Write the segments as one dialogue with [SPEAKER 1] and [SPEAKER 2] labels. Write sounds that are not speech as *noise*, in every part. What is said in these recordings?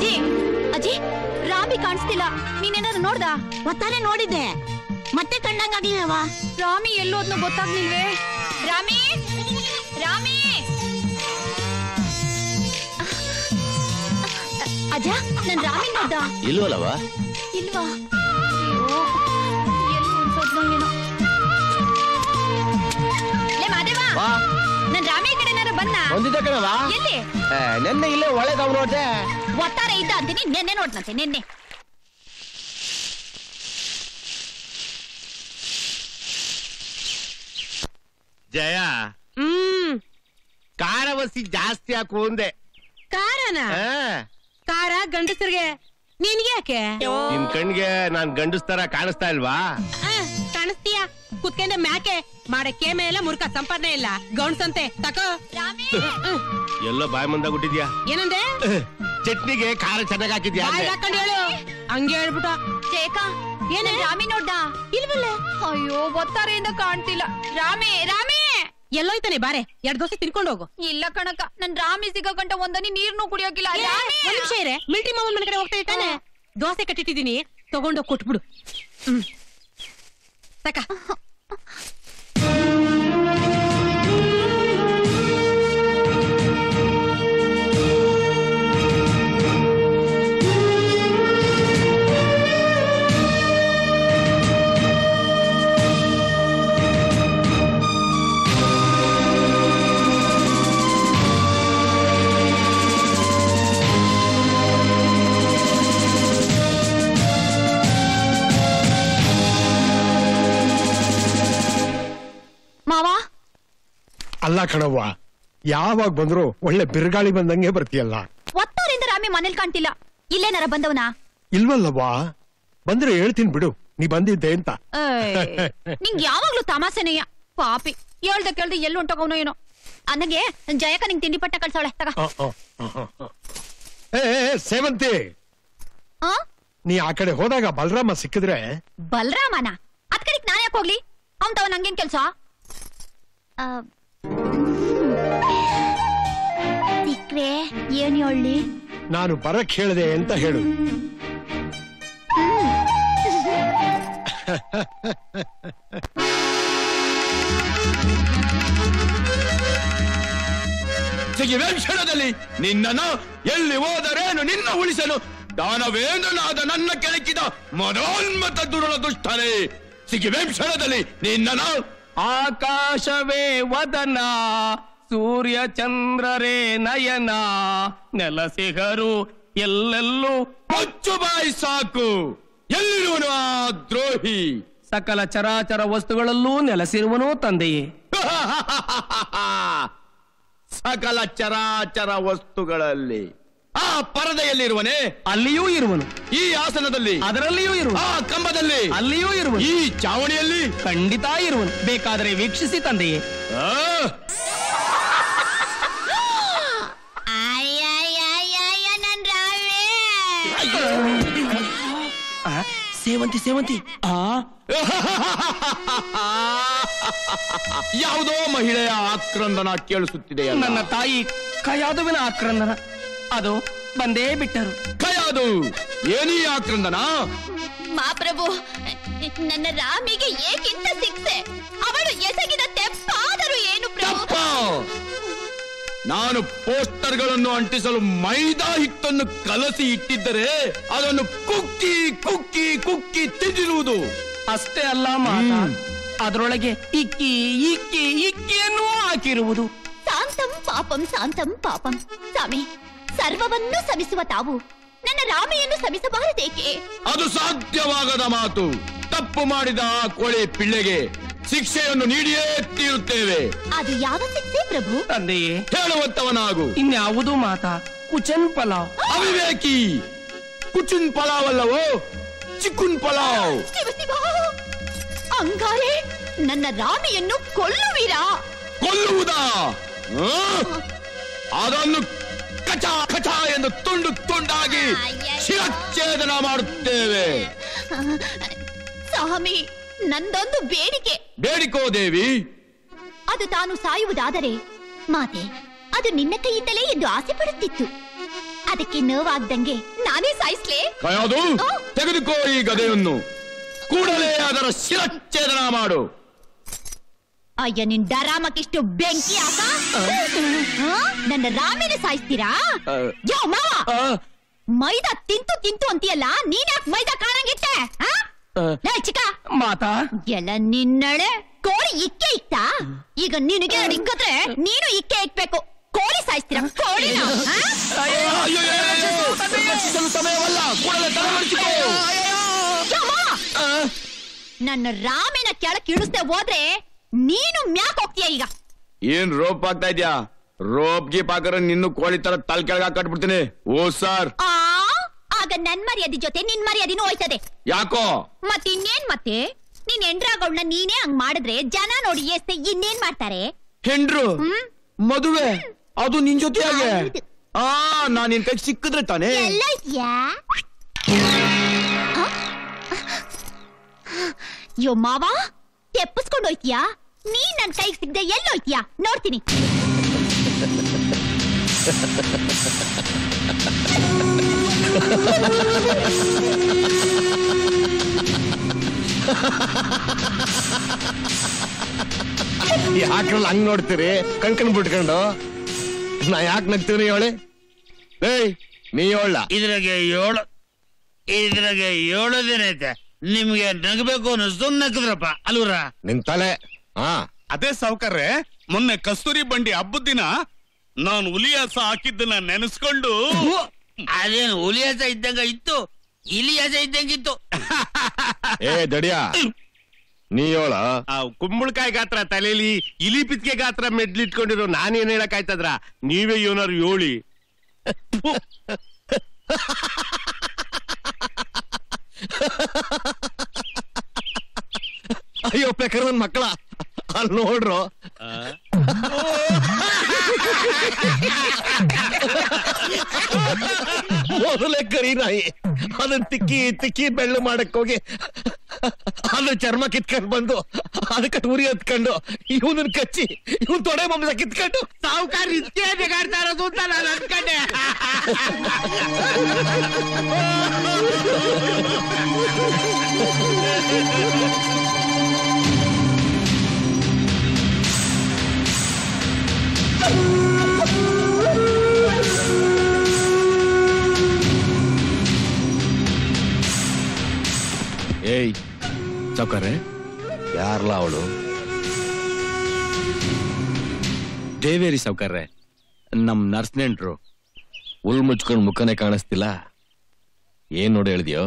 [SPEAKER 1] ಅಜ್ಜಿ ಅಜ್ಜಿ ರಾಮಿ ಕಾಣಿಸ್ತಿಲ್ಲ. ನೀನೇನಾದ್ರು ನೋಡ್ದ?
[SPEAKER 2] ಮತ್ತಾನೆ ನೋಡಿದ್ದೆ. ಮತ್ತೆ ಕಂಡಂಗಾಗ್ಲಿಲ್ಲವ?
[SPEAKER 1] ರಾಮಿ ಎಲ್ಲೋದ್ನು ಗೊತ್ತಾಗ್ಲಿಲ್ವೇ? ರಾಮಿ ರಾಮಿ! ಅಜ್ಜ ನನ್ ರಾಮಿ ನೋಡ್ದ?
[SPEAKER 3] ಇಲ್ವಲ್ಲವ?
[SPEAKER 1] ಇಲ್ವಾ? ಅಯ್ಯೋ ಎಲ್ಲಿ ಹೊರ್ಟೋದ್ನೋ ಏನೋ. ಲೇ ಮಾದೇವ!
[SPEAKER 3] ವಾ
[SPEAKER 1] ನನ್ ರಾಮಿ ಕಡೆನಾರ ಬಂದ?
[SPEAKER 3] ಬಂದಿದ್ದೆ ಕಣವ
[SPEAKER 1] ಎಲ್ಲಿ?
[SPEAKER 3] ನೆನ್ನೆ ಇಲ್ಲೇ ಒಳ್ಳೆದವ್ ನೋಡ್ದೆ.
[SPEAKER 1] ಒತ್ತಾರೆ ಇದ್ದ ಅಂತೀನಿ. ನೆನ್ನೆ ನೋಡ್ನಂತೆ ನೆನ್ನೆ.
[SPEAKER 4] ಜಯ
[SPEAKER 5] ಹ್ಮ್.
[SPEAKER 4] ಕಾರವಸಿ ಜಾಸ್ತಿ ಹಾಕು ಅಂದೆ.
[SPEAKER 5] ಕಾರನ
[SPEAKER 4] ಆ,
[SPEAKER 5] ಕಾರ ಗಂಡಸರಿಗೆ? ನಿನ್ಗೆ ಯಾಕೆ?
[SPEAKER 4] ನಿನ್ ಕಣ್ಗೆ ನಾನ್ ಗಂಡಸ್ತರ ಕಾಣಿಸ್ತಾ ಇಲ್ವಾ?
[SPEAKER 5] ಆ, ಕಾಣಿಸ್ತೀಯ? ಕುತ್ಕೊಂಡೆ ಮ್ಯಾಕೆ? ಮಾಡಕ್ಕೆ ಮೇಲೆ ಮುರ್ಕ ಸಂಪಾದನೆ ಇಲ್ಲ. ಗೌಣ್ಸಂತೆ ತಕೋ. ಎಲ್ಲ.
[SPEAKER 4] ಎಲ್ಲೋ ಬಾಯ್ ಮುಂದಾಗ್ಬಿಟ್ಟಿದ್ಯಾ?
[SPEAKER 5] ಏನಂದೆ?
[SPEAKER 4] ಚಟ್ನಿಗೆ ಖಾರ ಚೆನ್ನಾಗಿ ಹಾಕಿದ್ಯಾ
[SPEAKER 5] ಬಾಯ್ ಹಾಕೊಂಡು ಹೇಳು. ಹಂಗೆ ಹೇಳ್ಬಿಟ್ಟ.
[SPEAKER 1] ಚೇಕಾ
[SPEAKER 5] ಏನೇ?
[SPEAKER 1] ರಾಮಿ ನೋಡ್ದ?
[SPEAKER 5] ಇಲ್ವಲ್ಲ?
[SPEAKER 1] ಅಯ್ಯೋ ಒತ್ತಾರೆಯಿಂದ ಕಾಣ್ತಿಲ್ಲ. ರಾಮಿ ರಾಮಿ!
[SPEAKER 5] ಎಲ್ಲೋಯ್ತಾನೆ ಬಾರೆ. ಎರಡ್ ದೋಸೆ ತಿನ್ಕೊಂಡು ಹೋಗು.
[SPEAKER 1] ಇಲ್ಲ ಕಣಕ ನನ್ ರಾಮಿ ಸಿಗಕಂಟ ಒಂದನಿ ನೀರ್ನು ಕುಡಿಯೋಕಿಲ್ಲ!
[SPEAKER 5] ಒಂದ್ ನಿಮಿಷ ಇರೆ. ಮಿಲ್ಟಿ ಮಾವನ್ ಮನೆ ಕಡೆ ಹೋಗ್ತಾ ಇರ್ತಾನೆ. ದೋಸೆ ಕಟ್ಟಿಟ್ಟಿದೀನಿ ತಗೊಂಡೋಗ್ ಕೊಟ್ಬಿಡು. ಹ್ಮ್. ತಕ.
[SPEAKER 1] ಮಾವ?
[SPEAKER 6] ಅಲ್ಲ ಕಣವ್ವ ಯಾವಾಗ ಬಂದ್ರು ಒಳ್ಳೆ ಬಿರುಗಾಳಿ ಬಂದಂಗೆ ಬರ್ತೀಯಲ್ಲ.
[SPEAKER 1] ಒತ್ತೋರಿಂದ ರಾಮಿ ಮನೇಲಿ ಕಾಣ್ತಿಲ್ಲ. ಇಲ್ಲೇನಾರ ಬಂದವನಾ?
[SPEAKER 6] ಇಲ್ವಲ್ಲವ್ವಾ ಬಂದ್ರೆ ಹೇಳ್ತೀನಿ ಬಿಡು ನೀ ಬಂದಿದ್ದೆ ಅಂತ.
[SPEAKER 1] ನಿಂಗ್ ಯಾವಾಗ್ಲೂ ತಮಾಸೆನೆಯ ಪಾಪಿ ಹೇಳ್ದ ಕೇಳ್ದೆ ಎಲ್ಲಿ ಹೊಂಟೋಗವನೋ ಏನೋ. ಅನ್ನಗೆ ಜಯಕ ನಿಂಗ್ ತಿಂಡಿ ಪಟ್ಟ ಕಳ್ಸೋಳೆ ತಗ.
[SPEAKER 6] ಏ ಸೇವಂತಿ!
[SPEAKER 1] ಆ?
[SPEAKER 6] ನೀ ಆ ಕಡೆ ಹೋದಾಗ ಬಲರಾಮ ಸಿಕ್ಕಿದ್ರೆ
[SPEAKER 1] ಬಲರಾಮನ? ಅದ್ ಕಡೆಗ್ ನಾನ್ ಯಾಕೆ ಹೋಗ್ಲಿ? ಅವ್ನ್ ತವ ನಂಗೇನ್ ಕೆಲ್ಸ? ಸಿಕ್ರೆ ಏನ್ ಹೇಳಿ?
[SPEAKER 6] ನಾನು ಬರಕ್ ಹೇಳಿದೆ ಅಂತ ಹೇಳು.
[SPEAKER 3] ಸಿಗಿವೆ ಕ್ಷಣದಲ್ಲಿ ನಿನ್ನನ್ನು ಎಲ್ಲಿ ಹೋದರೇನು ನಿನ್ನ ಉಳಿಸಲು ದಾನವೇಂದ್ರನಾದ ನನ್ನ ಕೆಳಕಿದ ಮನೋನ್ಮತ ದುರುಳ ದುಷ್ಟನೇ ಸಿಗಿವೆ ಕ್ಷಣದಲ್ಲಿ ನಿನ್ನನ್ನು
[SPEAKER 7] ಆಕಾಶವೇ ವದನ ಸೂರ್ಯ ಚಂದ್ರರೇ ನಯನ ನೆಲಸಿಗರು ಎಲ್ಲೆಲ್ಲೂ
[SPEAKER 3] ಕೊಚ್ಚು ಬಾಯಿ ಸಾಕು. ಎಲ್ಲಿರುವನು ಆ ದ್ರೋಹಿ?
[SPEAKER 7] ಸಕಲ ಚರಾಚರ ವಸ್ತುಗಳಲ್ಲೂ ನೆಲೆಸಿರುವನು ತಂದೆಯೇ. *laughs*
[SPEAKER 3] ಸಕಲ ಚರಾಚರ ವಸ್ತುಗಳಲ್ಲಿ. ಆ ಪರದೆಯಲ್ಲಿರುವನೇ
[SPEAKER 7] ಅಲ್ಲಿಯೂ ಇರುವನು.
[SPEAKER 3] ಈ ಆಸನದಲ್ಲಿ
[SPEAKER 7] ಅದರಲ್ಲಿಯೂ
[SPEAKER 3] ಇರುವ
[SPEAKER 7] ಆ
[SPEAKER 3] ಕಂಬದಲ್ಲಿ
[SPEAKER 7] ಅಲ್ಲಿಯೂ ಇರುವ
[SPEAKER 3] ಈ ಚಾವಣಿಯಲ್ಲಿ
[SPEAKER 7] ಖಂಡಿತ ಇರುವನು. ಬೇಕಾದರೆ ವೀಕ್ಷಿಸಿ ತಂದೆಯೇ.
[SPEAKER 3] ಆ,
[SPEAKER 1] ನನ್ ರಾವೇ
[SPEAKER 7] ಆ, ಸೇವಂತಿ ಸೇವಂತಿ. ಆ.
[SPEAKER 3] ಯಾವುದೋ ಮಹಿಳೆಯ ಆಕ್ರಂದನ ಕೇಳಿಸುತ್ತಿದೆ
[SPEAKER 7] ನನ್ನ ತಾಯಿ ಕಯಾದುವಿನ ಆಕ್ರಂದನ. ಅದು ಬಂದೇ ಬಿಟ್ಟರು.
[SPEAKER 3] ಕಯಾದು ಏನೀ ಆಕ್ರಂದನ?
[SPEAKER 1] ಮಾಪ್ರಭು ನನ್ನ ರಾಮಿಗೆ ಏಕಿಂತ ಸಿಕ್ಸೆ ಅವಳು ಎಸಗಿದ ತೆಪ್ಪಾದರೂ ಏನು ಪ್ರಭು?
[SPEAKER 3] ತಪ್ಪ. ನಾನು ಪೋಸ್ಟರ್ಗಳನ್ನು ಅಂಟಿಸಲು ಮೈದಾ ಹಿಟ್ಟನ್ನು ಕಲಸಿ ಇಟ್ಟಿದ್ದರೆ ಅದನ್ನು ಕುಕ್ಕಿ ಕುಕ್ಕಿ ಕುಕ್ಕಿ ತಿಂದಿರುವುದು
[SPEAKER 7] ಅಷ್ಟೇ ಅಲ್ಲ ಮಾತ ಅದರೊಳಗೆ ಇಕ್ಕಿ ಇಕ್ಕಿ ಇಕ್ಕಿಯನ್ನು ಹಾಕಿರುವುದು.
[SPEAKER 1] ಶಾಂತಂ ಪಾಪಂ ಶಾಂತಂ ಪಾಪಂ. ಸ್ವಾಮಿ ಸರ್ವವನ್ನು ಸಮಿಸುವ ತಾವು. ನನ್ನ ರಾಮೆಯನ್ನು ಸಮಿಸಬಾರದೇಕೆ
[SPEAKER 3] ಅದು ಸಾಧ್ಯವಾಗದ ಮಾತು. ತಪ್ಪು ಮಾಡಿದ ಆ ಕೋಳಿ ಪಿಳ್ಳೆಗೆ ಶಿಕ್ಷೆಯನ್ನು ನೀಡಿಯೇ ತೀರುತ್ತೇವೆ.
[SPEAKER 1] ಅದು ಯಾವ ಶಿಕ್ಷೆ ಪ್ರಭು?
[SPEAKER 7] ತಂದೆಯೇ.
[SPEAKER 3] ಹೇಳುವಂತವನಾಗು.
[SPEAKER 7] ಇನ್ಯಾವುದು ಮಾತಾ? ಕುಚನ್ ಪಲಾವ್.
[SPEAKER 3] ಅವಿವೇಕಿ! ಕುಚಿನ್ ಪಲಾವಲ್ಲವೋ? ಚಿಕ್ಕುನ್ ಪಲಾವ್.
[SPEAKER 1] ಶಿವ ಶಿವ! ಅಂಗಾರೆ ನನ್ನ ರಾಮಿಯನ್ನು ಕೊಲ್ಲುವಿರಾ?
[SPEAKER 3] ಕೊಲ್ಲುವುದಾ? ಆ? ಅದನ್ನು ಕಚ ಕಚ ಎಂದು ತುಂಡು ತುಂಡಾಗಿ ಶಿರಚ್ಛೇದನ ಮಾಡುತ್ತೇವೆ.
[SPEAKER 1] ಸ್ವಾಮಿ ನಂದೊಂದು ಬೇಡಿಕೆ.
[SPEAKER 3] ಬೇಡಿಕೋ ದೇವಿ.
[SPEAKER 1] ಅದು ತಾನು ಸಾಯುವುದಾದರೆ ಮಾತೆ ಅದು ನಿನ್ನ ಕೈಯಿಂದಲೇ ಎಂದು ಆಸೆ ಪಡುತ್ತಿತ್ತು. ಅದಕ್ಕೆ ನೋವಾಗ್ದಂಗೆ ನಾನೇ ಸಾಯಿಸ್ಲೇ?
[SPEAKER 3] ಕಯಾದು ತೆಗೆದುಕೋ ಈ ಗದೆಯನ್ನು. ಕೂಡಲೇ ಅದರ ಶಿರಚ್ಛೇದನ ಮಾಡು.
[SPEAKER 1] ಅಯ್ಯ ನಿನ್ ಡರಾಮಕ್ಕಿಷ್ಟು ಬೆಂಕಿ ಆಕ ಆ? ನನ್ನ ರಾಮೇನ ಸಾಯಿಸ್ತೀರಾ. ಯೋ ಮಾವ ಮೈದಾ ತಿಂತು ತಿಂತು ಅಂತೀಯಲ್ಲ ನೀನ್ ಯಾಕೆ ಮೈದಾ ಕಾಣಂಗಿಟ್ಟೆ ಚಿಕ್ಕ
[SPEAKER 7] ಮಾತಾ
[SPEAKER 1] ಎಲ್ಲ ನಿನ್ನಳೆ ಕೋಳಿ ಇಕ್ಕೆ ಇತ್ತ ಈಗ ನಿನಗೆ ಇಕ್ಕದ್ರೆ ನೀನು ಇಕ್ಕೆ ಇಕ್ಬೇಕು ಕೋಳಿ ಸಾಯಿಸ್ತೀರಾ ಮಾವ! ನನ್ನ ರಾಮಿನ ಕೆಳಕ್ ಇಳಿಸ್ದೆ ಹೋದ್ರೆ ನೀನು ಮ್ಯಾಕ್ ಹೋಗ್ತೀಯ ಈಗ?
[SPEAKER 3] ಏನ್ ರೋಪ್ ಆಗ್ತಾ ಇದ್ಯಾ? ರೋಪ್ ಗೀಪ್ ಹಾಕರ ನಿನ್ನ ಕೋಳಿ ತರ ತಲೆ ಕೆಳಗ ಕಟ್ಬಿಡ್ತೀನಿ. ಓ ಸರ್.
[SPEAKER 1] ಆ ಆಗ ನನ್ ಮರ್ಯಾದಿ ಜೊತೆ ನಿನ್ ಮರ್ಯಾದಿನೂ ಹೋಯ್ತದೆ.
[SPEAKER 3] ಯಾಕೋ?
[SPEAKER 1] ಮತ್ತಿನ್ನೇನ್ ಮತ್ತೆ? ನೀನ್ ಎಂಡ್ರಾಗೌಡ್ನ ನೀನೇ ಹಂಗ್ ಮಾಡಿದ್ರೆ ಜನ ನೋಡಿ ಎಸ್ತೆ ಇನ್ನೇನ್ ಮಾಡ್ತಾರೆ?
[SPEAKER 3] ಹೆಂಡ್ರು?
[SPEAKER 1] ಹ್ಮ್?
[SPEAKER 3] ಮದುವೆ? ಅದು ನಿನ್ ಜೊತೆಯಾಗೆ
[SPEAKER 1] ಹೌದು.
[SPEAKER 3] ಆ ನಾನ್ ನಿನ್ ಕೈ ಸಿಕ್ಕಿದ್ರೆ ತಾನೇ?
[SPEAKER 1] ಎಲ್ಲ ಐತ್ಯಾ ಯೋ ಮಾವ? ತೆಪ್ಪಿಸ್ಕೊಂಡು ಹೋಯ್ತೀಯಾ ನೀನ್ ನನ್ ಕೈಗೆ ಸಿಗ್ದೆ ಎಲ್ಲೋಯ್ತೀಯಾ? ನೋಡ್ತೀನಿ.
[SPEAKER 6] ಯಾಕ್ರಲ್ಲ ಹಂಗ್ ನೋಡ್ತೀರಿ? ಕಣ್ಕಣ್ ಬಿಟ್ಕೊಂಡು. ನಾ ಯಾಕೆ ನಗ್ತೀರಿ ಹೇಳಿ? ಏಯ್ ನೀ ಹೇಳ
[SPEAKER 8] ಇದ್ರಾಗೆ ಏಳು ಇದ್ರಾಗೆ ಏಳು ದಿನ ಐತೆ. ನಿಮ್ಗೆ ನಗಬೇಕು ಅನ್ನಿಸ್ತು ನಗದ್ರಪ್ಪ. ಅಲ್ವರ
[SPEAKER 6] ನಿನ್ ತಲೆ. ಹಾ.
[SPEAKER 9] ಅದೇ ಸಾವುಕಾರ್ರೆ ಮೊನ್ನೆ ಕಸ್ತೂರಿ ಬಂಡಿ ಹಬ್ಬದ ದಿನ ನಾನು ಹುಲಿಯಾಸ ಹಾಕಿದ್ದನ್ನ ನೆನೆಸ್ಕೊಂಡು
[SPEAKER 8] ಅದೇನು ಹುಲಿಯಾಸ ಇದ್ದಂಗ ಇತ್ತು? ಇಲಿಯಾಸ ಇದ್ದಂಗಿತ್ತು.
[SPEAKER 6] ಏ ದಡಿಯ. ನೀ ಹೇಳ.
[SPEAKER 3] ಆ ಕುಂಬಳಕಾಯಿ ಗಾತ್ರ ತಲೆಯಲ್ಲಿ ಇಲಿ ಪಿತ್ಕೆ ಗಾತ್ರ ಮೆಡ್ಲಿಟ್ಕೊಂಡಿರೋ ನಾನೇನ್ ಹೇಳಕ್ ಆಯ್ತದ್ರ ನೀವೇ ಏನಾರು ಹೇಳಿ. *laughs*
[SPEAKER 6] ಅಯ್ಯೋ ಪೆಕರ್ ನನ್ ಮಕ್ಕಳ. ಅಲ್ಲಿ ನೋಡ್ರು. ಮೊದಲೇ ಕರಿ ನಾಯಿ ಅದನ್ನ ತಿಕ್ಕಿ ತಿಕ್ಕಿ ಬೆಳ್ಳು ಮಾಡಕ್ ಹೋಗಿ ಅದ್ರ ಚರ್ಮ ಕಿತ್ಕೊಂಡ್ ಬಂದು ಅದಕ್ಕೆ ಉರಿ ಹತ್ಕೊಂಡು ಇವನನ್ನ ಕಚ್ಚಿ ಇವನ್ ತೊಡೆ ಮಾಂಸ ಕಿತ್ಕೊಂಡು
[SPEAKER 8] ಸಾವುಕಾರ ಇಷ್ಟೇ ಬೇಕಾಡ್ತಾ ಇರೋದು ಅಂತ ನಾನು ಅನ್ಕೊಂಡೆ
[SPEAKER 3] ಏಯ್ ಸಾವ್ಕಾರೆ
[SPEAKER 6] ಯಾರ್ಲ ಅವಳು?
[SPEAKER 3] ದೇವೇರಿ ಸೌಕರ್ರೆ ನಮ್ ನರ್ಸ್ ನೆಂಟ್ರು.
[SPEAKER 6] ಉಲ್ ಮುಚ್ಕೊಂಡ್ ಮುಖನೇ ಕಾಣಿಸ್ತಿಲ್ಲ. ಏನ್ ನೋಡಿ ಹೇಳ್ದಿಯೋ?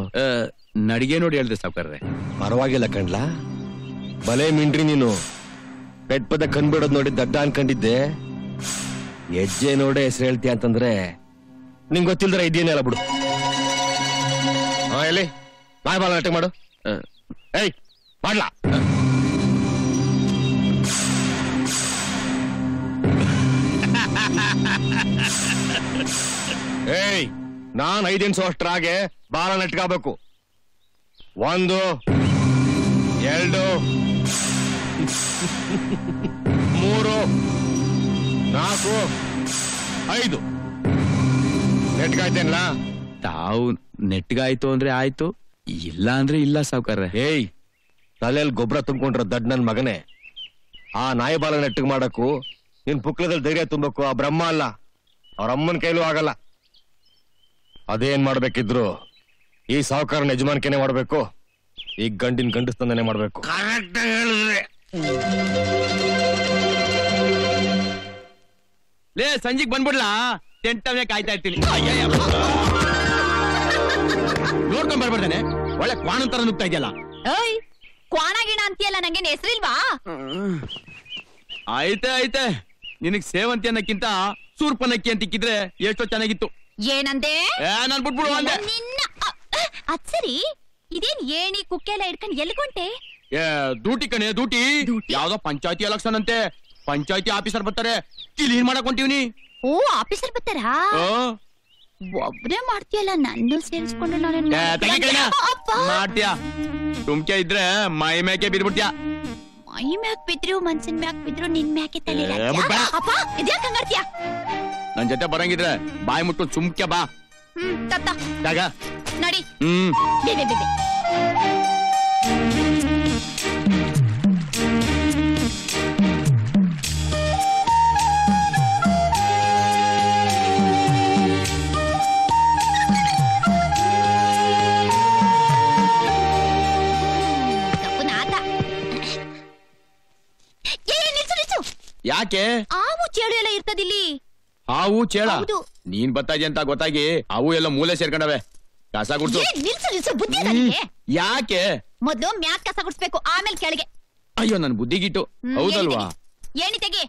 [SPEAKER 3] ನಡಿಗೆ ನೋಡಿ ಹೇಳ್ದೆ ಸಾವ್ಕಾರ್ರೆ.
[SPEAKER 6] ಪರವಾಗಿಲ್ಲ ಕಣ್ಲಾ. ಬಲೆ ಮಿಂಡ್ರಿ ನೀನು. ಪೆಟ್ ಪದ ಕಂಡ್ಬಿಡೋದ್ ನೋಡಿ ದಡ್ಡ ಅನ್ಕೊಂಡಿದ್ದೆ ಹೆಜ್ಜೆ ನೋಡೆ ಹೆಸರು ಹೇಳ್ತೀಯ ಅಂತಂದ್ರೆ ನಿಂಗೆ ಗೊತ್ತಿಲ್ದ್ರೆ ಇದೇನಲ್ಲ ಬಿಡು. ಹಾ ಎಲ್ಲಿ? ಬಾಯ್ ಬಾಳ ಅಟೆ ಮಾಡು. ಏಯ್ ಮಾಡ್ಲಾ? ಏಯ್ ನಾನ್ ಐದಿನ ಅಷ್ಟ್ರಾಗೆ ಬಾಲ ನೆಟ್ಕೋಬೇಕು ಒಂದು ಎರಡು ಮೂರು ನಾಲ್ಕು ಐದು. ನೆಟ್ಗಾಯ್ತೇನಲ್ಲ
[SPEAKER 3] ತಾವು ನೆಟ್ಗಾಯ್ತು ಅಂದ್ರೆ ಆಯ್ತು. ಇಲ್ಲ ಅಂದ್ರೆ ಇಲ್ಲ ಸಾವುಕಾರ
[SPEAKER 6] ಏಯ್ ತಲೆಯಲ್ಲಿ ಗೊಬ್ಬರ ತುಂಬಿಕೊಂಡ್ರ ದಡ್ ನನ್ ಮಗನೇ. ಆ ನಾಯಿ ಬಾಲ ನೆಟ್ಟಿಗೆ ಮಾಡಕ್ಕೂ ನಿನ್ ಪುಕ್ಲದಲ್ಲಿ ಧೈರ್ಯ ತುಂಬಕ್ಕೂ ಆ ಬ್ರಹ್ಮ ಅಲ್ಲ. ಅವ್ರ ಅಮ್ಮನ ಕೈಲೂ ಆಗಲ್ಲ. ಅದೇನ್ ಮಾಡ್ಬೇಕಿದ್ರು ಈ ಸಾವುಕಾರನ ಯಜಮಾನಿಕೆನೆ ಮಾಡ್ಬೇಕು. ಈ ಗಂಡಿನ ಗಂಡಸ್ತಂದನೆ ಮಾಡ್ಬೇಕು.
[SPEAKER 8] ಕರೆಕ್ಟ್ ಹೇಳಿದ್ರೆ.
[SPEAKER 3] ಲೇ ಸಂಜಿಗ್ ಬಂದ್ಬಿಡ್ಲಾ? ಟೆಂಟವೇ ಕಾಯ್ತಾ ಇರ್ತೀನಿ. ನೋಡ್ಕೊಂಡ್ ಬರ್ಬಿಡ್ತಾನೆ ಒಳ್ಳೆ ಕ್ವಾಣ ತರ ನುಗ್ತಾ ಇದೆಯಲ್ಲ.
[SPEAKER 1] ಏಯ್ ಕ್ವಾಣ ಗಿಣ ಅಂತೀಯಲ್ಲ ನಂಗೆ ಹೆಸರಿಲ್ವಾ?
[SPEAKER 3] ಆಯ್ತೆ ಆಯ್ತೆ. ನಿನಗ್ ಸೇವಂತಿ ಅನ್ನಕ್ಕಿಂತ ಸೂರ್ಪನಕ್ಕಿ ಅಂತ ಇಕ್ಕಿದ್ರೆ ಎಷ್ಟೋ ಚೆನ್ನಾಗಿತ್ತು.
[SPEAKER 1] ಏನಂದೆ?
[SPEAKER 3] ಏ ನಾನ್ ಬಿಟ್ಬಿಡು ಅಂದೆ.
[SPEAKER 1] ನಿನ್ನ ಅ- ಅದ್ ಸರಿ. ಇದೇನ್ ಏಣಿ ಕುಕ್ಕೆ ಎಲ್ಲ ಎಲ್ಗೊಂಟೆ?
[SPEAKER 3] ಏ ದೂಟಿ ಕಣೆ ದೂಟಿ.
[SPEAKER 1] ಡ್ಯೂಟಿ?
[SPEAKER 3] ಯಾವ್ದೋ ಪಂಚಾಯತಿ ಎಲೆಕ್ಷನ್ ಅಂತೆ. ಪಂಚಾಯತಿ ಆಫೀಸರ್ ಬರ್ತಾರೆ. ಕ್ಲೀನ್ ಮಾಡಕ್ ಹೊಂಟೀವ್ನಿ.
[SPEAKER 1] ಓ ಆಫೀಸರ್ ಬರ್ತಾರಾ?
[SPEAKER 3] ಆ?
[SPEAKER 1] ಒಬ್ನೇ ಮಾಡ್ತೀಯಲ್ಲ ನನ್ನ ಸೇರಿಸ್ಕೊಂಡು ನಾನು
[SPEAKER 3] ಮಾಡ್ತೀಯ? ತುಮ್ಕೆ ಇದ್ರೆ ಮೈ ಮೇಕೆ ಬಿದ್ಬಿಡ್ತೀಯ?
[SPEAKER 1] ಮೈ ಮ್ಯಾಕ್ ಬಿದ್ರು ಮನ್ಸಿನ ಮ್ಯಾಕ್ ಬಿದ್ರು ನಿನ್ ಮ್ಯಾಕೆ ತಲೆ. ಅಪ್ಪ ಇದ್ಯಾಕ್ ಹಂಗಾಡ್ತೀಯ?
[SPEAKER 3] ನನ್ ಜೊತೆ ಬರಂಗಿದ್ರೆ ಬಾಯಿ ಮುಟ್ಟು ಸುಮ್ಕೆ ಬಾ.
[SPEAKER 1] ಹ್ಮ್ ತತ್ತ ನಡಿ.
[SPEAKER 3] ಹ್ಮ್. ಯಾಕೆ?
[SPEAKER 1] ಆವು ಚೇಳು ಎಲ್ಲ ಇರ್ತದಿಲ್ಲಿ.
[SPEAKER 3] ಹಾವು ಚೇಳ?
[SPEAKER 1] ಹೌದು.
[SPEAKER 3] ನೀನ್ ಬರ್ತಾ ಇದೆಯಾ ಅಂತ ಗೊತ್ತಾಗಿ ಅವು ಎಲ್ಲ ಮೂಲೆ ಸೇರ್ಕೊಂಡವೆ. ಕಸ ಗುಡ್ಸು.
[SPEAKER 1] ಏ, ನಿಲ್ಸು ನಿಲ್ಸು ಬುದ್ಧಿ ನಿನ್ಗೆ?
[SPEAKER 3] ಯಾಕೆ?
[SPEAKER 1] ಮೊದ್ಲು ಮ್ಯಾಕ್ ಕಸ ಗುಡ್ಸ್ಬೇಕು ಆಮೇಲೆ ಕೆಳಗೆ.
[SPEAKER 3] ಅಯ್ಯೋ ನನ್ ಬುದ್ಧಿಗಿಟ್ಟು.
[SPEAKER 1] ಹ್ಮ್,
[SPEAKER 3] ಹೌದಲ್ವಾ?
[SPEAKER 1] ಏಣಿ ತೆಗಿ.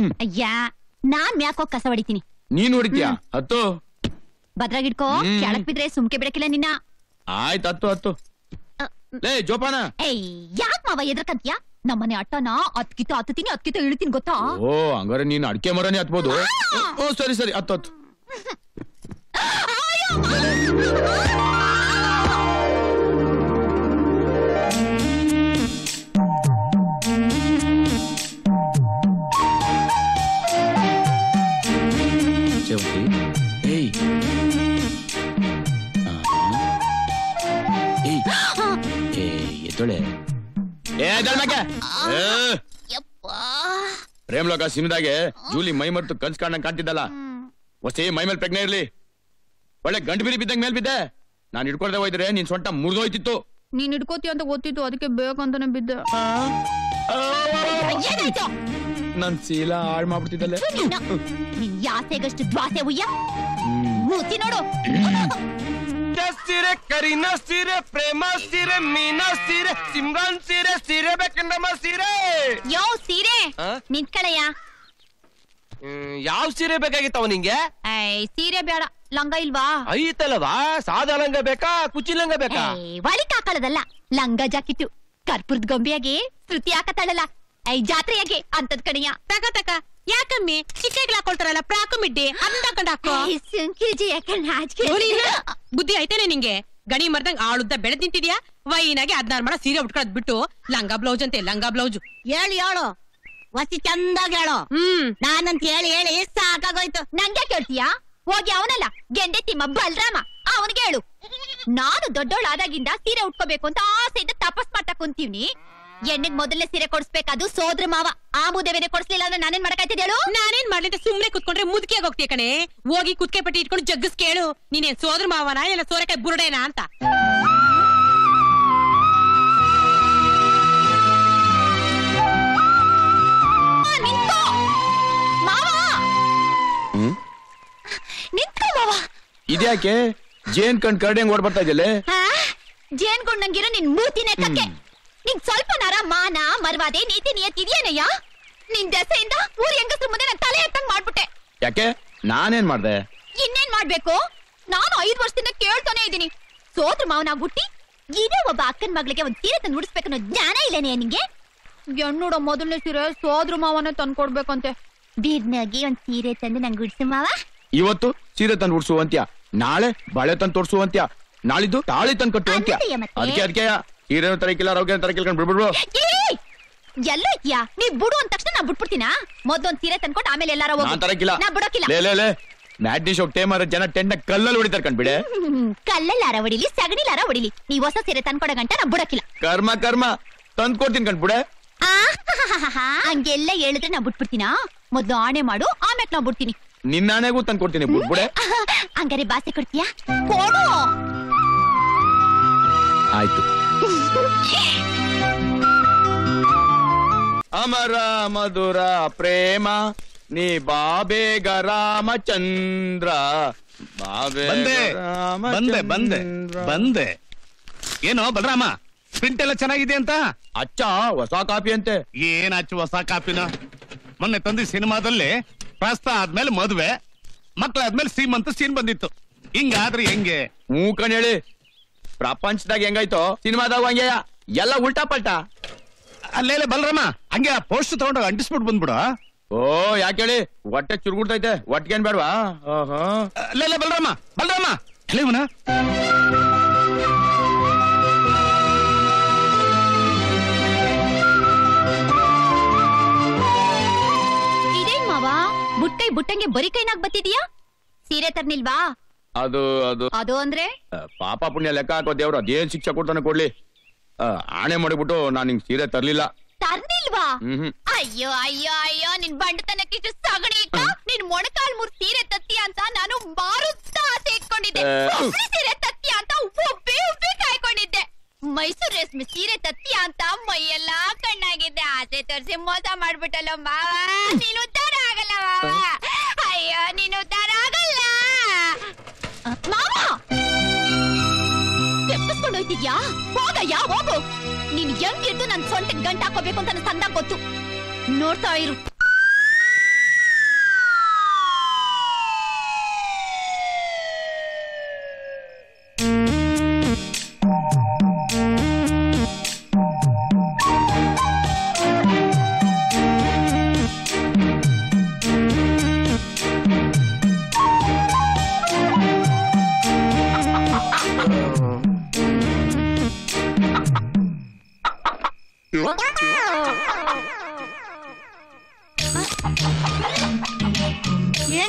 [SPEAKER 1] ಅಯ್ಯಾ ತೆಗಿ. ಅಯ್ಯ ನಾನ್ ಮ್ಯಾಕ್ ಹೋಗ್ ಕಸ ಹೊಡಿತೀನಿ.
[SPEAKER 3] ನೀನ್ ಹೊಡಿತೀಯ? ಹತ್ತು.
[SPEAKER 1] ಭದ್ರಾಗಿಡ್ಕೋ
[SPEAKER 3] ಕೆಳಕ್
[SPEAKER 1] ಕೆಳಗ್ ಬಿದ್ರೆ ಸುಮ್ಕೆ ಬಿಡಕಿಲ್ಲ ನಿನ್ನ.
[SPEAKER 3] ಆಯ್ತು ಹತ್ತು ಹತ್ತು. ಲೇ ಜೋಪಾನ.
[SPEAKER 1] ಏಯ್ ಯಾಕ್ ಮಾವ ಎದ್ರಕಂತ್ಯ ನಮ್ಮನೆ ಅಟ್ಟನ ಅತ್ಕಿತ ಹತ್ತತೀನಿ ಅತ್ಕಿತ ಇಳಿತೀನಿ ಗೊತ್ತಾ?
[SPEAKER 3] ಓ ಹಂಗಾರೆ ನೀನ್ ಅಡ್ಕೆ ಮರನೇ ಹತ್ಬೋದು? ಓ ಸರಿ ಸರಿ ಹತ್ತು ಹತ್ತು. ಎದ್ದೊಳೆ ಏ
[SPEAKER 1] ಯಪ್ಪಾ.
[SPEAKER 3] ಪ್ರೇಮ್ಲೋಕ ಸಿನಿಮಾದಾಗೆ ಜೂಲಿ ಮೈ ಮರ್ತು ಕನ್ಸ್ ಕಾಣಂಗ್ ಕಾಣ್ತಿದ್ದಲ್ಲ. ಹೊಸೇ ಮೈ ಮೇಲೆ ಪ್ರಜ್ಞೆ ಇರ್ಲಿ. ಒಳ್ಳೆ ಗಂಟು ಬಿರಿ ಬಿದ್ದಂಗ ಮೇಲ್ ಬಿದ್ದೆ. ನಾನ್ ಹಿಡ್ಕೊಳ್ದೆ ಹೋಯ್ದ್ರೆ ನಿನ್ ಸೊಂಟ ಮುರಿದೋಯ್ತಿತ್ತು.
[SPEAKER 1] ನೀನ್ ಹಿಡ್ಕೋತಿ ಅಂತ ಗೊತ್ತಿತ್ತು ಅದಕ್ಕೆ ಬೇಕಂತಾನೆ ಬಿದ್ದೆ.
[SPEAKER 3] ನನ್ ಸೀಲ ಹಾಳು ಮಾಡ್ಬಿಡ್ತಿದ್ದಲ್ಲ.
[SPEAKER 1] ಯಾಸೆಗಷ್ಟು ದ್ವಾಸೆ ಉಯ್ಯ ಮೂತಿ ನೋಡು. *clears throat*
[SPEAKER 4] ಸೀರೆ ಕರೀನಾ ಸೀರೆ ಪ್ರೇಮ ಸೀರೆ ಮೀನ ಸೀರೆ ಸಿಮ್ರಾನ್ ಸೀರೆ ಸೀರೆ ಬೇಕಂಡಮ್ಮ ಸೀರೆ
[SPEAKER 1] ಯೋ ಸೀರೆ
[SPEAKER 4] ಆ?
[SPEAKER 1] ನಿಂತ್ಕಳಯ್ಯ.
[SPEAKER 4] ಯಾವ ಸೀರೆ ಬೇಕಾಗಿತ್ತವ ನಿಂಗೆ?
[SPEAKER 1] ಐ ಸೀರೆ ಬೇಡ ಲಂಗ ಇಲ್ವಾ?
[SPEAKER 4] ಐತಲ್ಲವಾ ಸಾದಾ ಲಂಗ ಬೇಕಾ ಕುಚಿ ಲಂಗ ಬೇಕಾ?
[SPEAKER 1] ವಾಲಿ ಕಾಕಳದಲ್ಲ. ಹಾಕೊಳ್ಳೋದಲ್ಲ ಲಂಗ ಜಾಕಿತ್ತು ಕರ್ಪೂರದ ಗೊಂಬೆಯಾಗಿ ಶ್ರುತಿ ಹಾಕತಾಳಲ್ಲ ಐ ಜಾತ್ರೆಯಾಗೆ ಅಂತದ್ ಕಣಿಯ
[SPEAKER 5] ತಕ ತಕ ಯಾಕಮ್ಮಿ? ಚಿಕ್ಕಗಳು ಹಾಕೊಳ್ತಾರಲ್ಲ ಪ್ರಾಕು ಮಿಡ್ಡಿ ಅದನ್ನ ತಕೊಂಡ್ ಹಾಕೋ.
[SPEAKER 1] ಸಂಕೇಜಿ ಯಾಕೆ ನಾಚಿಕೆ
[SPEAKER 5] ಬುದ್ಧಿ ಐತೇನೆ ನಿಂಗೆ? ಗಣಿ ಮರ್ದಂಗ್ ಆಳುದ್ದ ಬೆಳೆ ನಿಂತಿದ್ಯಾ? ವೈನಾಗಿ ಹದ್ನಾರು ಮಾಡ ಸೀರೆ ಉಟ್ಕೊಳದ್ ಬಿಟ್ಟು ಲಂಗ ಬ್ಲೌಸ್ ಅಂತೆ ಲಂಗ ಬ್ಲೌಸ್
[SPEAKER 2] ಹೇಳು ಹೇಳು. ವಸಿ ಚಂದಾಗಿ ಹೇಳು.
[SPEAKER 5] ಹ್ಮ್.
[SPEAKER 2] ನಾನಂತ ಹೇಳಿ ಹೇಳಿ ಸಾಕಾಗೋಯ್ತು.
[SPEAKER 1] ನಂಗೆ ಕೇಳ್ತೀಯಾ? ಹೋಗಿ ಅವನಲ್ಲ ಗೆಂಡೆ ತಿಮ್ಮ ಬಲ್ರಾಮ ಅವನಿಗೆ ಹೇಳು. ನಾನು ದೊಡ್ಡೋಳಾದಾಗಿಂದ ಸೀರೆ ಉಟ್ಕೋಬೇಕು ಅಂತ ಆಸೆಯಿಂದ ತಪಸ್ ಮಾಡ್ತಾ ಕುಂತೀವ್ನಿ. ಎಣ್ಣೆಗ್ ಮೊದಲನೇ ಸೀರೆ ಕೊಡಿಸ್ಬೇಕಾದ್ರು ಸೋದ್ರ ಮಾವ. ಆ ಮುದೇವೇನೆ ಕೊಡಿಸ್ಲಿಲ್ಲ ಅಂದ್ರೆ ನಾನೇನ್ ಮಾಡಕಾಯ್ತಿದ್ದೆ ಹೇಳು?
[SPEAKER 5] ನಾನೇನ್ ಮಾಡ್ಲಿ ಅಂತ ಸುಮ್ನೆ ಕುತ್ಕೊಂಡ್ರೆ ಮುದುಕಿಯಾಗಿ ಹೋಗ್ತೀಯ ಕಣೆ? ಹೋಗಿ ಕುತ್ಕೆ ಪಟ್ಟಿ ಇಟ್ಕೊಂಡು ಜಗ್ಗಸ್ ಕೇಳು. ನೀನೇನ್ ಸೋದ್ರ ಮಾವನ ಇಲ್ಲ ಸೋರೆಕಾಯಿ ಬುರುಡೇನಾ ಅಂತ?
[SPEAKER 1] ಆ, ಮಾವ!
[SPEAKER 3] ಹ್ಮ್?
[SPEAKER 1] ನಿಂತ್ಕೋ ಮಾವ!
[SPEAKER 3] ಇದ್ಯಾಕೆ? ಜೇನ್ ಕಣ್ ಕರ್ಡಿಯಂಗ್ ಓಡ್ ಬರ್ತಾ ಜೇನ್
[SPEAKER 1] ಆ? ಜೇನ್ಕೊಂಡಂಗಿರೋ ನಿನ್ ಮೂತಿನೇ ಕಕ್ಕೆ. ನಿಂಗ್ ಸ್ವಲ್ಪ ನರ ಮಾನ ಮರ್ವಾದೆ ನೀತಿ ನಿಯತ್ತಿದೆಯೇನಯ್ಯ ನಿನ್ ದೆಸೆಯಿಂದ ಊರ್ ಹೆಂಗಸ್ರ ಮುಂದೆ ನನ್ ತಲೆ ಎತ್ತಂಗ್ ಮಾಡ್ಬಿಟ್ಟೆ.
[SPEAKER 3] ಯಾಕೆ? ನಾನೇನ್ ಮಾಡ್ದೆ?
[SPEAKER 1] ಇನ್ನೇನ್ ಮಾಡ್ಬೇಕು? ನಾನು ಐದ್ ವರ್ಷದಿಂದ ಕೇಳ್ತಾನೆ ಇದ್ದೀನಿ. ಸೋದ್ರ ಮಾವನ ಹುಟ್ಟಿ ಇದೇ ಒಬ್ಬ ಅಕ್ಕನ ಮಗಳಿಗೆ ಒಂದ್ ಸೀರೆ ತಂದು ಉಡಿಸ್ಬೇಕನ್ನೋ ಜ್ಞಾನ ಇಲ್ಲೇನೆ ನಿಂಗೆ? ಹೆಣ್ಣುಡ ಮೊದಲನೇ ಸೀರೆ ಸೋದ್ರ ಮಾವನೇ ತಂದ್ಕೊಡ್ಬೇಕಂತೆ ಬೀರ್ನಾಗಿ ಒಂದ್ ಸೀರೆ ತಂದು ನಂಗೆ ಉಡ್ಸು ಮಾವ.
[SPEAKER 3] ಇವತ್ತು ಸೀರೆ ತಂದು ಉಡ್ಸುವಂತ್ಯ ನಾಳೆ ಬಳೆ ತಂದು ತೋರ್ಸು ಅಂತ್ಯಾ? ನಾಳಿದ್ದು ತಾಳಿ ತಂದು ಕಟ್ಟು ಅಂತ್ಯ
[SPEAKER 1] ಅನ್ನದಯ್ಯ
[SPEAKER 3] ಸೀರೆ ತರಕಿಲ್ಲ ಆರೋಗ್ಯ ತರಕಿಲ್ಲ ಬಿಡ್ಬಿಡ್ರು
[SPEAKER 1] ಏಯ್! ಎಲ್ಲೋ ಇದ್ಯಾ? ನೀವ್ ಬಿಡು ಅಂದ ತಕ್ಷಣ ನಾ ಬಿಟ್ಬಿಡ್ತೀನಾ? ಮೊದ್ಲೊಂದ್ ಸೀರೆ ತಂದ್ಕೊಂಡು ಆಮೇಲೆ ಎಲ್ಲಾರ ಹೋಗು.
[SPEAKER 3] ನಾನ್ ತರಕಿಲ್ಲ
[SPEAKER 1] ನಾ ಬಿಡೋಕಿಲ್ಲ.
[SPEAKER 3] ಲೇ ಲೇ ಲೇ. ಮ್ಯಾಟ್ನಿ ಶೋಕ್ ಟೇಮರ್ ಜನ ಟೆಂಟ್ ಕಲ್ಲಲ್ಲಿ ಹೊಡಿತಾರೆ ಕಣ್ಬಿಡೆ
[SPEAKER 1] ಹ್ಮ್, *laughs* ಕಲ್ಲಲ್ಲಾರ ಹೊಡಿಲಿ ಸಗಣಿಲಾರ ಹೊಡಿಲಿ. ನೀ ಹೊಸ ಸೀರೆ ತಂದ್ಕೊಡೋ ಗಂಟ ನಾ ಬಿಡೋಕಿಲ್ಲ.
[SPEAKER 3] ಕರ್ಮ ಕರ್ಮ. ತಂದ್ ಕೊಡ್ತೀನಿ ಕಣ್ಬಿಡೆ
[SPEAKER 1] ಆಹಾಹಾಹಾಹಾ. ಹಂಗೆಲ್ಲ ಹೇಳಿದ್ರೆ ನಾ ಬಿಟ್ಬಿಡ್ತೀನಾ? ಮೊದ್ಲು ಆಣೆ ಮಾಡು ಆಮೇಲೆ ನಾ ಬಿಡ್ತೀನಿ.
[SPEAKER 3] ನಿನ್ನಾನೆಗೂ ತಂದ್ ಕೊಡ್ತೀನಿ ಬಿಡ್ಬಿಡೆ
[SPEAKER 1] ಹಂಗಾರೆ ಬಾಸೆ ಕೊಡ್ತೀಯಾ? ಕೊಡು.
[SPEAKER 3] ಆಯ್ತು. ಅಮರ ಮಧುರ ಪ್ರೇಮ ನೀ ಬಾಬೇಗ ರಾಮಚಂದ್ರ. ಬಾಬೇಗ
[SPEAKER 9] ಬಂದೆ ಬಂದೆ ಬಂದೆ. ಬಂದೆ. ಏನೋ ಬಲರಾಮ ಪ್ರಿಂಟ್ ಎಲ್ಲ ಚೆನ್ನಾಗಿದೆ ಅಂತ?
[SPEAKER 3] ಅಚ್ಚ ಹೊಸ ಕಾಪಿ ಅಂತೆ.
[SPEAKER 9] ಏನ್ ಅಚ್ಚ ಹೊಸ ಕಾಪಿನ? ಮೊನ್ನೆ ತಂದಿ ಸಿನಿಮಾದಲ್ಲಿ ಪ್ರಸ್ತ ಆದ್ಮೇಲೆ ಮದುವೆ ಮಕ್ಳಾದ್ಮೇಲೆ ಸೀಮಂತ ಸೀನ್ ಬಂದಿತ್ತು. ಹಿಂಗಾದ್ರೆ ಹೆಂಗೆ?
[SPEAKER 3] ಕಣ್ ಹೇಳಿ ಪ್ರಪಂಚದಾಗ ಹೆಂಗೈತೋ ಸಿನಿಮಾದಾಗ ಹಂಗೆ ಎಲ್ಲ ಉಲ್ಟಾ ಪಲ್ಟಾ?
[SPEAKER 9] ಅಲ್ಲೇಲೇ ಬಲ್ರಮ್ಮ ಹಂಗೆ ಪೋಸ್ಟ್ ತಗೊಂಡೋಗ ಅಂಟಿಸ್ಬಿಟ್ಟು ಬಂದ್ಬಿಡ.
[SPEAKER 3] ಓ ಯಾಕೆ ಹೇಳಿ? ಹೊಟ್ಟೆ ಚುರುಗುಡ್ತೈತೆ ಹೊಟ್ಟೆಗೇನ್ ಬೇಡವಾ?
[SPEAKER 9] ಅಲ್ಲೇ ಬಲ್ರಮ್ಮ ಬಲ್ರಮ್ಮ. ಹೇಳಿ ಇದೇನ್
[SPEAKER 1] ಬುಟ್ಟೈ ಬುಟ್ಟಂಗೆ ಬರಿ ಕೈನಾಗ್ ಬತ್ತಿದ್ಯಾ? ಸೀರೆ ತರ್ನಿಲ್ವಾ?
[SPEAKER 3] ಅದು ಅದು.
[SPEAKER 1] ಅದು ಅಂದ್ರೆ?
[SPEAKER 3] ಆ, ಪಾಪ ಪುಣ್ಯ ಲೆಕ್ಕ ಹಾಕೋ ದೇವ್ರು ಅದೇನ್ ಶಿಕ್ಷೆ ಕೊಡ್ತಾನೆ ಕೊಡ್ಲಿ. ಆ, ಆಣೆ ಮಾಡಿಬಿಟ್ಟು ನಾನ್ ನಿಂಗ್ ಸೀರೆ ತರ್ಲಿಲ್ಲ. ಹ್ಮ್ ಹ್ಮ್.
[SPEAKER 1] ಅಯ್ಯೋ ಅಯ್ಯೋ ಅಯ್ಯೋ ನಿನ್ ಬಂಡತನಕ್ಕೆ ಇಷ್ಟು ಸಗಣಿ ನಿನ್ ಮೊಣಕಾಲ್ ಮೂರ್ ಸೀರೆ ತತ್ತಿ ಅಂತ ನಾನು ಮಾರುತ್ತಾ ಆಸೆ ಇಟ್ಕೊಂಡಿದ್ದೆ
[SPEAKER 3] ಏ.
[SPEAKER 1] ಒಬ್ಳೆ ಸೀರೆ ತತ್ತಿ ಅಂತ ಉಬ್ಬಿ ಉಬ್ಬಿ ಕಾಯ್ಕೊಂಡಿದ್ದೆ. ಮೈಸೂರ್ ರೇಷ್ಮೆ ಸೀರೆ ತತ್ತಿ ಅಂತ ಮೈಯೆಲ್ಲ ಕಣ್ಣಾಗಿದ್ದೆ. ಆಸೆ ತೋರಿಸಿ ಮೋಸ ಮಾಡ್ಬಿಟ್ಟಲ್ಲ ಮಾವ. ನೀನು ಉದ್ಧಾರ ಆಗಲ್ಲ ಮಾವ. ಅಯ್ಯೋ ನೀನು ಉದ್ಧಾರ ಆಗಲ್ಲ. ಮಾವ! ತೆಪ್ಪಿಸ್ಕೊಂಡು ಹೋಯ್ತಿದ್ಯಾ? ಹೋಗಯ್ಯ, ಹೋಗು. ನೀನ್ ಹೆಂಗಿದ್ದು ನನ್ ಸೊಂಟಕ್ಕೆ ಗಂಟ ಹಾಕೋಬೇಕು ಅಂತ ನನ್ ಸಂದ ಗೊತ್ತು. ನೋಡ್ತಾ ಇರು.
[SPEAKER 2] ಏನ್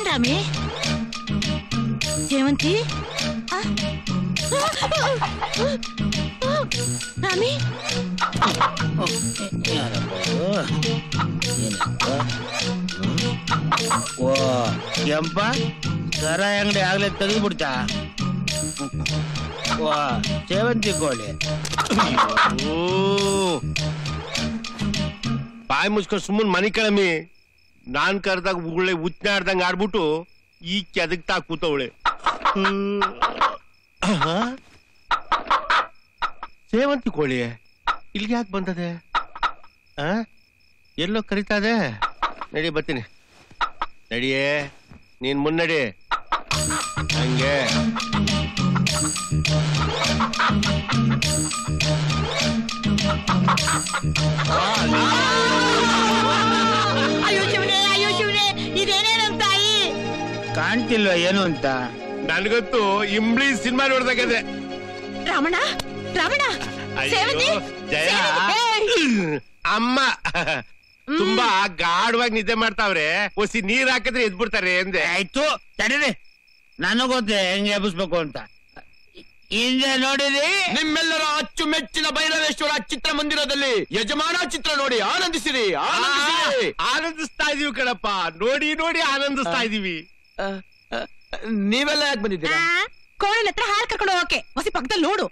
[SPEAKER 2] ರಾಮಿ? ಸೇವಂತಿ ಆ? ರಾಮಿ?
[SPEAKER 8] ಓ ಕೆಂಪ ಸರ ಅಂಗಡಿ ಆಗ್ಲೇ ತೆಗೆದು ಬಿಡ್ತಾ ಓ ಸೇವಂತಿ ಕೋಳಿ.
[SPEAKER 4] ಬಾಯಿ ಮುಚ್ಕೊಂಡು ಸುಮ್ಮನೆ ಮನಿ ಕಳಮಿ. ನಾನ್ ಕರೆದಾಗ ಉಗುಳೆ ಉಚ್ನಾಡ್ದಂಗ ಆಡ್ಬಿಟ್ಟು ಈ ತಾಕ್ ಕೂತವಳೆ. ಸೇವಂತಿ ಕೋಳಿ ಇಲ್ಲಿಗೆ ಯಾಕೆ ಬಂದದೆ? ಆ? ಎಲ್ಲೋ ಕರಿತಾದೆ? ನಡಿ ಬರ್ತೀನಿ. ನಡಿಯೇ ನೀನ್ ಮುನ್ನಡಿ. ಹಂಗೆ.
[SPEAKER 2] ಅಯ್ಯೋ ಶಿವನೇ ಅಯ್ಯೋ ಶಿವನೇ ಇದೇನೇ ನಮ್ ತಾಯಿ
[SPEAKER 8] ಕಾಣ್ತಿಲ್ವ ಏನು ಅಂತ?
[SPEAKER 4] ನನಗಂತೂ ಇಂಬ್ಳಿ ಸಿನಿಮಾ ನೋಡ್ದಾಗದೆ
[SPEAKER 5] ರಮಣ ರಮಣ ಸೇವಂತಿ
[SPEAKER 4] ಜಯ.
[SPEAKER 5] ಸೇವಂತಿ,
[SPEAKER 4] ಅಮ್ಮ ತುಂಬಾ ಗಾಢವಾಗಿ ನಿದ್ದೆ ಮಾಡ್ತಾವ್ರೆ. ಒಸಿ ನೀರ್ ಹಾಕಿದ್ರೆ ಎದ್ಬಿಡ್ತಾರೆ ಎಂದೆ.
[SPEAKER 8] ಆಯ್ತು ತಡೀರಿ. ನನಗೊತ್ತೆ ಹೆಂಗೆ ಎಬ್ಬಿಸ್ಬೇಕು ಅಂತ? ಹಿಂದೆ ನೋಡಿರಿ?
[SPEAKER 3] ನಿಮ್ಮೆಲ್ಲರ ಅಚ್ಚುಮೆಚ್ಚಿನ ಭೈರವೇಶ್ವರ ಚಿತ್ರ ಮಂದಿರದಲ್ಲಿ ಯಜಮಾನ ಚಿತ್ರ ನೋಡಿ ಆನಂದಿಸಿರಿ ಆನಂದಿಸಿರಿ.
[SPEAKER 4] ಆನಂದಿಸ್ತಾ ಇದೀವಿ ಕಣಪ್ಪ. ನೋಡಿ ನೋಡಿ ಆನಂದಿಸ್ತಾ ಇದೀವಿ.
[SPEAKER 3] ಆ, ಆ, ನೀವೆಲ್ಲ ಯಾಕೆ ಬಂದಿದ್ದೀರಾ?
[SPEAKER 5] ಕೋಣನ ಹತ್ರ ಹಾಲ್ ಕರ್ಕೊಂಡು ಹೋಗಕ್ಕೆ. ಹೊಸಿ ಪಕ್ಕದಲ್ಲಿ ನೋಡು.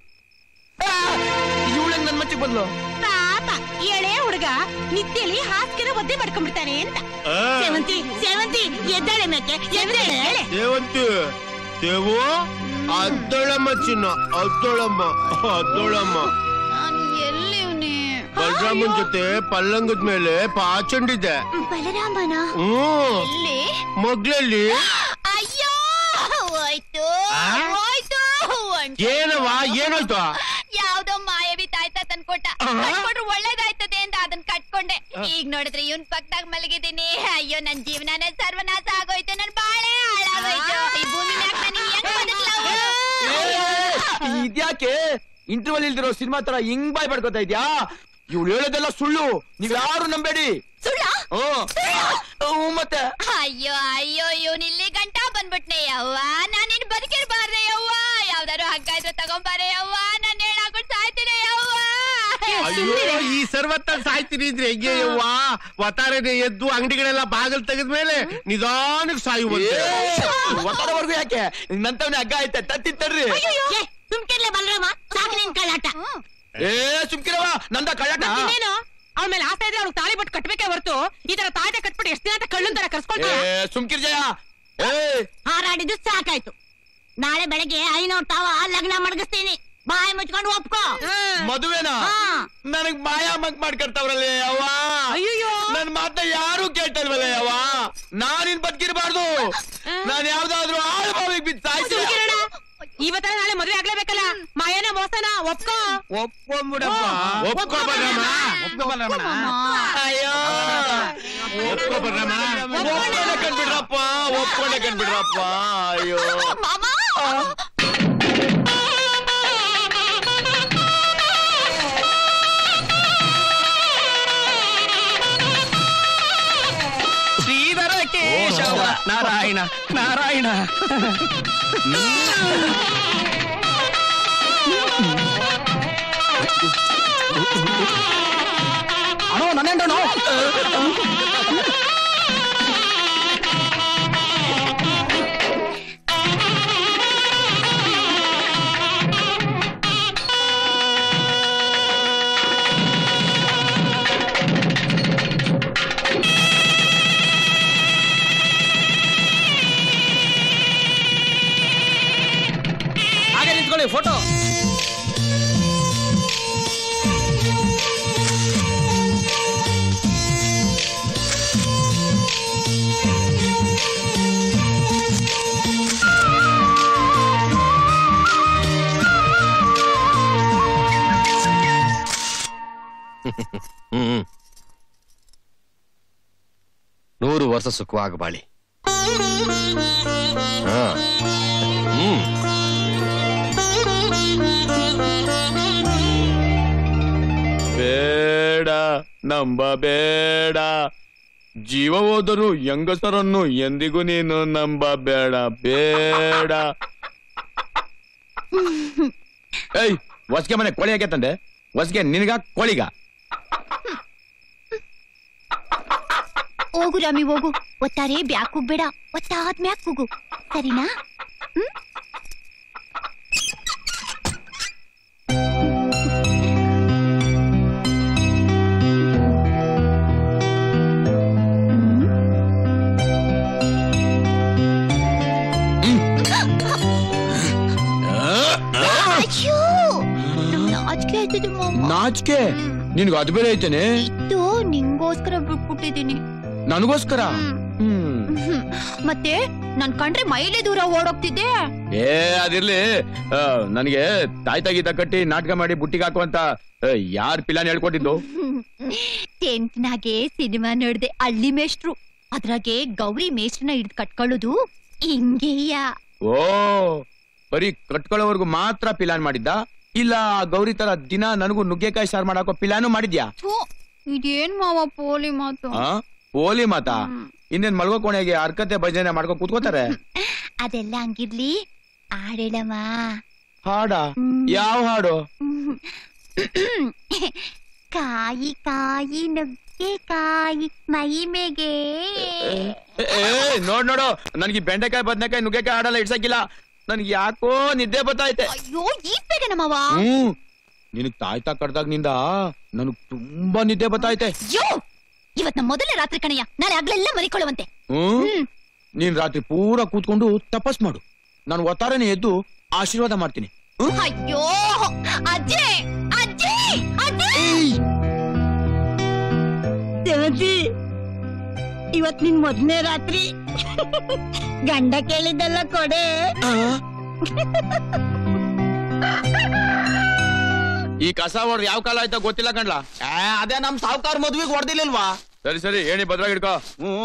[SPEAKER 3] ಇವಳಂಗ್ ನನ್ ಮಚ್ಚಿಗೆ ಬಂದ್ಲು.
[SPEAKER 5] ಪಾಪ ಎಳೆ ಹುಡುಗ ನಿತ್ಯಲಿ ಹಾಸಿಗೆನ ಒದ್ದೆ ಮಾಡ್ಕೊಂಡ್ಬಿಡ್ತಾನೆ ಅಂತ.
[SPEAKER 4] ಆ,
[SPEAKER 2] ಸೇವಂತಿ ಸೇವಂತಿ ಎದ್ದಾಳೆ ಮೇಕೆ ಎದ್ದಾಳೆ
[SPEAKER 4] ಸೇವಂತಿ. ದೇವು ಅದ್ದಳಮ್ಮ ಚಿನ್ನ ಅದ್ದಳಮ್ಮ ಅದ್ದಳಮ್ಮ.
[SPEAKER 1] ನಾನು ಎಲ್ಲಿವ್ನಿ
[SPEAKER 4] ಬಲರಾಮನ್ ಜೊತೆ ಪಲ್ಲಂಗದ ಮೇಲೆ ಪಾಚಂಡಿದೆ.
[SPEAKER 1] ಬಲರಾಮನ?
[SPEAKER 4] ಹ್ಮ್.
[SPEAKER 1] ಎಲ್ಲಿ?
[SPEAKER 4] ಮಗ್ಲಲ್ಲಿ
[SPEAKER 1] ಅಯ್ಯೋ. ಹೋಯ್ತು? ಹೋಯ್ತು ಒಂಟು.
[SPEAKER 4] ಏನವ ಏನಾಯ್ತು
[SPEAKER 1] ಯಾವ್ದೋ ಮಾಯವಿ ತಾಯ್ತ ತಂದ್ಕೊಟ್ಟ. ಕಟ್ಕೊಂಡ್ರೆ ಒಳ್ಳೇದಾಯ್ತದೆ ಅಂತ ಅದನ್ ಕಟ್ಕೊಂಡೆ. ಈಗ ನೋಡಿದ್ರೆ ಇವನ್ ಪಕ್ಕದಾಗ ಮಲಗಿದ್ದೀನಿ. ಅಯ್ಯೋ ನನ್ ಜೀವನನೇ ಸರ್ವನಾಶ ಆಗೋಯ್ತು. ನನ್ ಬಾಳೆ ಹಾಳಾಗೋಯ್ತು. ಈ ಭೂಮಿ
[SPEAKER 3] ಇದ್ಯಾಕೆ? ಇಂಟರ್ವಲ್ ಇಲ್ದಿರೋ ಸಿನಿಮಾ ತರ ಹಿಂಗ್ ಬಾಯ್ ಪಡ್ಕೊತಾ ಇದ್ಯಾ? ಇವಳು ಹೇಳೋದೆಲ್ಲ ಸುಳ್ಳು. ನೀವ್ ಯಾರು ನಂಬೇಡಿ.
[SPEAKER 1] ಸುಳ್ಳ?
[SPEAKER 3] ಹ್ಮ್. ಹ್ಮ್, ಮತ್ತೆ?
[SPEAKER 1] ಅಯ್ಯೋ ಅಯ್ಯೋ ಇವನ್ ಇಲ್ಲಿ ಗಂಟ ಬಂದ್ಬಿಟ್ನೆ ಯವ್ವ. ನಿನ್ನ ಬದುಕಿರ್ಬಾರ್ದೆ ಯವ್ವ. ಯಾವ್ದಾರು ಹಗ್ಗ ಇದ್ರೆ ತಗೊಂಬಾರೆ ಯವ್ವ. ನಾನು ಹೇಳಾಕೊಂಡು ಸಾಯ್ತೀನಿ ಯವ್ವ.
[SPEAKER 4] ಅಯ್ಯೋ ಈ ಸರ್ವತ್ತ ಸಾಯ್ತೀನಿ ಇದ್ರೆ ಹೆಂಗೆ ಯವ್ವ? ವತಾರನೆ ಎದ್ದು ಅಂಗಡಿಗಳೆಲ್ಲ ಬಾಗಲ್ ತೆಗೆದ್ಮೇಲೆ ನಿಧಾನಕ್ಕೆ ಸಾಯುವಂತೆ.
[SPEAKER 3] ಒತ್ತಡವರೆಗೂ ಯಾಕೆ? ನಂತವನೇ ಹಗ್ಗ ಐತೆ ತತ್ತಿ ತರ್ರಿ
[SPEAKER 2] ಏ, ಸುಮ್ಕಿರ್ಲೆ ಬಲರಾಮ. ಸಾಕು ನಿನ್ ಕಳ್ಳಾಟ.
[SPEAKER 3] ಏ ಸುಮ್ಕಿರವ ನಂದ ಕಳ್ಳಟ
[SPEAKER 5] ಇನ್ನೇನು? ಅವ್ಮೇಲೆ ಆಸೆ ಇದ್ರೆ ಅವ್ಳು ತಾಳಿ ಬಟ್ಟು ಕಟ್ಬೇಕೇ ಹೊರತು. ಈ ತರ ತಾಯ್ದೆ ಕಟ್ಬಿಟ್ಟು ಎಷ್ಟು ದಿನ ಅಂತ ಕಳ್ಳನ್ ತರ
[SPEAKER 3] ಏ
[SPEAKER 5] ಕರ್ಸ್ಕೊಳ್ತಾರ
[SPEAKER 3] ಸುಮ್ಕಿರ್ ಜಯ. ಏ.
[SPEAKER 2] ಹಾರಾಡಿದ್ದು ಸಾಕಾಯ್ತು. ನಾಳೆ ಬೆಳಗ್ಗೆ ಐನೂರು ತಾವ ಲಗ್ನ ಮಡಗಿಸ್ತೀನಿ. ಬಾಯ ಮುಚ್ಕೊಂಡು ಒಪ್ಕೋ.
[SPEAKER 3] ಮದುವೆನಾ. ನನಗ್ ಮಾಯಾ ಮಗ್ ಮಾಡ್ಕೊಡ್ತಾವ್ರಲ್ಲೇ ಅವ್ವ
[SPEAKER 5] ಅಯ್ಯೋ
[SPEAKER 3] ನನ್ ಮಾತ ಯಾರು ಕೇಳ್ತಲ್ವಲ್ಲ ಅವ್ವ ನಾನಿನ್ ಬದುಕಿರ್ಬಾರ್ದು. ನಾನ್ ಯಾವ್ದಾದ್ರು ಆಳು ಬಾವಿಗೆ ಬಿದ್ದು ಸಾಯ್ತೀನಿ.
[SPEAKER 5] ಇವತ್ತರ ನಾಳೆ ಮದ್ವೆ ಆಗ್ಲೇಬೇಕಲ್ಲ ಮಾಯನ ಮೋಸನ ಒಪ್ಕೋ
[SPEAKER 8] ಒಪ್ಕೊಂಬಿಡಪ್ಪ
[SPEAKER 4] ಒಪ್ಕೋ ಬಲರಾಮ
[SPEAKER 8] ಒಪ್ಕೊ ಬಲರಾಮಣ್ಣ.
[SPEAKER 3] ಅಯ್ಯೋ
[SPEAKER 4] ಒಪ್ಕೋ ಬಲರಾಮ
[SPEAKER 3] ಒಪ್ಕೊಂಡೆ ಕಂಡ್ಬಿಡ್ರಪ್ಪ ಒಪ್ಕೊಂಡೆ ಕಂಡ್ಬಿಡ್ರಪ್ಪ ಅಯ್ಯೋ
[SPEAKER 7] నారాయణ
[SPEAKER 4] నారాయణ. అనో నన్నేంటో ಸುಖವಾಗಿ ಬಾಳಿ. ಬೇಡ ಹ್ಮ್.
[SPEAKER 3] ಬೇಡ ನಂಬಬೇಡ ಜೀವ ಹೋದರೂ ಹೆಂಗಸರನ್ನು ಎಂದಿಗೂ ನೀನು ನಂಬಬೇಡ ಬೇಡ *laughs* ಏಯ್ ಹೊಸ್ಗೆ ಮನೆ ಕೋಳಿ ಯಾಕೆ ತಂದೆ? ಹೊಸ್ಗೆ ನಿನಗ ಕೋಳಿಗ?
[SPEAKER 1] ಹೋಗು ರಾಮಿ ಹೋಗು. ಒತ್ತಾರೆ ಬ್ಯಾಕ್ ಹೋಗ್ಬೇಡ ಒತ್ತಾದ್ಮ್ಯಾಕ್ ಹೋಗು. ಸರಿನಾ? ಅಯ್ಯೋ ನಾಚಿಕೆ ನಿನ್ಗೆ ಮಾವ
[SPEAKER 3] ನಾಚಿಕೆ? ನಿನ್ಗ ಅದು ಬೇರೆ ಐತೇನೆ?
[SPEAKER 1] ನಿಂಗೋಸ್ಕರ ಬಿಟ್ಬಿಟ್ಟಿದೀನಿ
[SPEAKER 3] ನನಗೋಸ್ಕರ.
[SPEAKER 1] ಮತ್ತೆ ನನ್ ಕಂಡ್ರೆ ಮೈಲಿ ದೂರ ಓಡೋಗ್ತಿದ್ದೆ.
[SPEAKER 3] ಏ ಅದಿರ್ಲಿ. ನನಗೆ ತಾಯಿ ತಾಗಿತ ಕಟ್ಟಿ ನಾಟಕ ಮಾಡಿ ಬುಟ್ಟಿಗೆ ಹಾಕುವಂತ ಯಾರ್ ಪಿಲಾನ್ ಹೇಳ್ಕೊಟ್ಟಿದ್ದು?
[SPEAKER 1] ಟೆಂಟ್ನಾಗೆ ಸಿನಿಮಾ ನೋಡ್ದೆ ಅಲ್ಲಿ ಮೇಷ್ಟ್ರು. ಅದ್ರಾಗೆ ಗೌರಿ ಮೇಷ್ಟ್ರನ ಹಿಡ್ದು ಕಟ್ಕೊಳ್ಳೋದು ಹಿಂಗೆಯ?
[SPEAKER 3] ಓ ಬರೀ ಕಟ್ಕೊಳ್ಳೋವರೆಗೂ ಮಾತ್ರ ಪಿಲಾನ್ ಮಾಡಿದ್ದ? ಇಲ್ಲ ಗೌರಿ ತರ ದಿನ ನನಗೂ ನುಗ್ಗೆಕಾಯಿ ಸಾರ್ ಮಾಡಾಕೋ ಪಿಲಾನು ಮಾಡಿದ್ಯಾ?
[SPEAKER 1] ಇದೇನ್ ಮಾವ ಪೋಲಿ ಮಾತು?
[SPEAKER 3] ಪೋಲಿ ಮಾತಾ ಇನ್ನೇನ್ ಮಲ್ಗೋ ಕೋಣೆಗೆ ಅರ್ಕತೆ ಭಜನೆ ಮಾಡ್ಕೊ ಕೂತ್ಕೋತಾರೆ? *laughs*
[SPEAKER 1] ಅದೆಲ್ಲ ಹಂಗಿರ್ಲಿ. ಹಾಡೇಳಮ್ಮ
[SPEAKER 3] ಹಾಡ? ಯಾವ ಹಾಡು? *coughs*
[SPEAKER 1] ಕಾಯಿ ಕಾಯಿ ನುಗ್ಗೆ ಕಾಯಿ ಮೈ ಮೇಗೆ.
[SPEAKER 3] ಏ, ನೋಡ್ ನೋಡು. ನನ್ಗೆ ಬೆಂಡೆಕಾಯಿ ಬದನೆಕಾಯಿ ನುಗ್ಗೆಕಾಯಿ ಆಡಲ್ಲ ಇಡ್ಸಕ್ಕಿಲ್ಲ. ನನ್ಗೆ ಯಾಕೋ ನಿದ್ದೆ ಬತ್ತೈತೆ
[SPEAKER 1] ಅಯ್ಯೋ ಈ ಬೇಗ ನಮ್ಮವ
[SPEAKER 3] ಹ್ಮ್. ನಿನಗ್ ತಾಯ್ತಾ ಕಡ್ದಾಗ್ನಿಂದ ನನಗ್ ತುಂಬಾ ನಿದ್ದೆ ಬತ್ತೈತೆ
[SPEAKER 1] ಅಯ್ಯೋ ಇವತ್ ನಮ್ಮ ಮೊದಲನೇ ರಾತ್ರಿ ಕಣಯ್ಯ. ನಾಳೆ ಆಗ್ಲೆಲ್ಲ ಮರಿಕೊಳ್ಳುವಂತೆ.
[SPEAKER 3] ಹ್ಮ್? ನೀನ್ ರಾತ್ರಿ ಪೂರಾ ಕೂತ್ಕೊಂಡು ತಪಸ್ ಮಾಡು. ನಾನು ಒತ್ತಾರನೇ ಎದ್ದು ಆಶೀರ್ವಾದ ಮಾಡ್ತೀನಿ. ಹ್ಮ್?
[SPEAKER 1] ಅಯ್ಯೋ! ಅಜ್ಜಿ! ಅಜ್ಜಿ! ಅಜ್ಜಿ!
[SPEAKER 2] ಇವತ್ ನಿನ್ ಮೊದಲನೇ ರಾತ್ರಿ. ಗಂಡ ಕೇಳಿದ್ದೆಲ್ಲ ಕೊಡೆ.
[SPEAKER 3] ಈ ಕಸ ಹೊಡೆದ್ ಯಾವ ಕಾಲ ಆಯ್ತಾ ಗೊತ್ತಿಲ್ಲ ಕಣ್ಲಾ?
[SPEAKER 7] ಅದೇ ನಮ್ ಸಾವುಕಾರ ಮದ್ವಿಗೆ ಹೊಡೆದಿಲ್ವಾ
[SPEAKER 3] ಸರಿ ಸರಿ ಏಣಿ ಭದ್ರಾಗಿ ಹಿಡ್ಕೋ.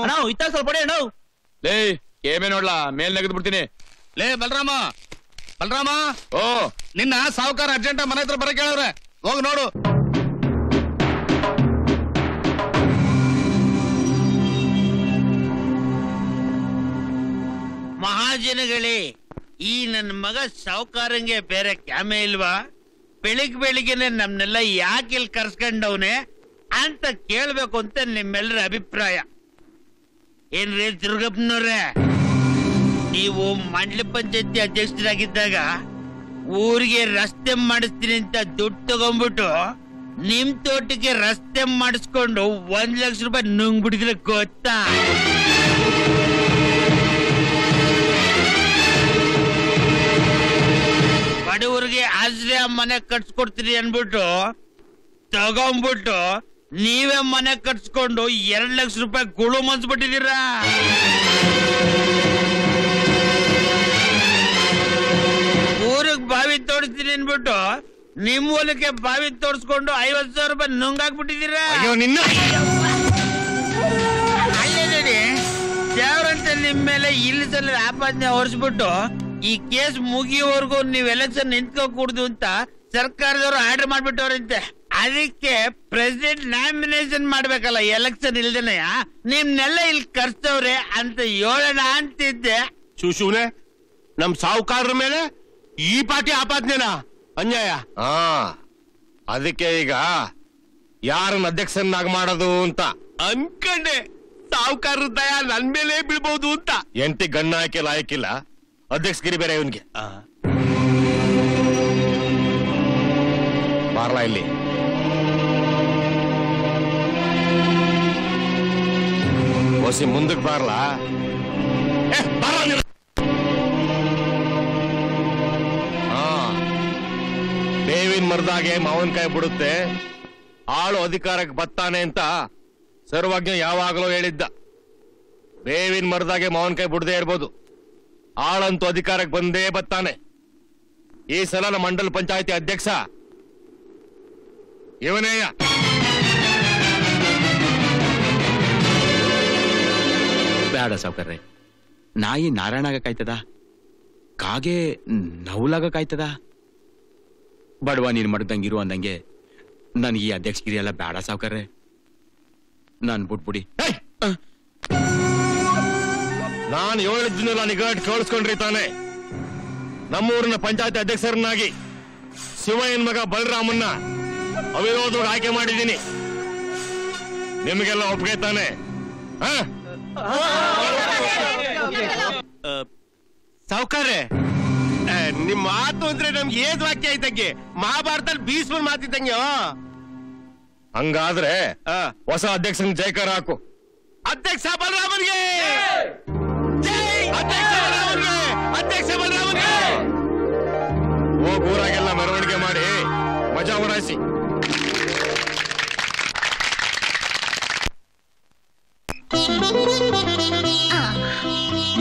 [SPEAKER 7] ನಾವು ಇತ್ತ ಸ್ವಲ್ಪ
[SPEAKER 3] ಲೇ ಏಮೇ ನೋಡ್ಲಾ? ಮೇಲ್ ನೆಗೆದು ಬಿಡ್ತೀನಿ.
[SPEAKER 9] ಲೇ ಬಲರಾಮ. ಬಲರಾಮ.
[SPEAKER 3] ಓ.
[SPEAKER 9] ನಿನ್ನ ಸಾವುಕಾರ ಅರ್ಜೆಂಟ್ ಮನೆ ಹತ್ರ ಬರಕ್ ಹೇಳವ್ರೆ. ಹೋಗ್ ನೋಡು.
[SPEAKER 8] ಮಹಾಜನಗಳೇ ಈ ನನ್ನ ಮಗ ಸಾವುಕಾರಂಗೆ ಬೇರೆ ಕ್ಯಾಮೆ ಇಲ್ವಾ? ಬೆಳಿಗ್ ಬೆಳಿಗ್ಗೆನೆ ನಮ್ನೆಲ್ಲ ಯಾಕೆ ಇಲ್ಲಿ ಕರ್ಸ್ಕೊಂಡವನೆ ಅಂತ ಕೇಳ್ಬೇಕು ಅಂತ ನಿಮ್ಮೆಲ್ಲರ ಅಭಿಪ್ರಾಯ. ಏನ್ರಿ ದುರ್ಗಪ್ಪನವ್ರೆ? ನೀವು ಮಂಡಲ ಪಂಚಾಯತಿ ಅಧ್ಯಕ್ಷರಾಗಿದ್ದಾಗ ಊರಿಗೆ ರಸ್ತೆ ಮಾಡಿಸ್ತೀನಿ ಅಂತ ದುಡ್ಡು ತಗೊಂಡ್ಬಿಟ್ಟು ನಿಮ್ ತೋಟಕ್ಕೆ ರಸ್ತೆ ಮಾಡಿಸ್ಕೊಂಡು ಒಂದ್ ಲಕ್ಷ ರೂಪಾಯಿ ನುಂಗ್ಬಿಡಿದ್ರೆ ಗೊತ್ತಾ? ಬಡವರಿಗೆ ಆಶ್ರಯ ಮನೆ ಕಟ್ಸ್ಕೊಡ್ತೀರಿ ಅನ್ಬಿಟ್ಟು ತಗೊಂಡ್ಬಿಟ್ಟು ನೀವೇ ಮನೆ ಕಟ್ಸ್ಕೊಂಡು ಎರಡ್ ಲಕ್ಷ ರೂಪಾಯಿ ಗುಳು ಮನ್ಸ್ಬಿಟ್ಟಿದ್ದೀರಾ ಊರಿಗೆ ಬಾವಿ ತೋಡಿಸ್ತೀರಿ ಅನ್ಬಿಟ್ಟು ನಿಮ್ ಹೊಲಕ್ಕೆ ಬಾವಿ ತೋರಿಸ್ಕೊಂಡು ಐವತ್ ಸಾವಿರ ರೂಪಾಯಿ ನುಂಗಾಕ್ಬಿಟ್ಟಿದ್ದೀರಾ ದೇವ್ರಂತ ನಿಮ್ ಮೇಲೆ ಇಲ್ಲಿ ಸಲ ಆಪಾದನೆ ಹೊರಿಸ್ಬಿಟ್ಟು ಈ ಕೇಸ್ ಮುಗಿಯೋವರೆಗೂ ನೀವ್ ಎಲೆಕ್ಷನ್ ನಿಂತ್ಕೋಕೂಡ್ದು ಅಂತ ಸರ್ಕಾರದವರು ಆರ್ಡರ್ ಮಾಡ್ಬಿಟ್ಟವ್ರಂತೆ. ಅದಕ್ಕೆ ಪ್ರೆಸಿಡೆಂಟ್ ನಾಮಿನೇಷನ್ ಮಾಡ್ಬೇಕಲ್ಲ ಎಲೆಕ್ಷನ್ ಇಲ್ದೇನೆಯ ನಿಮ್ನೆಲ್ಲ ಇಲ್ಲಿ ಕರ್ಸವ್ರೆ ಅಂತ ಹೇಳೋಣ ಅಂತಿದ್ದೆ.
[SPEAKER 6] ಶಿವಶಿವನೆ ನಮ್ ಸಾಹುಕಾರರ ಮೇಲೆ ಈ ಪಾರ್ಟಿ ಆಪಾದನೆನಾ ಅನ್ಯಾಯ. ಹಾ ಅದಕ್ಕೆ ಈಗ ಯಾರನ್ನ ಅಧ್ಯಕ್ಷನಾಗಿ ಮಾಡೋದು ಅಂತ. ಅನ್ಕಂಡೆ ಸಾಹುಕಾರ ದಯ ನನ್ ಮೇಲೆ ಬೀಳ್ಬಹುದು ಅಂತ. ಎಂಟಿ ಗಣ್ಣ ಹಾಕಿಲ್ಲ ಲಾಯಕ್ಕಿಲ್ಲ ಅಧ್ಯಕ್ಷಗಿರಿ ಬೇರೆ ಇವನ್ಗೆ. ಬಾರ್ಲಾ ಇಲ್ಲಿ. ಹೊಸಿ ಮುಂದಕ್ಕೆ ಬಾರ್ಲಾ? ಬೇವಿನ ಮರದಾಗೆ ಮಾವಿನಕಾಯಿ ಬಿಡುತ್ತೆ. ಆಳು ಅಧಿಕಾರಕ್ಕೆ ಬತ್ತಾನೆ ಅಂತ ಸರ್ವಜ್ಞ ಯಾವಾಗಲೂ ಹೇಳಿದ್ದ. ಬೇವಿನ ಮರದಾಗೆ ಮಾವಿನಕಾಯಿ ಬಿಡದೆ ಇರ್ಬೋದು. ಆಳಂತೂ ಅಧಿಕಾರಕ್ಕೆ ಬಂದೇ ಬತ್ತಾನೆ ಈ ಸಲ ನಮ್ಮ ಮಂಡಲ ಪಂಚಾಯತಿ ಅಧ್ಯಕ್ಷ ಇವನೇಯ
[SPEAKER 3] ಬೇಡ ಸಾವುಕರ್ರೆ. ನಾಯಿ ನಾರಾಯಣಾಗ ಕಾಯ್ತದ? ಕಾಗೆ ನವುಲಾಗ ಕಾಯ್ತದ? ಬಡವ ನೀನ್ ಮಡ್ದಂಗಿರು ಅಂದಂಗೆ ನನಗೆ ಈ ಅಧ್ಯಕ್ಷಗಿರಿ ಎಲ್ಲ ಬೇಡ ಸಾವುಕರ್ರೆ. ನಾನು ಬಿಟ್ಬಿಡಿ.
[SPEAKER 6] ನಾನು ಹೇಳಿದ್ದನ್ನೆಲ್ಲ ನಿಗಾಟ್ ಕೇಳಿಸ್ಕೊಂಡ್ರಿ ತಾನೆ. ನಮ್ಮೂರಿನ ಪಂಚಾಯತಿ ಅಧ್ಯಕ್ಷರನ್ನಾಗಿ ಶಿವಯ್ಯನ ಮಗ ಬಲರಾಮನ್ನ ಅವಿರೋಧವಾಗಿ ಆಯ್ಕೆ ಮಾಡಿದ್ದೀನಿ. ನಿಮಗೆಲ್ಲ ಒಪ್ಪಿಗೆ ತಾನೆ? ಸಾವುಕಾರೆ. ಸಾವುಕಾರ್ರೆ ನಿಮ್ ಮಾತು ಅಂದ್ರೆ ನಮ್ಗೆ ಏದ್ ವಾಕ್ಯ ಐತಂಗೆ ಮಹಾಭಾರತದಲ್ಲಿ ಭೀಷ್ಮನ್ ಮಾತಿದ್ದಂಗೆ ಹಂಗಾದ್ರೆ ಹೊಸ ಅಧ್ಯಕ್ಷನ್ ಜೈಕಾರ ಹಾಕು. ಅಧ್ಯಕ್ಷ ಬಲರಾಮನ್ಗೆ! ಅಧ್ಯಕ್ಷ ಊರಾಗೆಲ್ಲ ಮೆರವಣಿಗೆ ಮಾಡಿ ಮಜಾ ಉಡಾಯಿಸಿ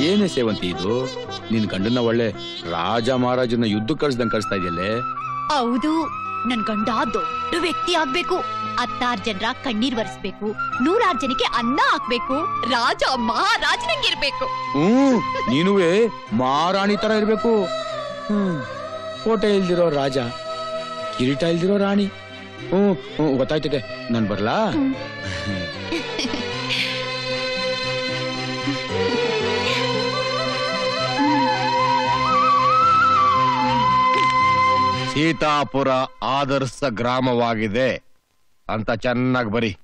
[SPEAKER 3] ಏನೇ ಸೇವಂತಿ ಇದು? ನಿನ್ ಗಂಡನ ಒಳ್ಳೆ ರಾಜ ಮಹಾರಾಜನ ಯುದ್ಧ ಕಳಿಸ್ದಂಗ್ ಕಳಿಸ್ತಾ ಇದೆಯಲ್ಲೇ?
[SPEAKER 1] ಹೌದು ನನ್ ಗಂಡ ದೊಡ್ಡ ವ್ಯಕ್ತಿ ಆಗ್ಬೇಕು. ಹತ್ತಾರ್ ಜನರ ಕಣ್ಣೀರ್ ಒರೆಸ್ಬೇಕು. ನೂರಾರು ಜನಕ್ಕೆ ಅನ್ನ ಹಾಕ್ಬೇಕು. ರಾಜ ಮಹಾರಾಜನಂಗಿರ್ಬೇಕು.
[SPEAKER 3] ಹ್ಮ್ ನೀನುವೆ ಮಹಾರಾಣಿ ತರ ಇರ್ಬೇಕು. ಹ್ಮ್ ಕೋಟೆ ಇಲ್ದಿರೋ ರಾಜ ಕಿರೀಟ ಇಲ್ದಿರೋ ರಾಣಿ. ಹ್ಮ್ ಹ್ಮ್ ಗೊತ್ತಾಯ್ತದೆ ನಾನ್ ಬರ್ಲಾ?
[SPEAKER 6] ಸೀತಾಪುರ ಆದರ್ಶ ಗ್ರಾಮವಾಗಿದೆ. ಅಂತ ಚೆನ್ನಾಗಿ ಬರಿ.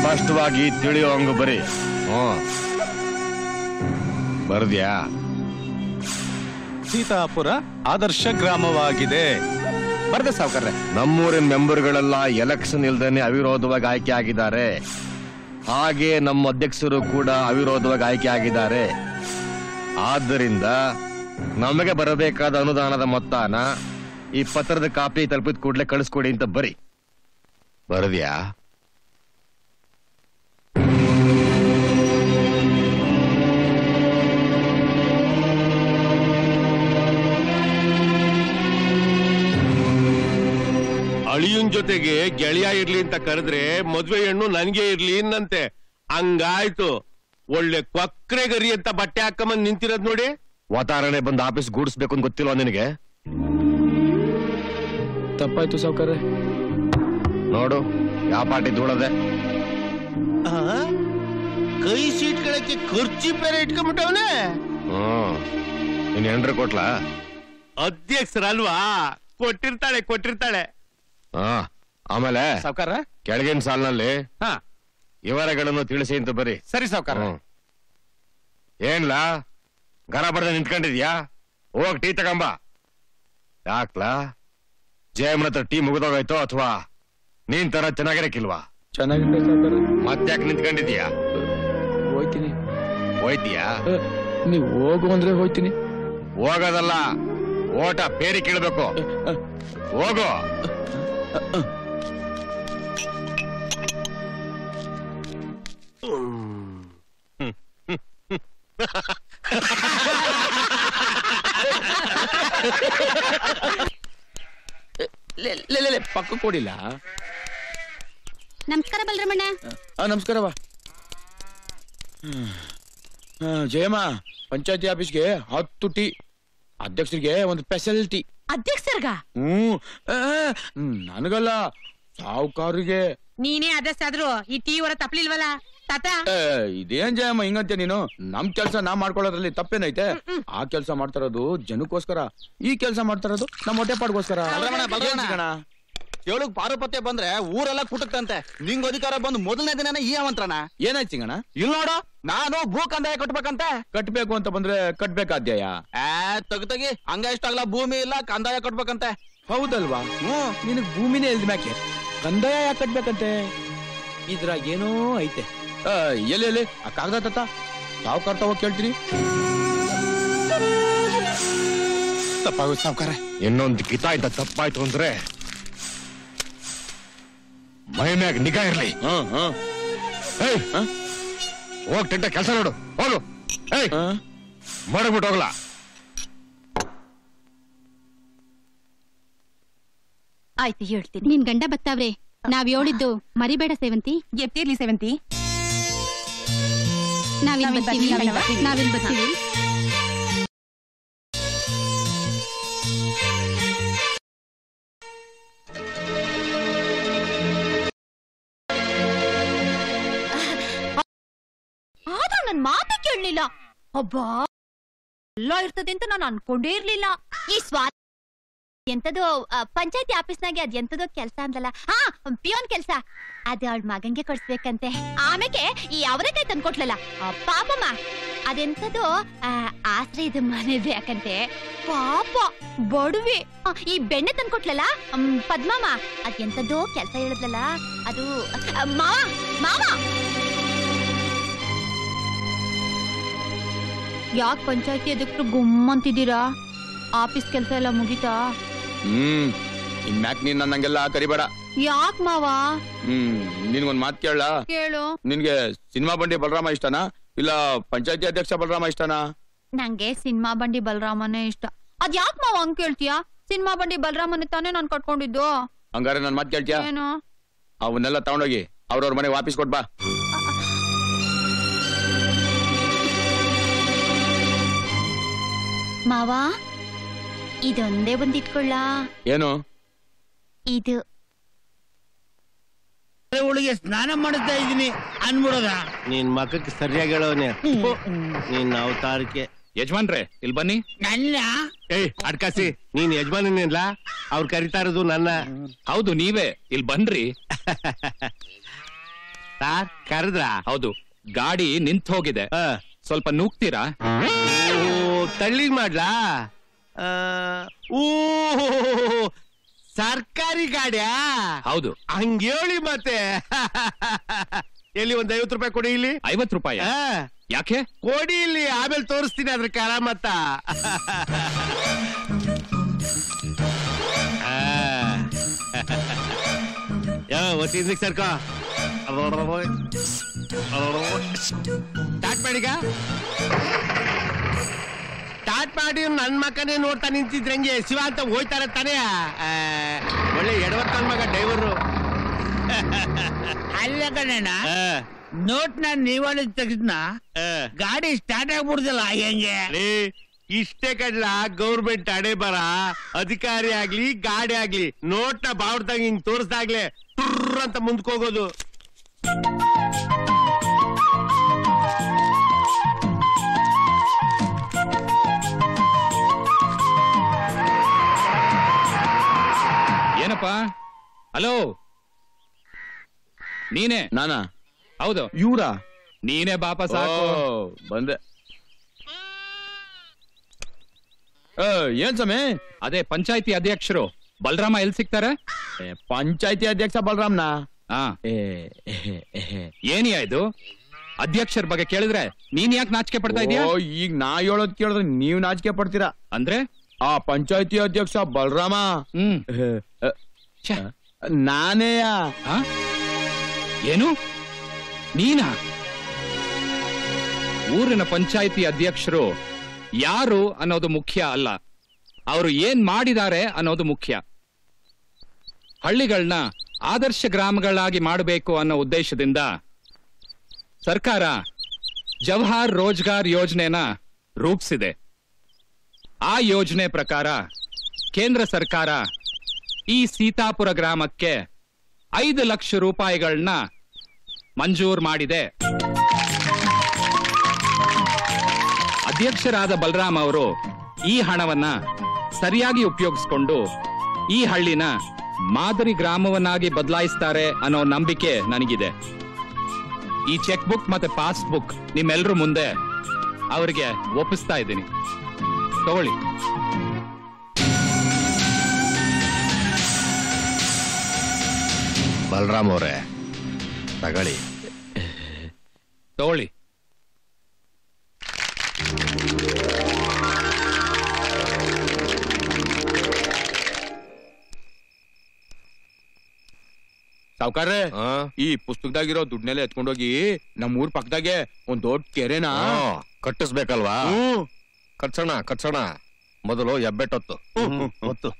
[SPEAKER 6] ಸ್ಪಷ್ಟವಾಗಿ ಹಂಗ ಬರಿ. ಹ್ಮ್ ಬರ್ದ್ಯಾ?
[SPEAKER 10] ಸೀತಾಪುರ ಆದರ್ಶ ಗ್ರಾಮವಾಗಿದೆ. ಬರ್ದೆ ಸಾವುಕಾರ್ರೆ.
[SPEAKER 6] ನಮ್ಮೂರಿನ ಮೆಂಬರ್ಗಳೆಲ್ಲ ಎಲೆಕ್ಷನ್ ಇಲ್ದೇನೆ ಅವಿರೋಧವಾಗಿ ಆಯ್ಕೆ ಆಗಿದ್ದಾರೆ. ಹಾಗೆ ನಮ್ಮ ಅಧ್ಯಕ್ಷರು ಕೂಡ ಅವಿರೋಧವಾಗಿ ಆಯ್ಕೆ ಆಗಿದ್ದಾರೆ. ಆದ್ದರಿಂದ ನಮಗೆ ಬರಬೇಕಾದ ಅನುದಾನದ ಮೊತ್ತನ ಈ ಪತ್ರದ ಕಾಪಿ ತಲುಪಿದ ಕೂಡಲೇ ಕಳಿಸ್ಕೊಡಿ ಅಂತ ಬರಿ. ಬರದ್ಯಾ ಅಳಿಯನ್ ಜೊತೆಗೆ ಗೆಳೆಯ ಇರ್ಲಿ ಅಂತ ಕರೆದ್ರೆ ಮದ್ವೆ ಹೆಣ್ಣು ನನ್ಗೆ ಇರ್ಲಿ ಇನ್ನಂತೆ ಹಂಗಾಯ್ತು. ಒಳ್ಳೆ ಕೊಕ್ರೆ ಗರಿ ಅಂತ ಬಟ್ಟೆ ಹಾಕೊಂಬಂದ್ ನಿಂತಿರೋದ್ ನೋಡಿ. ವಾತಾವರಣ ಬಂದು ಆಫೀಸ್ ಗೂಡಿಸ್ಬೇಕು ಅಂತ ಗೊತ್ತಿಲ್ವಾ ನಿನಗೆ?
[SPEAKER 3] ತಪ್ಪಾಯ್ತು ಸಾವ್ಕಾರ್ರೆ
[SPEAKER 6] ನೋಡು ಯಾವ ಪಾರ್ಟಿ ಧೂಳದೆ
[SPEAKER 8] ಕೈ ಸೀಟ್ಗಳಕ್ಕೆ ಖರ್ಚಿ ಬೇರೆ ಇಟ್ಕೊಂಡ್ಬಿಟ್ಟವನೆ?
[SPEAKER 6] ಹ್ಮ್ ನಿನ್ ಹೆಂಡ್ರು ಕೊಟ್ಲಾ? ಅಧ್ಯಕ್ಷರಲ್ವಾ? ಕೊಟ್ಟಿರ್ತಾಳೆ ಕೊಟ್ಟಿರ್ತಾಳೆ. ಹಾ ಆಮೇಲೆ
[SPEAKER 10] ಸಾವ್ಕಾರ?
[SPEAKER 6] ಕೆಳಗಿನ ಸಾಲಿನಲ್ಲಿ
[SPEAKER 10] ಹಾ.
[SPEAKER 6] ವಿವರಗಳನ್ನು ತಿಳಿಸಿ ಅಂತ ಬರಿ
[SPEAKER 10] ಸರಿ ಸಾವ್ಕಾರ.
[SPEAKER 6] ಹ್ಮ್. ಏನ್ಲಾ? ಗರ ಬಡ್ದ ನಿಂತ್ಕೊಂಡಿದ್ಯಾ? ಹೋಗ್ ಟೀ ತಗೊಂಬ. ಯಾಕ್ಲಾ? ಜಯಮ್ಮನ ಹತ್ರ ಟೀ ಮುಗಿದೋಗಾಯ್ತೋ ಅಥವಾ? ನೀನ್ ತರ ಚೆನ್ನಾಗಿರಕ್ಕಿಲ್ವಾ?
[SPEAKER 3] ಚೆನ್ನಾಗಿದೆ ಸಾವ್ಕಾರ್ರೆ
[SPEAKER 6] ಮತ್ತ್ಯಾಕ್ ನಿಂತ್ಕೊಂಡಿದ್ಯಾ
[SPEAKER 3] ಹೋಯ್ತೀನಿ.
[SPEAKER 6] ಹೋಯ್ತೀಯಾ?
[SPEAKER 3] ಅ, ನೀವ್ ಹೋಗು ಅಂದ್ರೆ ಹೋಯ್ತೀನಿ.
[SPEAKER 6] ಹೋಗೋದಲ್ಲ ಓಟ ಬೇರೆ ಕೇಳಬೇಕು. ಹೋಗು.
[SPEAKER 3] ಲೇ, ಲೇ, ಲೇ, ಲೇ, ಪಕ್ಕ ಕೊಡಿಲ್ಲ.
[SPEAKER 1] ನಮಸ್ಕಾರ ಬಲರಮಣ್ಣ.
[SPEAKER 3] ಆ, ನಮಸ್ಕಾರವ ಜಯಮ್ಮ ಪಂಚಾಯತಿ ಆಫೀಸ್ಗೆ ಹತ್ತು ಟಿ. ಅಧ್ಯಕ್ಷರಿಗೆ ಒಂದು ಸ್ಪೆಷಲ್ ಟೀ.
[SPEAKER 11] ಅಧ್ಯಕ್ಷರ್ಗ?
[SPEAKER 3] ಹ್ಮ್. ಆ, ನನಗಲ್ಲ ಸಾವುಕಾರಿಗೆ
[SPEAKER 5] ನೀನೇ ಅಧ್ಯಕ್ಷ ಆದ್ರು ಈ ಟಿ ಹೊರ ತಪ್ಲಿಲ್ವಲ್ಲ? ತಾತ?
[SPEAKER 3] ಏ, ಇದೇನ್ ಜಯಮ್ಮ ಹಿಂಗಂತೆ ನೀನು? ನಮ್ ಕೆಲ್ಸ ನಾ ಮಾಡ್ಕೊಳ್ಳೋದ್ರಲ್ಲಿ ತಪ್ಪೇನೈತೆ? ಆ ಕೆಲ್ಸ ಮಾಡ್ತಾರದು ಜನಕ್ಕೋಸ್ಕರ. ಈ ಕೆಲ್ಸ ಮಾಡ್ತಾರದು ನಮ್ಮ ಹೊಟ್ಟೆ ಪಾಡ್ಗೋಸ್ಕರ.
[SPEAKER 10] ಬಲರಾಮಣ್ಣ, ಬಲರಾಮಣ್ಣ. ಏಳುಗ್ ಪಾರುಪತ್ಯ ಬಂದ್ರೆ ಊರೆಲ್ಲ ಕುಟುಕ್ತಂತೆ. ನಿಂಗ್ ಅಧಿಕಾರ ಬಂದು ಮೊದಲನೇ ದಿನನೇ ಈ ಅವಂತ್ರಣ
[SPEAKER 3] ಏನಾಯ್ತು ಸಿಂಗಣ
[SPEAKER 10] ಇಲ್ ನೋಡು ನಾನು ಭೂ ಕಂದಾಯ ಕಟ್ಬೇಕಂತೆ.
[SPEAKER 3] ಕಟ್ಬೇಕು ಅಂತ ಬಂದ್ರೆ ಕಟ್ಬೇಕಾದ್ಯಾಯ
[SPEAKER 10] ಆ ತಗ ತಗಿ. ಹಂಗ ಇಷ್ಟಾಗ್ಲ ಭೂಮಿ ಇಲ್ಲ ಕಂದಾಯ ಕಟ್ಬೇಕಂತೆ.
[SPEAKER 3] ಹೌದಲ್ವಾ?
[SPEAKER 10] ಹ್ಮ್
[SPEAKER 3] ನಿನಗ್ ಭೂಮಿನೇ ಇಲ್ದ ಮ್ಯಾಕೆ? ಕಂದಾಯ ಯಾಕೆ ಕಟ್ಬೇಕಂತೆ? ಇದ್ರಾಗ ಏನೋ ಐತೆ. ಆ, ಎಲ್ಲಿ ಎಲ್ಲಿ? ಆ ಕಾಗದ ತತ್ತ? ಸಾವುಕಾರ ಕರ್ತಾವ ಕೇಳ್ತೀನಿ
[SPEAKER 12] ತಪ್ಪಾಗುತ್ತೆ ಸಾವುಕಾರ.
[SPEAKER 4] ಇನ್ನೊಂದು ಕಿತಾಯ್ತ ತಪ್ಪಾಯ್ತು ಅಂದ್ರೆ ಮೈ ಮ್ಯಾಗ ನಿಗಾ ಇರ್ಲಿ. ಏಯ್. ಹೋಗ್ ಟೆಂಟ ಕೆಲಸ ನೋಡು. ಹೋಗು. ಏಯ್.
[SPEAKER 3] ಮಡಗ್ಬಿಟ್ಟು
[SPEAKER 4] ಮಾಡಬಿಟ್ಟು ಹೋಗ್ಲಾ.
[SPEAKER 1] ಆಯ್ತು ಹೇಳ್ತೀನಿ.
[SPEAKER 13] ನಿನ್ ಗಂಡ ಬತ್ತಾವ್ರೆ ನಾವ್ ಹೇಳಿದ್ದು ಮರಿಬೇಡ ಸೇವಂತಿ.
[SPEAKER 5] ಎತ್ತಿರ್ಲಿ ಸೇವಂತಿ.
[SPEAKER 13] ನಾವಿಲ್ಲಿ ಬರ್ತೀವಿ ನಾವಿಲ್ಲಿ ಬರ್ತೀವಿ.
[SPEAKER 1] ಮಾತೇ ಕೇಳಲಿಲ್ಲ ಅಬ್ಬಾ! ಎಲ್ಲ ಇರ್ತದೆ ಅಂತ ನಾನು ಅನ್ಕೊಂಡೇ ಇರ್ಲಿಲ್ಲ. ಈ ಸ್ವಾ ಎಂತದೋ ಪಂಚಾಯತಿ ಆಫೀಸ್ನಾಗೆ ಅದ್ ಎಂತದೋ ಕೆಲ್ಸ ಅಂದಲ್ಲ ಹಾ ಪಿಯೋನ್ ಕೆಲ್ಸ. ಅದು ಅವಳ ಮಗಂಗೆ ಕೊಡ್ಸ್ಬೇಕಂತೆ. ಆಮೇಲೆ ಈ ಅವರೇಕಾಯಿ ತಂದ್ಕೊಟ್ಲಲ್ಲ? ಪಾಪಮ್ಮ. ಅದೆಂತದೋ ಆ, ಆಶ್ರಯದ ಮನೆ ಯಾಕಂತೆ? ಪಾಪ ಬಡವಿ. ಈ ಬೆಣ್ಣೆ ತಂದ್ಕೊಟ್ಲಲ್ಲ? ಹ್ಮ್, ಅದ್ ಎಂತದೋ ಕೆಲ್ಸ ಹೇಳಿದ್ಲಲ್ಲ. ಅದು ಮಾವ ಮಾವ. ಯಾಕೆ ಪಂಚಾಯತಿ ಅಧ್ಯಕ್ಷರು ಗುಮ್ಮಂತಿದ್ದೀರಾ? ಆಫೀಸ್ ಕೆಲಸ ಎಲ್ಲ ಮುಗಿತಾ?
[SPEAKER 3] ಹ್ಮ್ ಇನ್ಮ್ಯಾಕ್ ನೀನ್ ನನ್ನಂಗೆಲ್ಲ ಕರಿಬೇಡ.
[SPEAKER 1] ಯಾಕ್ ಮಾವ?
[SPEAKER 3] ಹ್ಮ್ ನಿನ್ಗೊಂದ್ ಮಾತ್ ಕೇಳ
[SPEAKER 1] ಕೇಳು.
[SPEAKER 3] ನಿನ್ಗೆ ಸಿನಿಮಾ ಬಂಡಿ ಬಲರಾಮ ಇಷ್ಟನಾ? ಇಲ್ಲ ಪಂಚಾಯತಿ ಅಧ್ಯಕ್ಷ ಬಲರಾಮ ಇಷ್ಟನಾ?
[SPEAKER 1] ನಂಗೆ ಸಿನಿಮಾ ಬಂಡಿ ಬಲರಾಮನೇ ಇಷ್ಟ. ಅದ್ ಯಾಕ್ ಮಾವ ಹಂಗ್ ಕೇಳ್ತೀಯಾ? ಸಿನಿಮಾ ಬಂಡಿ ಬಲರಾಮನೇ ತಾನೇ ನಾನ್ ಕಟ್ಕೊಂಡಿದ್ದು.
[SPEAKER 3] ಹಂಗಾರೆ ನನ್ ಮಾತ್ ಕೇಳ್ತೀಯ?
[SPEAKER 1] ಏನು?
[SPEAKER 3] ಅವನ್ನೆಲ್ಲ ತಗೊಂಡೋಗಿ ಅವ್ರವ್ರ ಮನೆಗೆ ವಾಪಸ್ ಕೊಟ್
[SPEAKER 1] ಮಾವ ಇದೊಂದೇ ಬಂದಿಟ್ಕೊಳ್ಳ
[SPEAKER 3] ಏನು?
[SPEAKER 1] ಇದು.
[SPEAKER 8] ಅವಳಿಗೆ ಸ್ನಾನ ಮಾಡಿಸ್ತಾ ಇದೀನಿ ಅನ್ಬಿಡೋದ?
[SPEAKER 4] ನಿನ್ ಮಕ್ಕಕ್ಕೆ ಸರಿಯಾಗಿ ಹೇಳೋನೆ. ನಿನ್ನ ಅವತಾರಕ್ಕೆ.
[SPEAKER 14] ಯಜಮಾನ್ರೆ ಇಲ್ಲಿ ಬನ್ನಿ.
[SPEAKER 8] ನನ್ನ?
[SPEAKER 4] ಏಯ್ ಅಡ್ಕಾಸಿ ನೀನ್ ಯಜಮಾನಿನಿಲ್ಲ ಅವ್ರು ಕರಿತಾ ಇರೋದು ನನ್ನ.
[SPEAKER 14] ಹೌದು ನೀವೇ ಇಲ್ಲಿ ಬನ್ರಿ.
[SPEAKER 4] ಸಾರ್ ಕರೆದ್ರ?
[SPEAKER 14] ಹೌದು ಗಾಡಿ ನಿಂತ್ ಹೋಗಿದೆ ಸ್ವಲ್ಪ ನೂಗ್ತೀರಾ?
[SPEAKER 4] ತಳ್ಳಿ ಮಾಡ್ಲಾ? ಆ, ಓ ಸರ್ಕಾರಿ ಗಾಡ್ಯಾ?
[SPEAKER 14] ಹೌದು.
[SPEAKER 4] ಹಂಗೇಳಿ ಮತ್ತೆ. ಎಲ್ಲಿ ಒಂದ್ ಐವತ್ ರೂಪಾಯಿ ಕೊಡಿ ಇಲ್ಲಿ.
[SPEAKER 14] ಐವತ್ ರೂಪಾಯಿ? ಯಾಕೆ?
[SPEAKER 4] ಕೊಡಿ ಇಲ್ಲಿ ಆಮೇಲೆ ತೋರಿಸ್ತೀನಿ ಅದ್ರ ಕಾರ ಆ. ಯೋ ಒತ್ತಿಂದ ಸರ್ಕೋ. ಸ್ಟಾರ್ಟ್ ಮಾಡೀಗ ಸ್ಟಾರ್ಟ್ ಮಾಡಿ ನನ್ನ ಮಕ್ಕನೇ ನೋಡ್ತಾ ನಿಂತಿದ್ರಂಗೆ ಶಿವ ಅಂತ ಹೋಯ್ತಾರೆ ತಾನೇ. ಒಳ್ಳೆ ಎಡವತ್ತನ ಮಗ ಡ್ರೈವರು. *laughs*
[SPEAKER 8] ಅಲ್ಲ ಕಣಣ್ಣ ನೋಟ್ ನಾನು ನೀವಾಳಿ ತಕ್ಷಣ ಗಾಡಿ ಸ್ಟಾರ್ಟ್ ಆಗ್ಬಿಡ್ದಲ್ಲ ಹೆಂಗೆ?
[SPEAKER 4] ಇಷ್ಟೇ ಕಡ್ಲ ಗೌರ್ಮೆಂಟ್ ಅಡೆ ಬರ ಅಧಿಕಾರಿ ಆಗ್ಲಿ ಗಾಡಿ ಆಗ್ಲಿ ನೋಟ್ನ ಬಾವ್ರದಾಗ ಹಿಂಗ್ ತೋರಿಸ್ದಾಗ್ಲೆ ಟುರ್ ಅಂತ ಮುಂದಕ್ಕೆ
[SPEAKER 14] ಏನಪ್ಪ ಹಲೋ? ನೀನೇ?
[SPEAKER 3] ನಾನಾ?
[SPEAKER 14] ಹೌದು.
[SPEAKER 3] ಇವ್ರ?
[SPEAKER 14] ನೀನೇ ಬಾಪ ಸಾಕು.
[SPEAKER 3] ಬಂದೆ. ಏನ್
[SPEAKER 14] ಅದೇ ಪಂಚಾಯತಿ ಅಧ್ಯಕ್ಷರು. ಬಲರಾಮ ಎಲ್ಲಿ ಸಿಗ್ತಾರೆ?
[SPEAKER 3] ಪಂಚಾಯತಿ ಅಧ್ಯಕ್ಷ ಬಲರಾಮ್ನ?
[SPEAKER 14] ಹಾ.
[SPEAKER 3] ಆಯ್ತು ಏ, ಏ, ಏ.
[SPEAKER 14] ಇದು? ಅಧ್ಯಕ್ಷರ ಬಗ್ಗೆ ಕೇಳಿದ್ರೆ ನೀನ್ ಯಾಕೆ ನಾಚಿಕೆ ಪಡ್ತಾ ಇದೀಯ
[SPEAKER 3] ಈಗ ನಾ ಹೇಳೋದ್ ಕೇಳಿದ್ರೆ ನೀವ್ ನಾಚಿಕೆ ಪಡ್ತೀರಾ?
[SPEAKER 14] ಅಂದ್ರೆ?
[SPEAKER 3] ಆ ಪಂಚಾಯತಿ ಅಧ್ಯಕ್ಷ ಬಲರಾಮ?
[SPEAKER 14] ಹ್ಮ್. ಛೆ,
[SPEAKER 3] ನಾನೇಯ?
[SPEAKER 14] ಆ? ಏನು? ನೀನಾ? ಊರಿನ ಪಂಚಾಯತಿ ಅಧ್ಯಕ್ಷರು ಯಾರು ಅನ್ನೋದು ಮುಖ್ಯ ಅಲ್ಲ. ಅವರು ಏನ್ ಮಾಡಿದ್ದಾರೆ ಅನ್ನೋದು ಮುಖ್ಯ. ಹಳ್ಳಿಗಳನ್ನ ಆದರ್ಶ ಗ್ರಾಮಗಳಾಗಿ ಮಾಡಬೇಕು ಅನ್ನೋ ಉದ್ದೇಶದಿಂದ ಸರ್ಕಾರ ಜವಹರ್ ರೋಜ್ಗಾರ್ ಯೋಜನೆನ ರೂಪಿಸಿದೆ. ಆ ಯೋಜನೆ ಪ್ರಕಾರ ಕೇಂದ್ರ ಸರ್ಕಾರ ಈ ಸೀತಾಪುರ ಗ್ರಾಮಕ್ಕೆ ಐದು ಲಕ್ಷ ರೂಪಾಯಿಗಳನ್ನ ಮಂಜೂರ್ ಮಾಡಿದೆ. ಅಧ್ಯಕ್ಷರಾದ ಬಲರಾಮ್ ಅವರು ಈ ಹಣವನ್ನ ಸರಿಯಾಗಿ ಉಪಯೋಗಿಸಿಕೊಂಡು ಈ ಹಳ್ಳಿನ ಮಾದರಿ ಗ್ರಾಮವನ್ನಾಗಿ ಬದಲಾಯಿಸ್ತಾರೆ ಅನ್ನೋ ನಂಬಿಕೆ ನನಗಿದೆ. ಈ ಚೆಕ್ ಬುಕ್ ಮತ್ತೆ ಪಾಸ್ಬುಕ್ ನಿಮ್ಮೆಲ್ಲರ ಮುಂದೆ ಅವರಿಗೆ ಒಪ್ಪಿಸ್ತಾ ಇದ್ದೀನಿ. ತಗೊಳ್ಳಿ.
[SPEAKER 15] ಬಲರಾಮ್ ಅವರೇ. ತಗೊಳ್ಳಿ.
[SPEAKER 14] ತಗೊಳ್ಳಿ.
[SPEAKER 3] ಸಾವ್ಕಾರ್ರೆ ಈ ಪುಸ್ತಕದಾಗಿರೋ ದುಡ್ನೆಲ್ಲ ಎತ್ಕೊಂಡೋಗಿ ನಮ್ಮ ಊರ್ ಪಕ್ಕದಾಗೆ ಒಂದ್ ದೊಡ್ಡ ಕೆರೆನ?
[SPEAKER 15] ಕಟ್ಟಿಸ್ಬೇಕಲ್ವಾ? ಕಟ್ಸೋಣ ಕಟ್ಸೋಣ. ಮೊದಲು ಎಬ್ಬೆಟ್ಟೊತ್ತು
[SPEAKER 9] ಗೊತ್ತು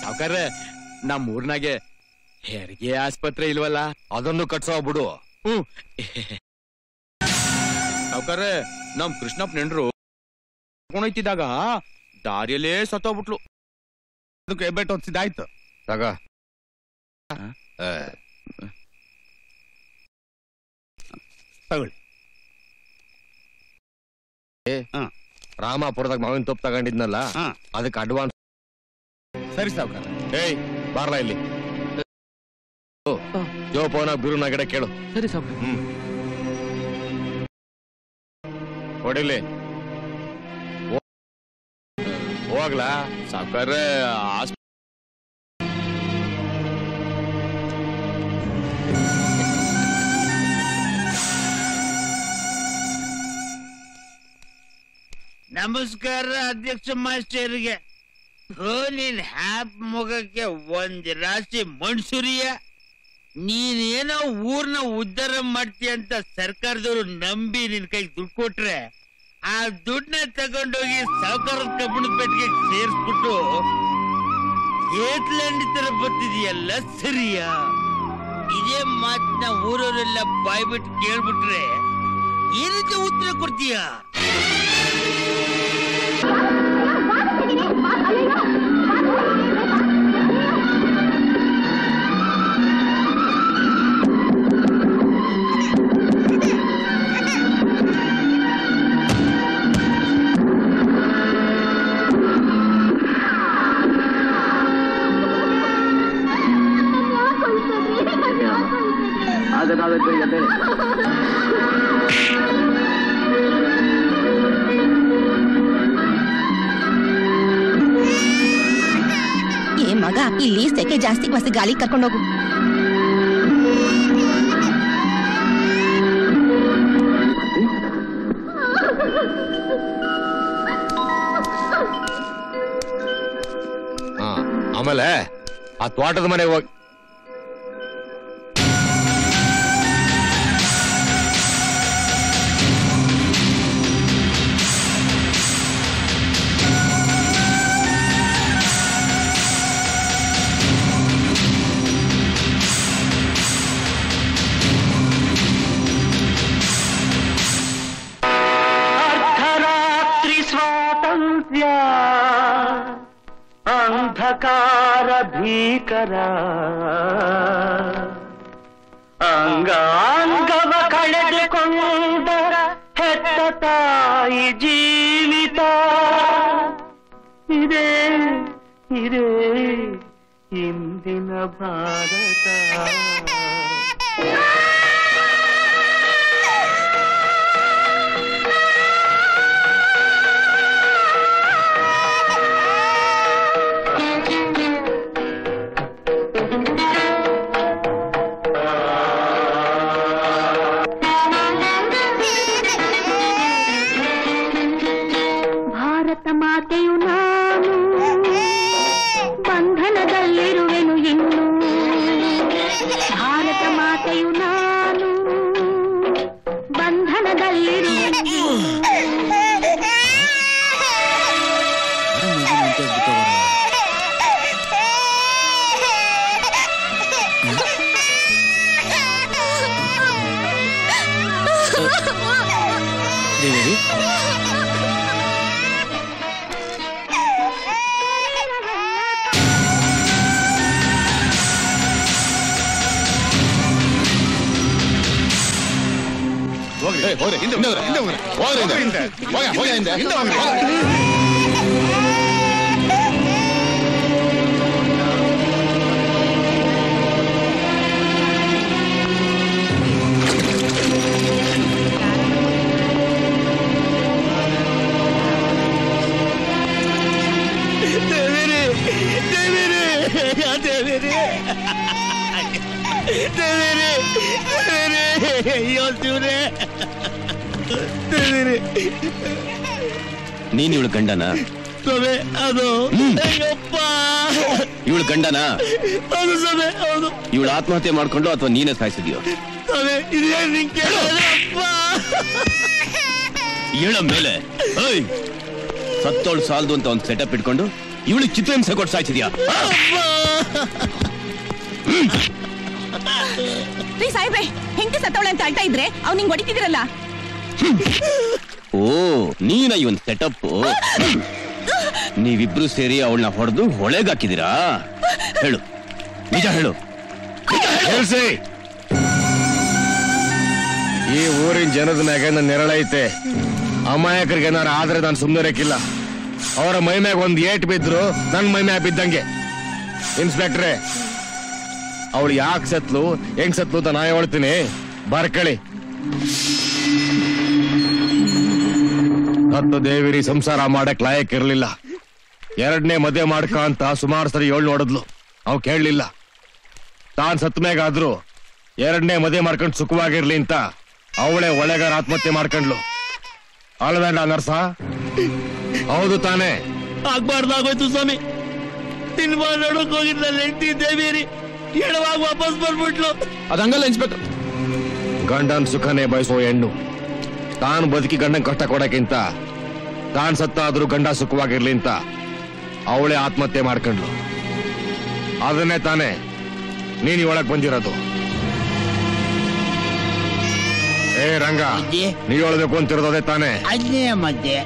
[SPEAKER 3] ಸಾವ್ಕಾರ್ರೆ ನಮ್ಮ ಊರ್ನಾಗೆ ಹೆರಿಗೆ ಆಸ್ಪತ್ರೆ ಇಲ್ವಲ್ಲ?
[SPEAKER 15] ಅದನ್ನು ಕಟ್ಸೋ ಬಿಡು.
[SPEAKER 3] ಸಾವ್ಕಾರ್ರೆ ನಮ್ ಕೃಷ್ಣಪ್ಪ ನೆಂಡ್ರು ಕರ್ಕೊಂಡೋಯ್ತಿದ್ದಾಗ ದಾರಿಯಲ್ಲೇ ಸತ್ತೋಗ್ಬಿಟ್ಲು.
[SPEAKER 9] ಅದಕ್ಕೆ ಹೆಬ್ಬೆಟ್ಟು ಹೊತ್ತಿದ್ದಾಯ್ತು
[SPEAKER 15] ತಗ. ಏ,
[SPEAKER 9] ತಗೊಳ್ಳಿ.
[SPEAKER 15] ಏ, ರಾಮಾಪುರದಾಗ ಮಾವಿನ ತೋಪ್ ತಗೊಂಡಿದ್ನಲ್ಲ ಅದಕ್ಕೆ ಅಡ್ವಾನ್ಸ್
[SPEAKER 9] ಸರಿ ಸಾವುಕಾರ.
[SPEAKER 15] ಏಯ್ ಬಾರ್ಲಾ ಇಲ್ಲಿ. ಜೋಪವನ ಬಿರುನ ಗಿಡ ಕೇಳು.
[SPEAKER 6] ಸರಿ ಸಾವುಕಾರ.
[SPEAKER 15] ಹ್ಮ್. ಹೊಡಿಲಿ. ಹೋ- ಹೋಗ್ಲಾ?
[SPEAKER 3] ಸಾವ್ಕಾರ್ರೆ ಆಸ್
[SPEAKER 8] ನಮಸ್ಕಾರ ಅಧ್ಯಕ್ಷ ಮಾಸ್ಟರ್ಗೆ. ನಿನ್ ಹ್ಯಾಪ್ ಮುಖಕ್ಕೆ ಒಂದ್ ರಾಶಿ ಮಣ್ಸುರಿಯ ನೀನೇನೋ ಊರ್ನ ಉದ್ಧಾರ ಮಾಡ್ತೀಯ ಅಂತ ಸರ್ಕಾರದವರು ನಂಬಿ ನಿನ್ ಕೈಗೆ ದುಡ್ಡು ಕೊಟ್ರೆ, ಆ ದುಡ್ಡನ್ನ ತಗೊಂಡೋಗಿ ಸಹಕಾರ ಕಬ್ಬಣದ ಪೆಟ್ಟಿಗೆ ಸೇರಿಸ್ಬಿಟ್ಟು ಏತ್ಲಂಡ್ ತರ ಬರ್ತಿದೀಯಲ್ಲ ಸರಿಯಾ? ಇದೇ ಮಾತನ್ನ ಊರವರೆಲ್ಲ ಬಾಯ್ಬಿಟ್ಟು ಕೇಳ್ಬಿಟ್ರೆ ಏನಕ್ಕೆ ಉತ್ತರ ಕೊಡ್ತೀಯಾ?
[SPEAKER 16] ಸೆಕೆ ಜಾಸ್ತಿ ಬಸ್ ಗಾಳಿ ಕರ್ಕೊಂಡೋಗು
[SPEAKER 15] ಹಾ ಆಮೇಲೆ ಆ ತೋಟದ ಮನೆಗೆ ಹೋಗಿ
[SPEAKER 17] ಆತ್ಮಹತ್ಯೆ ಮಾಡ್ಕೊಂಡು ಅಥವಾ ನೀನೇ ಸಾಯಿಸಿದ್ಯೋ? ಏಳ ಮೇಲೆ. ಏಯ್! ಸತ್ತೋಳು ಸಾಲದು ಅಂತ ಒಂದು ಸೆಟಪ್ ಇಟ್ಕೊಂಡು ಇವಳು ಚಿತ್ರಹಿಂಸೆ ಕೊಟ್ಟು ಸಾಯಿಸಿದ್ಯಾ?
[SPEAKER 16] ರೀ ಸಾಹೇಬ್ರೆ ಹೆಂಗೆ ಸತ್ತವಳೆ ಅಂತ ಅಳ್ತಾ ಇದ್ರೆ ಅವ್ನು ನಿಂಗೆ ಹೊಡಿತಿದಿರಲ್ಲ
[SPEAKER 17] ಓ ನೀನ ಇವನ್ ಸೆಟಪ್ ನೀವಿಬ್ರು ಸೇರಿ ಅವಳನ್ನ ಹೊಡೆದು ಹೊಳೆಗಾಕಿದಿರಾ ಹೇಳು. ನಿಜ ಹೇಳು.
[SPEAKER 6] ಹೇಳ್ಸಿ ಈ ಊರಿನ ಜನದ ಮ್ಯಾಗ ನನ್ನ ನೆರಳೈತೆ ಅಮಾಯಕರಿಗೆ ಏನಾರ ಆದ್ರೆ ನಾನು ಸುಮ್ಮನೆ ಇರಕ್ಕಿಲ್ಲ ಅವರ ಮೈ ಮ್ಯಾಗ ಒಂದ್ ಏಟ್ ಬಿದ್ರು ನನ್ನ ಮೈ ಮ್ಯಾಗ ಬಿದ್ದಂಗೆ. ಇನ್ಸ್ಪೆಕ್ಟ್ರೆ ಅವಳು ಯಾಕೆ ಸತ್ಲು, ಹೆಂಗ್ ಸತ್ಲು ಅಂತ ನಾ ಹೇಳ್ತೀನಿ. ಬರ್ಕಳಿ. ಹತ್ತು ದೇವಿರಿ ಸಂಸಾರ ಮಾಡಕ್ ಲಾಯಕ್ ಇರಲಿಲ್ಲ ಎರಡನೇ ಮದುವೆ ಮಾಡ್ಕ ಅಂತ ಸುಮಾರು ಸರಿ ಏಳು ನೋಡಿದ್ಲು. ಅವ್ ಕೇಳಲಿಲ್ಲ. ತಾನ್ ಸತ್ ಮ್ಯಾಗಾದ್ರು ಎರಡನೇ ಮದುವೆ ಮಾಡ್ಕೊಂಡು ಸುಖವಾಗಿರ್ಲಿ ಅಂತ ಅವಳೇ ಒಳೆಗಾರ ಆತ್ಮಹತ್ಯೆ ಮಾಡ್ಕೊಂಡ್ಲು ಅಳವೇಂಡ ನರ್ಸ. ಹೌದು ತಾನೇ.
[SPEAKER 3] ಆಗ್ಬಾರ್ದಾಗೋಯ್ತು ಸ್ವಾಮಿ. ಸಿನಿಮಾ ನೋಡಕ್ ಹೋಗಿದ್ದ ಹೆಂಡತಿ ದೇವಿರಿ ಹೇಳುವಾಗ ವಾಪಸ್ ಬರ್ಬಿಟ್ಲು
[SPEAKER 18] ಅದಂಗಲ್ಲ ಇನ್ಸ್ಪೆಕ್ಟರ್.
[SPEAKER 6] ಗಂಡನ್ ಸುಖನೇ ಬಯಸೋ ಹೆಣ್ಣು. ತಾನು ಬದುಕಿ ಗಂಡನ್ ಕಷ್ಟ ಕೊಡಕ್ಕಿಂತ ತಾನ್ ಸತ್ತಾದ್ರೂ ಗಂಡ ಸುಖವಾಗಿರ್ಲಿ ಅಂತ ಅವಳೇ ಆತ್ಮಹತ್ಯೆ ಮಾಡ್ಕೊಂಡ್ಲು ಅದನ್ನೇ ತಾನೇ ನೀನ್ ಒಳಗ್ ಬಂದಿರೋದು. ಏ ರಂಗ. ನೀ ಹೇಳ್ಬೇಕು ಅಂತಿರೋದೇ ತಾನೇ.
[SPEAKER 3] ಮಧ್ಯೆ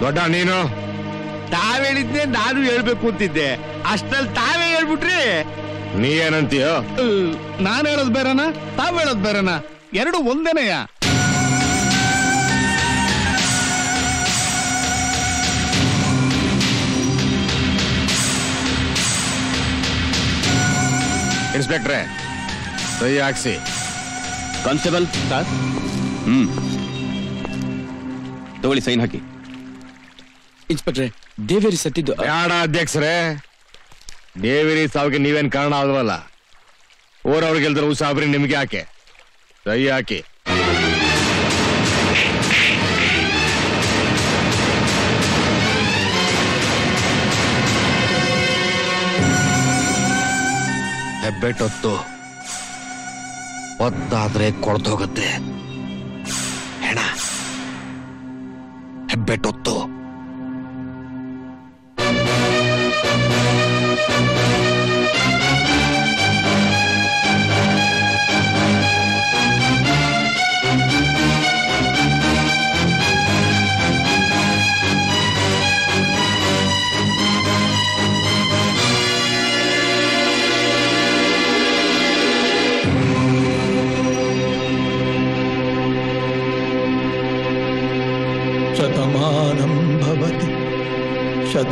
[SPEAKER 6] ದೊಡ್ಡ ನೀನು?
[SPEAKER 3] ತಾವ್ ಹೇಳಿದ್ದೆ ನಾನು ಹೇಳ್ಬೇಕು ಅಂತಿದ್ದೆ. ಅಷ್ಟಲ್ಲಿ ತಾವೇ ಹೇಳ್ಬಿಟ್ರಿ.
[SPEAKER 6] ನೀ ಏನಂತೀಯ?
[SPEAKER 9] ನಾನು ಹೇಳೋದ್ ಬೇರೆನಾ? ತಾವ್ ಹೇಳೋದ್ ಬೇರೆನಾ? ಎರಡು ಒಂದೇನೆಯ?
[SPEAKER 6] ಇನ್ಸ್ಪೆಕ್ಟ್ರೆ ಸಹಿ ಹಾಕ್ಸಿ
[SPEAKER 17] ಕಾನ್ಸ್ಟೇಬಲ್ ಹ್ಮ್ ತಗೊಳ್ಳಿ ಸೈನ್ ಹಾಕಿ
[SPEAKER 18] ಇನ್ಸ್ಪೆಕ್ಟ್ರೆ ದೇವೇರಿ ಸತ್ತಿದ್ದು
[SPEAKER 6] ಯಾಡ ಅಧ್ಯಕ್ಷರೇ ದೇವಿರಿ ಸಾವಿಗೆ ನೀವೇನ್ ಕಾರಣ ಅಲ್ವಲ್ಲ ಊರವ್ರಿಗೆ ಗೆಲ್ದ್ರೆ ಉಸಾಬ್ರಿ ನಿಮ್ಗೆ ಯಾಕೆ ಸಹಿ ಹಾಕಿ ಹೆಬ್ಬೆಟ್ಟೊತ್ತು ಒತ್ತಾದ್ರೆ ಕೊಳ್ತೋಗುತ್ತೆ ಹೆಣ ಹೆಬ್ಬೆಟ್ಟೊತ್ತು.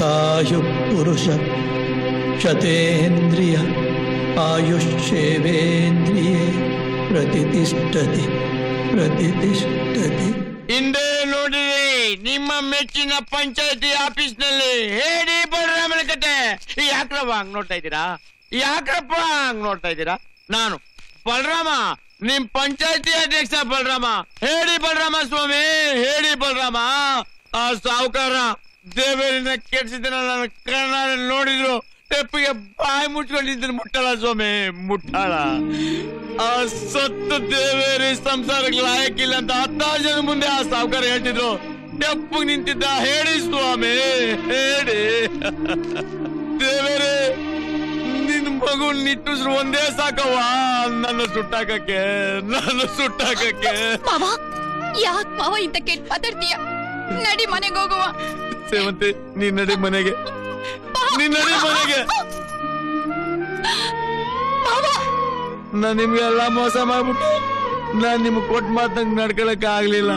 [SPEAKER 19] ಆಯು ಪುರುಷ, ಶತೇಂದ್ರಿಯ ಆಯುಷ್ಯೇಂದ್ರಿಯೇ ಪ್ರತಿಷ್ಠತಿ ಪ್ರತಿಷ್ಠತಿ.
[SPEAKER 3] ಇಂದೇ ನೋಡಿರಿ, ನಿಮ್ಮ ಮೆಚ್ಚಿನ ಪಂಚಾಯತಿ ಆಫೀಸ್ನಲ್ಲಿ ಹೇಳಿ ಬರ್ರಾಮನ ಕತೆ. ಯಾಕ್ರವ ಹಂಗ್ ನೋಡ್ತಾ ಇದ್ದೀರಾ? ಯಾಕ್ರಪ್ಪ ಹಂಗ್ ನೋಡ್ತಾ ಇದ್ದೀರಾ? ನಾನು ಬಲರಾಮ, ನಿಮ್ ಪಂಚಾಯತಿ ಅಧ್ಯಕ್ಷ ಬಲರಾಮ. ಹೇಳಿ ಬಲರಾಮ ಸ್ವಾಮಿ, ಹೇಳಿ ಬಲರಾಮ. ಆ ಸಾವುಕಾರ ದೇವೇರಿನ ಕೆಡ್ಸಿದ್ದನ್ನ ನನ್ನ ಕಣ್ಣಾರೆ ನೋಡಿದ್ರು, ತೆಪ್ಪಿಗೆ ಬಾಯಿ ಮುಚ್ಕೊಂಡಿದ್ದೀನಿ ಮುಟ್ಟಲ್ಲ ಸ್ವಾಮಿ ಮುಟ್ಟಾಳ ಆ ಸತ್ತು ದೇವೇರಿ ಸಂಸಾರಕ್ಕೆ ಲಾಯಕ್ಕಿಲ್ಲ ಅಂತ ಹತ್ತಾರು ಮುಂದೆ ಆ ಸಾವುಕಾರ ಹೇಳ್ತಿದ್ರು. ತೆಪ್ಪಿಗೆ ನಿಂತಿದ್ದ, ಹೇಳಿ ಸ್ವಾಮಿ, ಹೇಳಿ. ದೇವೇರಿ, ನಿನ್ ಮಗು ನಿಟ್ಟುಸ್ರು ಒಂದೇ ಸಾಕವ್ವ, ನನ್ನ ಸುಟ್ಟಾಕಕ್ಕೆ ನನ್ನ ಸುಟ್ಟಾಕಕ್ಕೆ.
[SPEAKER 20] ಮಾವ, ಯಾಕ್ ಮಾವ ಇಂತ ಕೇಳಿ ಮಾತಾಡ್ತೀಯ? ನಡಿ ಮನೆಗೆ ಹೋಗುವ.
[SPEAKER 3] ಸೇವಂತಿ ನೀನ್ ನಡಿ ಮನೆಗೆ. ನೀನ್ ನಡಿ ಮನೆಗೆ. ನಾನ್ ನಿಮ್ಗೆ ಎಲ್ಲ ಮೋಸ ಮಾಡ್ಬಿಟ್ಟೆ ನಾನ್ ನಿಮ್ಗೆ ಕೊಟ್ಟ ಮಾತಂಗ್ ನಡ್ಕೊಳಕ್ ಆಗ್ಲಿಲ್ಲ.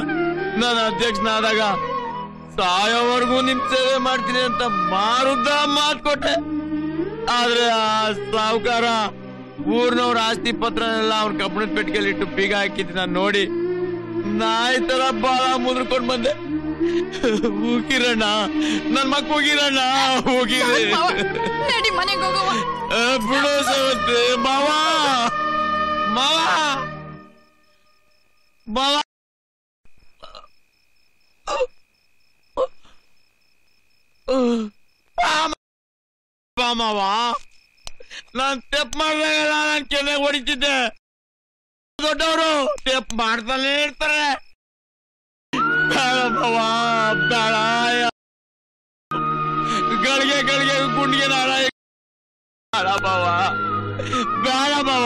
[SPEAKER 3] ನಾನು ಅಧ್ಯಕ್ಷನಾದಾಗ ಸಾಯೋವರೆಗೂ ನಿಮ್ ಸೇವೆ ಮಾಡ್ತೀನಿ ಅಂತ ಮಾರುದ್ದ ಮಾತ್ ಕೊಟ್ಟೆ. ಆದ್ರೆ ಆ ಸಾಹುಕಾರ ಊರ್ನವ್ರ ಆಸ್ತಿ ಪತ್ರನೆಲ್ಲ ಅವ್ರ ಕಬ್ಬಣದ ಪೆಟ್ಟಿಗೆಯಲ್ಲಿ ಇಟ್ಟು ಬೀಗ ಹಾಕಿದ್ದೀನಿ ನಾನ್ ನೋಡಿ ನಾಯಿ ತರ ಬಾಳ ಮುದ್ರಕೊಂಡ್ ಬಂದೆ. ಹೋಗಿರಣ್ಣ. ನನ್ ಮಕ್ ಹೋಗಿರಣ್ಣ. ಹೋಗಿರಿ.
[SPEAKER 20] ನಡಿ ಮನೆಗೆ ಹೋಗುವ
[SPEAKER 3] ಬಿಡು ಸವತ್ತೆ ಮಾವ. ಮಾವ. ಮಾವ. ನಾನ್ ಟೆಪ್ ಮಾಡ್ದಾಗ ನಾನ್ ಕೆನೆಗೆ ಹೊಡಿತಿದ್ದೆ. ದೊಡ್ಡವರು ಟೆಪ್ ಮಾಡ್ತಾನೆ ಇರ್ತಾರೆ. ಗಳಿಗೆ ಗಳಿಗೆ ಗುಂಡಿಗೆ ನಾಳ ಬೇಡ ಬಾವ ಬೇಡ
[SPEAKER 20] ಬಾವ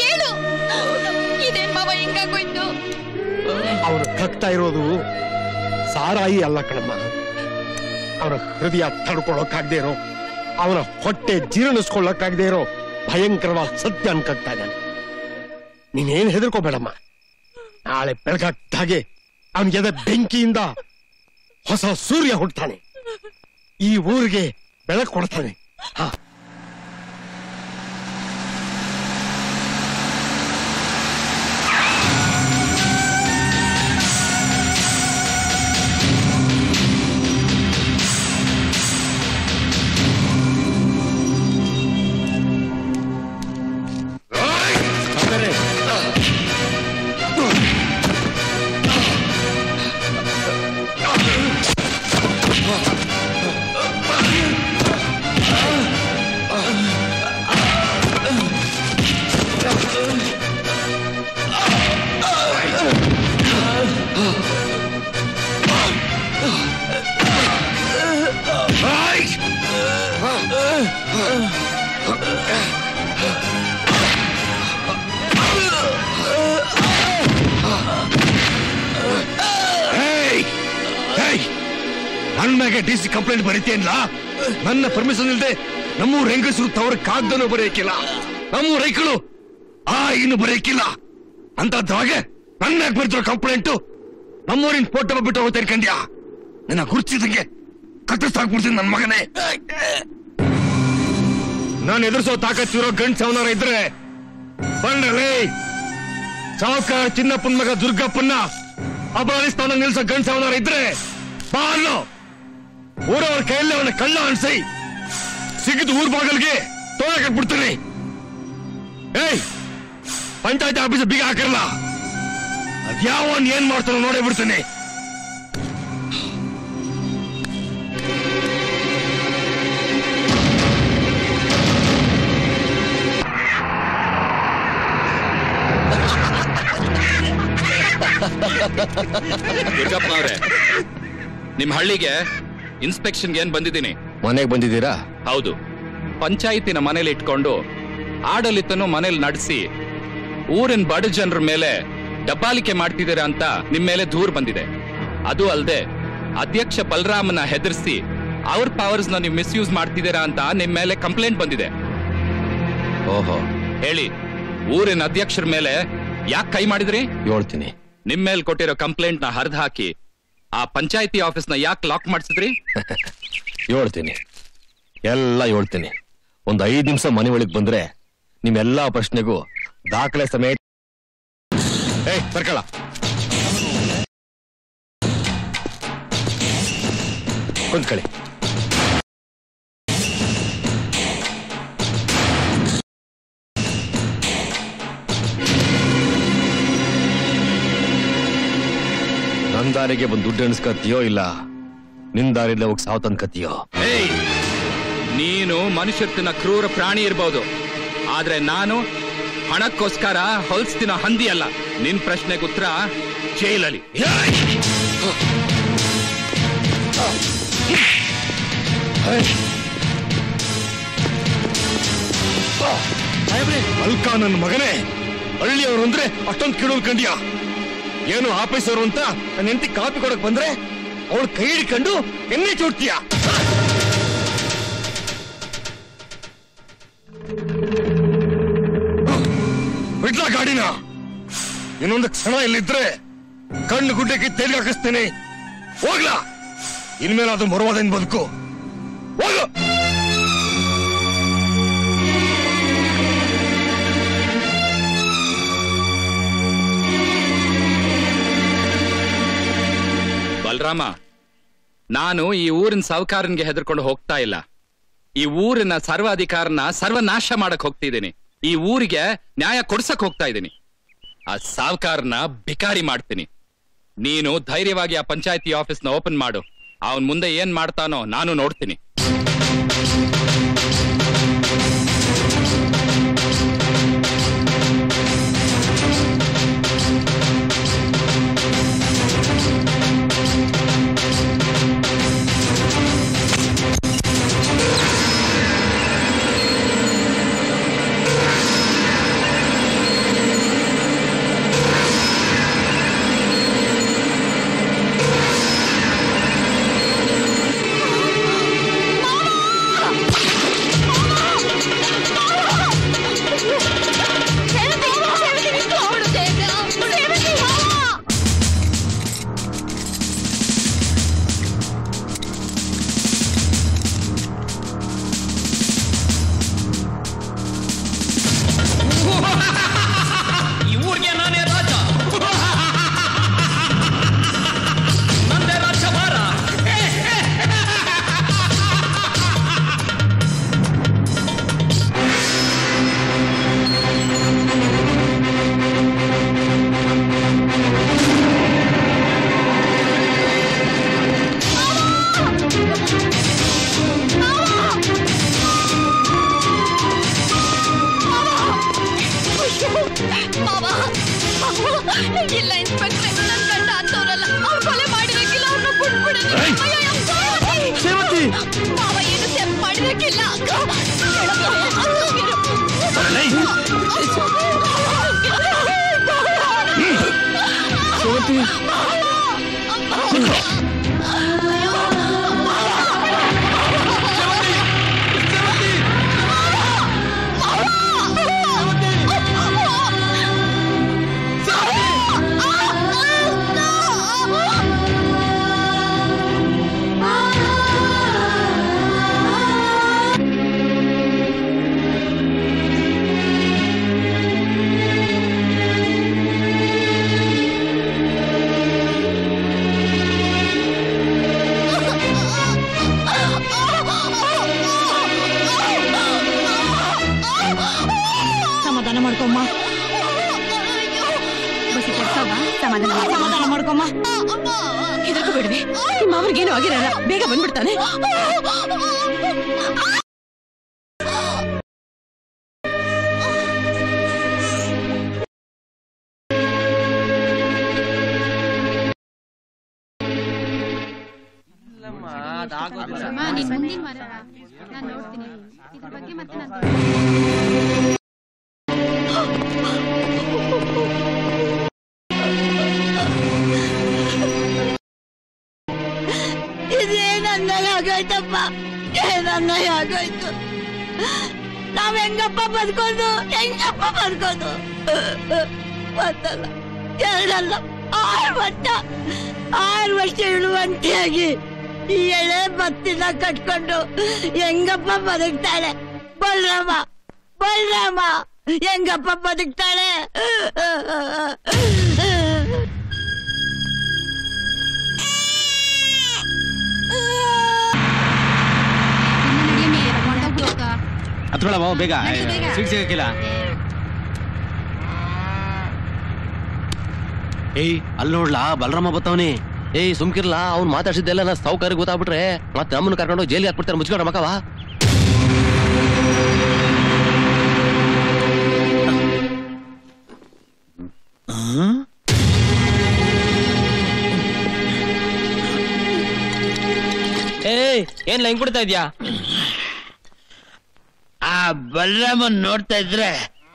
[SPEAKER 20] ಹೇಳು ಇದೇನ್ ಮಾವ ಹೆಂಗಾಗೋಯ್ತು
[SPEAKER 6] ಅವನು ಕಕ್ತಾ ಇರೋದು ಸಾರಾಯಿ ಅಲ್ಲ ಕಣಮ್ಮ. ಅವರ ಹೃದಯ ತಡ್ಕೊಳಕ್ಕಾಗದೆ ಇರೋ ಅವನ ಹೊಟ್ಟೆ ಜೀರ್ಣಿಸ್ಕೊಳ್ಳಕ್ಕಾಗದೆ ಇರೋ ಭಯಂಕರವಾದ ಸತ್ಯ ಅನ್ಕಗ್ತಾ ಇದ್ದಾನೆ. ನೀನೇನ್ ಹೆದರ್ಕೋಬೇಡಮ್ಮ? ನಾಳೆ ಬೆಳಗಾಗ್ದಾಗೆ ಅವನ ಎದೆ ಬೆಂಕಿಯಿಂದ ಹೊಸ ಸೂರ್ಯ ಹುಡ್ತಾನೆ ಈ ಊರಿಗೆ ಬೆಳಕು ಕೊಡ್ತಾನೆ. ಹಾ. ಸಿ ನನ್ನ ಪರ್ಮಿಷನ್ ಇಲ್ಲದೆ ನಮ್ಮೂರ್ ಹೆಂಗಸರು ತವರ ಕಾಗ್ದನು ಬರೆಯಕ್ಕಿಲ್ಲ. ನಮ್ಮೂರ್ ರೈಕಳು ಆ ಇನ್ನು ಬರೆಯಕ್ಕಿಲ್ಲ. ಅಂತದ್ರಾಗೆ ನನ್ನ ಬರ್ತಿರೋ ಕಂಪ್ಲೇಂಟ್ ನಮ್ಮೂರಿನ ಫೋಟೋ ಬಿಟ್ಟು ಹೋಗ್ತಾ ಇರ್ಕಂದ್ಯಾ ನನ್ನ ಗುರುತಿದಂಗೆ ಕತ್ತರಿಸಾಕ್ಬಿಡ್ತೀನಿ ನನ್ನ ಮಗನೇ. ನಾನು ಎದುರಿಸೋ ತಾಕತ್ತಿರೋ ಗಂಡ್ ಸವನವರ ಇದ್ರೆ ಬಂದ್ರಲೇ ಸಾವುಕಾರ ಚಿನ್ನಪ್ಪನ ಮಗ ದುರ್ಗಪ್ಪನ್ನ ಅಬಾಲಿಸ್ತಾನ ನಿಲ್ಸೋ ಗಂಡ್ ಸವನವರ ಇದ್ರೆ ಬಾ ಅನ್ನೋ ಊರವ್ರ ಕೈಯಲ್ಲಿ ಅವನ ಕಳ್ಳ ಅನ್ಸೈ ಸಿಗದು ಊರ್ ಬಾಗಲ್ಗೆ ತೋಳ ಕಟ್ಬಿಡ್ತೀನಿ. ಏಯ್, ಪಂಚಾಯತ್ ಆಫೀಸ್ ಬೀಗ ಹಾಕಿರಲ್ಲ. ಅದ್ಯಾವನ್ ಏನ್ ಮಾಡ್ತಾನೋ ನೋಡೇ ಬಿಡ್ತೀನಿ.
[SPEAKER 14] ನಿಮ್ ಹಳ್ಳಿಗೆ ಇನ್ಸ್ಪೆಕ್ಷನ್ಗೆ ಏನ್ ಬಂದಿದ್ದೀನಿ?
[SPEAKER 6] ಮನೆಗೆ ಬಂದಿದ್ದೀರಾ?
[SPEAKER 14] ಹೌದು. ಪಂಚಾಯತಿನ ಮನೇಲಿ ಇಟ್ಕೊಂಡು ಆಡಳಿತನು ಮನೇಲಿ ನಡೆಸಿ ಊರಿನ ಬಡ ಜನರ ಮೇಲೆ ದಬ್ಬಾಳಿಕೆ ಮಾಡ್ತಿದ್ದೀರಾ ಅಂತ ನಿಮ್ ಮೇಲೆ ದೂರ್ ಬಂದಿದೆ. ಅದು ಅಲ್ಲದೆ ಅಧ್ಯಕ್ಷ ಬಲರಾಮನ ಹೆದರ್ಸಿ ಅವ್ರ ಪವರ್ಸ್ನ ನೀವು ಮಿಸ್ಯೂಸ್ ಮಾಡ್ತಿದ್ದೀರಾ ಅಂತ ನಿಮ್ ಮೇಲೆ ಕಂಪ್ಲೇಂಟ್ ಬಂದಿದೆ.
[SPEAKER 6] ಓಹೋ.
[SPEAKER 14] ಹೇಳಿ ಊರಿನ ಅಧ್ಯಕ್ಷರ ಮೇಲೆ ಯಾಕೆ ಕೈ ಮಾಡಿದ್ರಿ?
[SPEAKER 6] ಹೇಳ್ತೀನಿ.
[SPEAKER 14] ನಿಮ್ ಮೇಲೆ ಕೊಟ್ಟಿರೋ ಕಂಪ್ಲೇಂಟ್ನ ಹರಿದು ಹಾಕಿ ಆ ಪಂಚಾಯತಿ ಆಫೀಸ್ನ ಯಾಕೆ ಲಾಕ್ ಮಾಡಿಸಿದ್ರಿ? *laughs*
[SPEAKER 6] ಹೇಳ್ತೀನಿ. ಎಲ್ಲ ಹೇಳ್ತೀನಿ. ಒಂದ್ ಐದ್ ನಿಮಿಷ ಮನೆ ಒಳಗ್ ಬಂದ್ರೆ ನಿಮ್ಮೆಲ್ಲಾ ಪ್ರಶ್ನೆಗೂ ದಾಖಲೆ ಸಮೇತ ಏಯ್ ಬರ್ಕಳ ಕುಂತ್ಕೊಳ್ಳಿ. ನನ್ ದಾರಿಗೆ ಬಂದು ದುಡ್ಡು ಎಣಿಸ್ಕತ್ತೀಯೋ ಇಲ್ಲ? ನಿನ್ ದಾರಿಯಿಂದ ಹೋಗಿ ಸಾವು ತಂದ್ಕತ್ತೀಯೋ
[SPEAKER 14] ಏಯ್! ನೀನು ಮನುಷ್ಯತ್ತಿನ ಕ್ರೂರ ಪ್ರಾಣಿ ಇರ್ಬೋದು. ಆದ್ರೆ ನಾನು ಹಣಕ್ಕೋಸ್ಕರ ಹೊಲ್ಸ್ತಿನ ಹಂದಿ ಅಲ್ಲ. ನಿನ್ ಪ್ರಶ್ನೆಗೆ ಉತ್ತರ ಜೈಲಲ್ಲಿ.
[SPEAKER 6] ಅಲ್ಕಾ ನನ್ನ ಮಗನೇ ಹಳ್ಳಿಯವರು ಅಂದ್ರೆ ಅಷ್ಟೊಂದು ಕಿಡೋಲ್ ಕಂಡ್ಯ? ಏನು ಆಫೀಸರು ಅಂತ ನನ್ನ ಹೆಂಡತಿ ಕಾಪಿ ಕೊಡಕ್ ಬಂದ್ರೆ ಅವಳು ಕೈ ಹಿಡ್ಕೊಂಡು ಎಣ್ಣೆ ಚೂಡ್ತೀಯ. ಬಿಡ್ಲಾ ಗಾಡಿನ? ಇನ್ನೊಂದು ಕ್ಷಣ ಇಲ್ಲಿದ್ರೆ ಕಣ್ಣು ಗುಡ್ಡಕ್ಕೆ ತೆರಿಗೆ ಹಾಕಿಸ್ತೀನಿ. ಹೋಗ್ಲಾ? ಇನ್ಮೇಲೆ ಅದು ಮರುವಾದಿಂದ ಬದುಕು. ಹೋಗು!
[SPEAKER 20] ಬಲರಾಮ, ನಾನು ಈ ಊರಿನ ಸಾವುಕಾರನ್ಗೆ ಹೆದರ್ಕೊಂಡು ಹೋಗ್ತಾ ಇಲ್ಲ. ಈ ಊರಿನ ಸರ್ವಾಧಿಕಾರನ ಸರ್ವನಾಶ ಮಾಡಕ್ ಹೋಗ್ತಿದ್ದೀನಿ. ಈ ಊರಿಗೆ ನ್ಯಾಯ ಕೊಡ್ಸಕ್ ಹೋಗ್ತಾ ಇದ್ದೀನಿ. ಆ ಸಾವುಕಾರನ ಭಿಕಾರಿ ಮಾಡ್ತೀನಿ. ನೀನು ಧೈರ್ಯವಾಗಿ ಆ ಪಂಚಾಯತಿ ಆಫೀಸ್ನ ಓಪನ್ ಮಾಡು. ಅವನ್ ಮುಂದೆ ಏನ್ ಮಾಡ್ತಾನೋ ನಾನು ನೋಡ್ತೀನಿ.
[SPEAKER 2] ಹೆಂಗಪ್ಪ ಬದುಕ್ತಾಳೆ ಬಲರಾಮ ಬಲರಾಮ ಹೆಂಗಪ್ಪ ಬದುಕ್ತಾಳೆ
[SPEAKER 21] ಹತ್ಕೊಳ ಬಾವು ಬೇಗ
[SPEAKER 22] ನಡಿ ಬೇಗ.
[SPEAKER 21] ಸೀಟ್ ಸಿಗಕ್ಕಿಲ್ಲ ಏಯ್ ಅಲ್ಲಿ ನೋಡ್ಲಾ ಬಲರಾಮ ಬತ್ತವನಿ
[SPEAKER 23] ಏಯ್ ಸುಮ್ಕಿರ್ಲಾ ಅವ್ನು ಮಾತಾಡ್ಸಿದ್ದೆಲ್ಲ ನಾ ಸಾವುಕಾರಿಗೆ ಗೊತ್ತಾಗ್ಬಿಟ್ರೆ ಮತ್ತೆ ನಮ್ಮನ್ನು ಕರ್ಕೊಂಡು ಜೈಲಿಗೆ ಹಾಕ್ಬಿಡ್ತಾರೆ ಮುಚ್ಕೊಂಡ ಮಕ್ಕವ
[SPEAKER 24] ಏನ್ ಲೈನ್ ಬಿಡ್ತಾ ಇದ್ಯಾ?
[SPEAKER 8] ಆ ಬಲರಾಮನ್ ನೋಡ್ತಾ ಇದ್ರೆ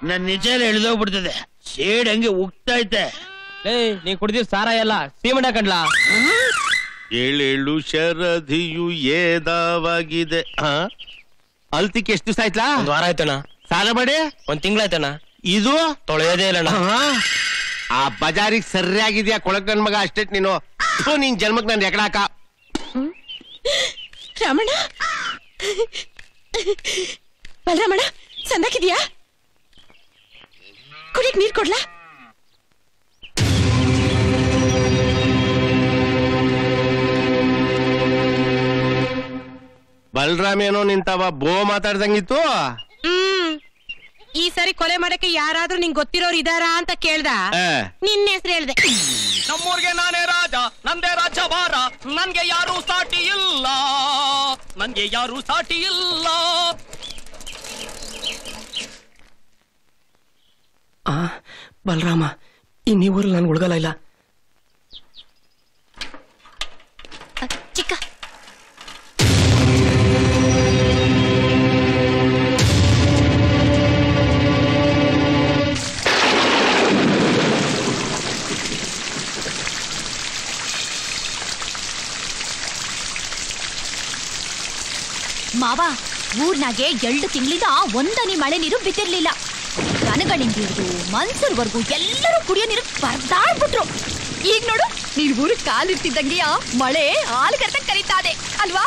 [SPEAKER 8] ನನ್ ನಿಜ ಎಳ್ದೋಗ್ಬಿಡ್ತದೆ. ಶೇಡ್ ಹಂಗೆ ಉಗ್ತಾ
[SPEAKER 24] ಏ ನೀ ಕುಡ್ದಿ ಸಾರ ಎಲ್ಲ ಸೀಮಣ್ಣ ಕಂಡ್ಲಾ
[SPEAKER 9] ಏಳೇಳು ಶರಧಿಯು ಏದವಾಗಿದೆ.
[SPEAKER 4] ಅಲ್ತಿಕ್ಕೆ ಎಷ್ಟು ದಿವಸ ಆಯ್ತಾ
[SPEAKER 7] ಒಂದ್ ವಾರ ಆಯ್ತಣ್ಣ.
[SPEAKER 4] ಸಾಲ ಮಾಡಿ?
[SPEAKER 7] ಒಂದ್ ತಿಂಗಳಾಯ್ತಣ್ಣ
[SPEAKER 4] ಇದು?
[SPEAKER 7] ತೊಳೆಯೋದೇ ಇಲ್ಲಣ್ಣ
[SPEAKER 4] ಆ ಬಜಾರಿಗೆ ಸರಿಯಾಗಿದ್ಯಾ ಕೊಳಕ್ ನನ್ ಮಗ ಅಷ್ಟೇ ನೀನು? ಥು, ನಿನ್ ಜನ್ಮಕ್ ನನ್ ಎಕಡಾಕ.
[SPEAKER 5] ರಮಣ? ಬಲರಾಮಣ್ಣ ಸಂದಾಕಿದ್ಯಾ? ಕುಡಿಯಕ್ ನೀರ್ ಕೊಡ್ಲಾ?
[SPEAKER 4] ಬಲರಾಮ್ ಏನೋ ನಿಂತವ ಬೋ ಮಾತಾಡ್ದಂಗಿತ್ತು?
[SPEAKER 5] ಈ ಸರಿ ಕೊಲೆ ಮಾಡಕ್ಕೆ ಯಾರಾದ್ರೂ ನಿಂಗ್ ಗೊತ್ತಿರೋರು ಇದಾರಾ ಅಂತ ಕೇಳ್ದ. ನಿನ್ನ ಹೆಸರು ಹೇಳ್ದೆ.
[SPEAKER 7] ನಮ್ಮೂರ್ಗೆ ನಾನೇ ರಾಜ ನಂದೇ ರಾಜ್ಯಭಾರ. ನನ್ಗೆ ಯಾರು ಸಾಟಿ ಇಲ್ಲ. ನನ್ಗೆ ಯಾರು ಸಾಟಿ ಇಲ್ಲ. ಆ ಬಲರಾಮ ಈ ನೀವೂರಲ್ಲಿ ನನ್ಗೆ ಉಳ್ಗಲ್ಲ ಇಲ್ಲ.
[SPEAKER 1] ಚಿಕ್ಕ ಮಾವ, ಊರ್ನಾಗೆ ಎರಡು ತಿಂಗಳಿಂದ ಒಂದನಿ ಮಳೆ ನೀರು ಬಿದ್ದಿರ್ಲಿಲ್ಲ. ದನಗಳಿಂದ ಹಿಡಿದು ಮನ್ಸರ್ವರೆಗೂ ಎಲ್ಲರೂ ಕುಡಿಯೋ ನೀರು ಬರ್ದಾಡ್ಬಿಟ್ರು. ಈಗ ನೋಡು, ನೀನ್ ಊರು ಕಾಲಿರ್ತಿದ್ದಂಗೆ ಮಳೆ ಹಾಲುಗರ್ತ ಕರೀತಾದೆ ಅಲ್ವಾ?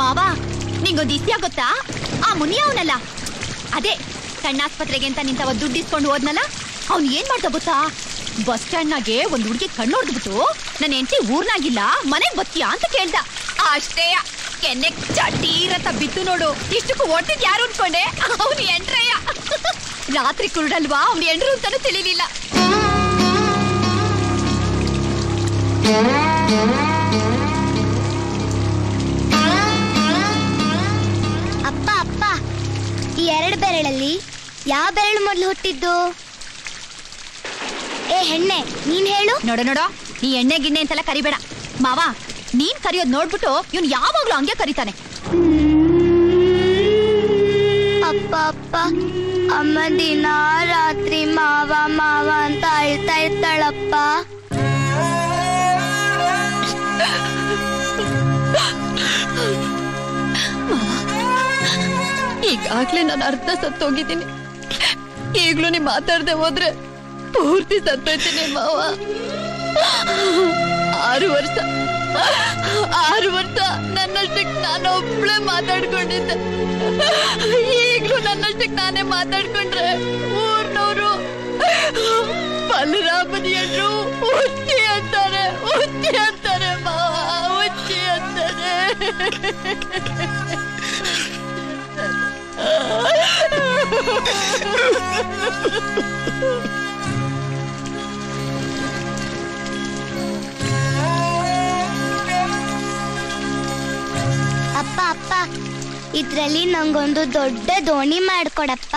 [SPEAKER 1] ಮಾವ, ನಿಂಗೊಂದು ಇಸ್ಯ ಗೊತ್ತಾ? ಆ ಮುನಿ ಅವನಲ್ಲ ಅದೇ, ಕಣ್ಣಾಸ್ಪತ್ರೆಗೆ ಅಂತ ನಿಂತವ ದುಡ್ಡು ಇಸ್ಕೊಂಡು ಹೋದ್ನಲ್ಲ, ಅವ್ನು ಏನ್ ಮಾಡ್ದ ಗೊತ್ತಾ? ಬಸ್ ಸ್ಟ್ಯಾಂಡ್ನಾಗೆ ಒಂದ್ ಹುಡುಗಿ ಕಣ್ಣು ಹೊಡೆದ್ಬಿಟ್ಟು ನನ್ನ ಹೆಂಡತಿ ಊರ್ನಾಗಿಲ್ಲ, ಮನೆಗ್ ಬತ್ತಿಯಾ? ಅಂತ ಕೇಳ್ದ. ಅಷ್ಟೇ, ಕೆನ್ನೆ ಚಟೀರತ ಬಿತ್ತು ನೋಡು. ಇಷ್ಟಕ್ಕೂ ಒಟ್ಟಿದ್ ಯಾರು ಅನ್ಕೊಂಡೆ? ಅವನು ಎಂಟ್ರಯ್ಯ ರಾತ್ರಿ ಕುರುಡಲ್ವಾ? ಅವ್ನು ಎಂಡ್ರು ಅಂತಾನು ತಿಳಿಲಿಲ್ಲ.
[SPEAKER 25] ಅಪ್ಪ ಅಪ್ಪ, ಈ ಎರಡು ಬೆರಳಲ್ಲಿ ಯಾವ ಬೆರಳು ಮೊದಲು ಹುಟ್ಟಿದ್ದು? ಏ ಹೆಣ್ಣೆ ನೀನ್ ಹೇಳು.
[SPEAKER 1] ನೋಡ ನೋಡ. ನೀ ಎಣ್ಣೆ ಗಿಣ್ಣೆ ಅಂತೆಲ್ಲ ಕರಿಬೇಡ. ಮಾವ ನೀನ್ ಕರಿಯೋದ್ ನೋಡ್ಬಿಟ್ಟು ಇವ್ನು ಯಾವಾಗ್ಲೂ ಹಂಗೆ ಕರಿತಾನೆ.
[SPEAKER 25] ಅಪ್ಪ ಅಪ್ಪ ಅಮ್ಮ ದಿನ ರಾತ್ರಿ ಮಾವ ಮಾವ ಅಂತ ಅಳ್ತಾ ಇರ್ತಾಳಪ್ಪ.
[SPEAKER 1] ಈಗಾಗ್ಲೇ ನಾನು ಅರ್ಧ ಸತ್ತೋಗಿದ್ದೀನಿ. ಈಗ್ಲೂ ನೀ ಮಾತಾಡ್ದೆ ಹೋದ್ರೆ ಪೂರ್ತಿ ಸತ್ತೋಯ್ತೀನಿ ಮಾವ. ಆರು ವರ್ಷ ಆರು ವರ್ಷ ನನ್ನಷ್ಟಕ್ಕೆ ನಾನು ಒಬ್ಳೆ ಮಾತಾಡ್ಕೊಂಡಿದ್ದೆ. ಈಗ್ಲೂ ನನ್ನಷ್ಟಕ್ಕೆ ನಾನೇ ಮಾತಾಡ್ಕೊಂಡ್ರೆ ಊರ್ನವ್ರು ಬಲರಾಮನ ಎಲ್ರು ಹುಚ್ಚಿ ಅಂತಾರೆ ಹುಚ್ಚಿ ಅಂತಾರೆ ಮಾವ, ಹುಚ್ಚಿ ಅಂತಾರೆ.
[SPEAKER 25] ಅಪ್ಪ ಅಪ್ಪ ಇದ್ರಲ್ಲಿ ನಂಗೊಂದು ದೊಡ್ಡ ದೋಣಿ ಮಾಡ್ಕೊಡಪ್ಪ.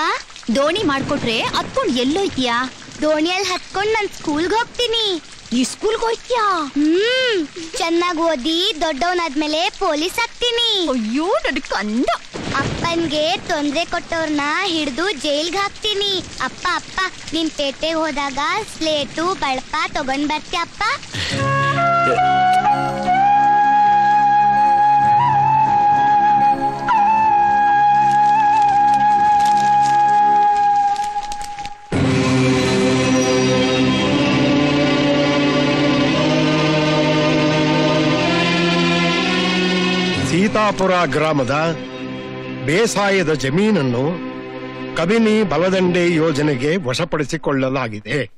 [SPEAKER 1] ದೋಣಿ ಮಾಡ್ಕೊಟ್ರೆ ಹತ್ಕೊಂಡ್ ಎಲ್ಲೋಯ್ತೀಯಾ?
[SPEAKER 25] ದೋಣಿಯಲ್ಲಿ ಹತ್ಕೊಂಡ್ ನಾನ್ ಸ್ಕೂಲ್ಗೆ ಹೋಗ್ತೀನಿ.
[SPEAKER 1] ಈ ಸ್ಕೂಲ್ಗೆ ಹೋಯ್ತೀಯಾ?
[SPEAKER 25] ಹ್ಮ್. ಚೆನ್ನಾಗಿ ಓದಿ ದೊಡ್ಡವನಾದ್ಮೇಲೆ ಪೊಲೀಸ್ ಆಗ್ತೀನಿ.
[SPEAKER 1] ಅಯ್ಯೋ ನಡ್ ಕಂದ
[SPEAKER 25] ಅಪ್ಪನ್ಗೆ ತೊಂದ್ರೆ ಕೊಟ್ಟವ್ರನ್ನ ಹಿಡಿದು ಜೈಲ್ಗೆ ಹಾಕ್ತೀನಿ. ಅಪ್ಪ ಅಪ್ಪ ನಿನ್ ಪೇಟೆಗೆ ಹೋದಾಗ ಸ್ಲೇಟು ಬಳಪ ತಗೊಂಡ್ ಬರ್ತೀಯ ಅಪ್ಪ
[SPEAKER 26] ಸೀತಾಪುರ ಗ್ರಾಮದ ಬೇಸಾಯದ ಜಮೀನನ್ನು ಕಬಿನಿ ಬಲದಂಡೆ ಯೋಜನೆಗೆ ವಶಪಡಿಸಿಕೊಳ್ಳಲಾಗಿದೆ.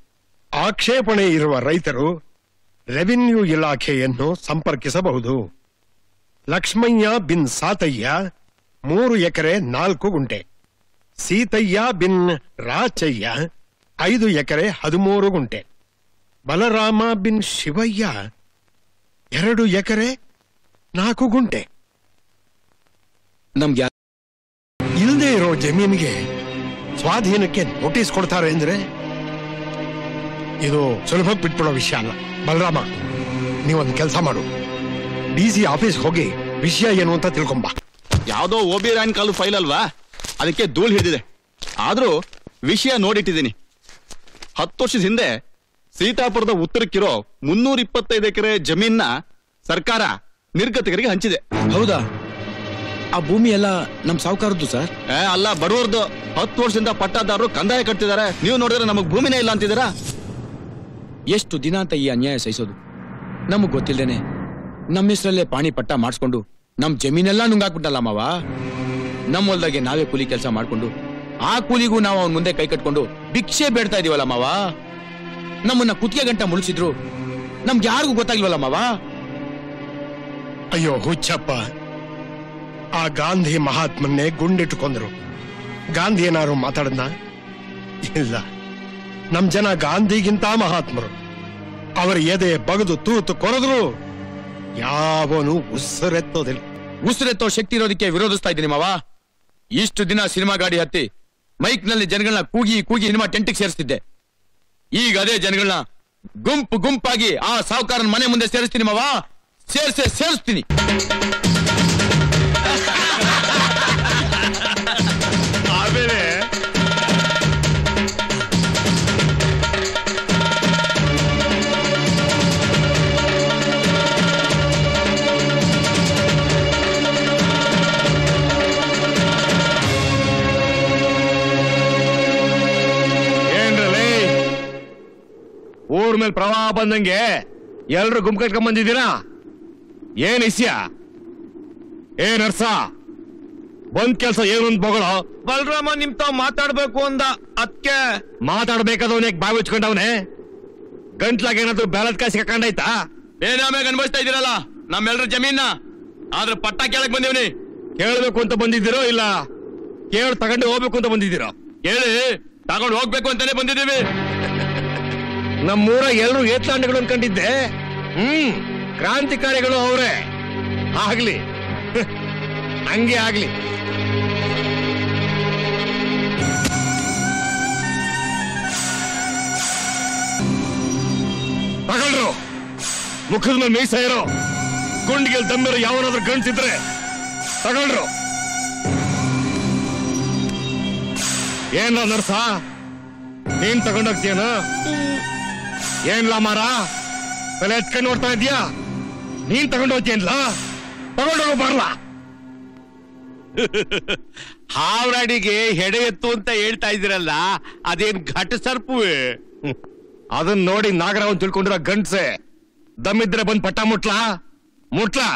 [SPEAKER 26] ಆಕ್ಷೇಪಣೆ ಇರುವ ರೈತರು ರೆವಿನ್ಯೂ ಇಲಾಖೆಯನ್ನು ಸಂಪರ್ಕಿಸಬಹುದು. ಲಕ್ಷ್ಮಯ್ಯ ಬಿನ್ ಸಾತಯ್ಯ, ಮೂರು ಎಕರೆ ನಾಲ್ಕು ಗುಂಟೆ. ಸೀತಯ್ಯ ಬಿನ್ ರಾಚಯ್ಯ, ಐದು ಎಕರೆ ಹದಿಮೂರು ಗುಂಟೆ. ಬಲರಾಮ ಬಿನ್ ಶಿವಯ್ಯ, ಎರಡು ಎಕರೆ ನಾಲ್ಕು ಗುಂಟೆ.
[SPEAKER 3] ನಮ್ಗೆ
[SPEAKER 26] ಇಲ್ಲದೆ ಇರೋ ಜಮೀನಿಗೆ ಸ್ವಾಧೀನಕ್ಕೆ ನೋಟಿಸ್ ಕೊಡ್ತಾರೆ ಅಂದ್ರೆ ಇದು ಸುಲಭಕ್ಕೆ ಬಿಟ್ಬಿಡೋ ವಿಷಯ ಅಲ್ಲ. ಬಲರಾಮ ನೀವೊಂದು ಕೆಲಸ ಮಾಡು. ಡಿ ಸಿ ಆಫೀಸ್ ಹೋಗಿ ವಿಷಯ ಏನು ಅಂತ ತಿಳ್ಕೊಂಬ
[SPEAKER 23] ಯಾವ್ದೋ ಓಬಿ ರಾಯನ್ ಕಾಲು ಫೈಲ್ ಅಲ್ವಾ? ಅದಕ್ಕೆ ಧೂಳು ಹಿಡಿದಿದೆ. ಆದ್ರೂ ವಿಷಯ ನೋಡಿಟ್ಟಿದ್ದೀನಿ. ಹತ್ತು ವರ್ಷದ ಹಿಂದೆ
[SPEAKER 10] ಸೀತಾಪುರದ ಉತ್ತರಕ್ಕಿರೋ ಮುನ್ನೂರ ಇಪ್ಪತ್ತೈದು ಎಕರೆ ಜಮೀನ್ನ ಸರ್ಕಾರ ನಿರ್ಗತಿಕರಿಗೆ ಹಂಚಿದೆ.
[SPEAKER 3] ಹೌದಾ? ಆ ಭೂಮಿ ಎಲ್ಲ ನಮ್ ಸಾವುಕಾರದ್ದು ಸರ್.
[SPEAKER 10] ಏ ಅಲ್ಲ ಬಡವರ್ದು. ಹತ್ತು ವರ್ಷದಿಂದ ಪಟ್ಟಾದಾರರು ಕಂದಾಯ ಕಟ್ತಿದ್ದಾರೆ ನೀವು ನೋಡಿದ್ರೆ ನಮಗ್ ಭೂಮಿನೇ ಇಲ್ಲ ಅಂತಿದ್ದೀರಾ?
[SPEAKER 3] ಎಷ್ಟು ದಿನ ಅಂತ ಈ ಅನ್ಯಾಯ ಸಹಿಸೋದು? ನಮಗ್ ಗೊತ್ತಿಲ್ದೇನೆ. ನಮ್ಮ ಹೆಸರಲ್ಲೇ ಪಾಣಿ ಪಟ್ಟ ಮಾಡಿಸ್ಕೊಂಡು ನಮ್ ಜಮೀನೆಲ್ಲ ನುಂಗಾಕ್ಬಿಟ್ಟಲ್ಲ ಮಾವ? ನಮ್ಮ ಹೊಲ್ದಾಗೆ ನಾವೇ ಕೂಲಿ ಕೆಲಸ ಮಾಡ್ಕೊಂಡು ಆ ಕೂಲಿಗೂ ನಾವು ಅವನ್ ಮುಂದೆ ಕೈ ಕಟ್ಕೊಂಡು ಭಿಕ್ಷೆ ಬೇಡ್ತಾ ಇದೀವಲ್ಲ ಮಾವ? ನಮ್ಮನ್ನ ಕುತ್ತಿಗೆ ಗಂಟ ಮುಳುಸಿದ್ರು. ನಮ್ಗೆ ಯಾರಿಗೂ ಗೊತ್ತಾಗ್ಲಿವಲ್ಲ ಮಾವ?
[SPEAKER 26] ಅಯ್ಯೋ ಹುಚ್ಚಪ್ಪ. ಆ ಗಾಂಧಿ ಮಹಾತ್ಮನ್ನೇ ಗುಂಡಿಟ್ಟುಕೊಂಡ್ರು. ಗಾಂಧಿ ಏನಾರು ಮಾತಾಡದ್ನ? ಇಲ್ಲ. ನಮ್ ಜನ ಗಾಂಧಿಗಿಂತ ಮಹಾತ್ಮರು. ಅವರ ಎದೆ ಬಗದು ತೂತು ಕೊರದ್ರು. ಯಾವನು ಉಸಿರೆತ್ತೋದಿಲ್ಲ.
[SPEAKER 3] ಉಸಿರೆತ್ತೋ ಶಕ್ತಿ ಇರೋದಕ್ಕೆ ವಿರೋಧಿಸ್ತಾ ಇದ್ದೀನಿ ಮಾವ. ಇಷ್ಟು ದಿನ ಸಿನಿಮಾ ಗಾಡಿ ಹತ್ತಿ ಮೈಕ್ನಲ್ಲಿ ಜನಗಳನ್ನ ಕೂಗಿ ಕೂಗಿ ಸಿನಿಮಾ ಟೆಂಟಿಗೆ ಸೇರಿಸ್ತಿದ್ದೆ. ಈಗ ಅದೇ ಜನಗಳನ್ನ ಗುಂಪು ಗುಂಪಾಗಿ ಆ ಸಾವುಕಾರನ ಮನೆ ಮುಂದೆ ಸೇರಿಸ್ತೀನಿ ಮಾವ. ಸೇರ್ಸೆ ಸೇರಿಸ್ತೀನಿ.
[SPEAKER 6] ಮೇಲೆ ಪ್ರವಾಹ ಬಂದಂಗೆ ಎಲ್ರು ಗುಂಪು ಕಟ್ಕೊಂಡ್ ಬಂದಿದ್ದೀರಾ? ಏನ್ ಇಸ್ಯ? ಏನ್ ನರ್ಸ ಬಂದ್ ಕೆಲ್ಸ ಏನು ಅಂತ ಬಗಳು?
[SPEAKER 4] ಬಲರಾಮ ನಿಮ್ ತಾವ್ ಮಾತಾಡ್ಬೇಕು ಅಂದ ಅದಕ್ಕೆ
[SPEAKER 6] ಮಾತಾಡ್ಬೇಕಾದವನೇ ಬಾವಿ ಹಚ್ಕೊಂಡವನೆ ಗಂಟ್ಲಾಗ ಏನಾದ್ರು ಬ್ಯಾಲತ್ ಕಾಸಿ ಹಾಕೊಂಡಾಯ್ತಾ
[SPEAKER 3] ಬೇನಾಮ್ಯಾಗ ಅನ್ಭವಿಸ್ತಾ ಇದೀರಲ್ಲ ನಮ್ಮೆಲ್ರ ಜಮೀನ ಆದ್ರೆ ಪಟ್ಟ ಕೇಳಕ್ ಬಂದಿವ್ನಿ.
[SPEAKER 6] ಕೇಳ್ಬೇಕು ಅಂತ ಬಂದಿದ್ದೀರೋ ಇಲ್ಲ ಕೇಳ್ ತಗೊಂಡು ಹೋಗ್ಬೇಕು ಅಂತ ಬಂದಿದ್ದೀರೋ?
[SPEAKER 3] ಕೇಳಿ ತಗೊಂಡು ಹೋಗ್ಬೇಕು ಅಂತಾನೆ ಬಂದಿದ್ದೀವಿ.
[SPEAKER 6] ನಮ್ಮೂರ ಎಲ್ಲರೂ ಏತ್ಲಾಂಡಗಳು ಅನ್ಕೊಂಡಿದ್ದೆ ಹ್ಮ್, ಕ್ರಾಂತಿಕಾರಿಗಳು ಅವರೇ. ಆಗ್ಲಿ. ಹಂಗೆ ಆಗ್ಲಿ. ತಗೊಳ್ರು ಮುಖದ ಮೇಲೆ ಮೀಸ ಇರೋ. ಗುಂಡಿಗೆ ದಮ್ಮಿರೋ ಯಾವನಾದ್ರೂ ಗಂಡ್ಸಿದ್ರೆ ತಗೊಳ್ರು ಏನ ನರ್ಸ ನೀನ್ ತಗೊಂಡೋಗ್ತೀಯನ? ಏನ್ಲ ಮಾರ ತಲೆ ಎತ್ಕೊಂಡು ನೋಡ್ತಾ ಇದೀಯಾ ನೀನ್ ತಗೊಂಡೋಗ್ತೀಯನ್ಲ ತಗೊಂಡೋಗ ಬರ್ಲಾ. *laughs*
[SPEAKER 4] ಹಾವ್ರಾಡಿಗೆ ಹೆಡೆ ಎತ್ತು ಅಂತ ಹೇಳ್ತಾ ಇದ್ದೀರಲ್ಲ ಅದೇನ್ ಘಟ ಸರ್ಪುವೆ? *laughs*
[SPEAKER 6] ಅದನ್ನ ನೋಡಿ ನಾಗರಾವನ್ ತಿಳ್ಕೊಂಡಿರೋ ಗಂಡ್ಸೆ. ದಮ್ಮಿದ್ರೆ ಬಂದ್ ಪಟ್ಟ ಮುಟ್ಲಾ? ಮುಟ್ಲಾ?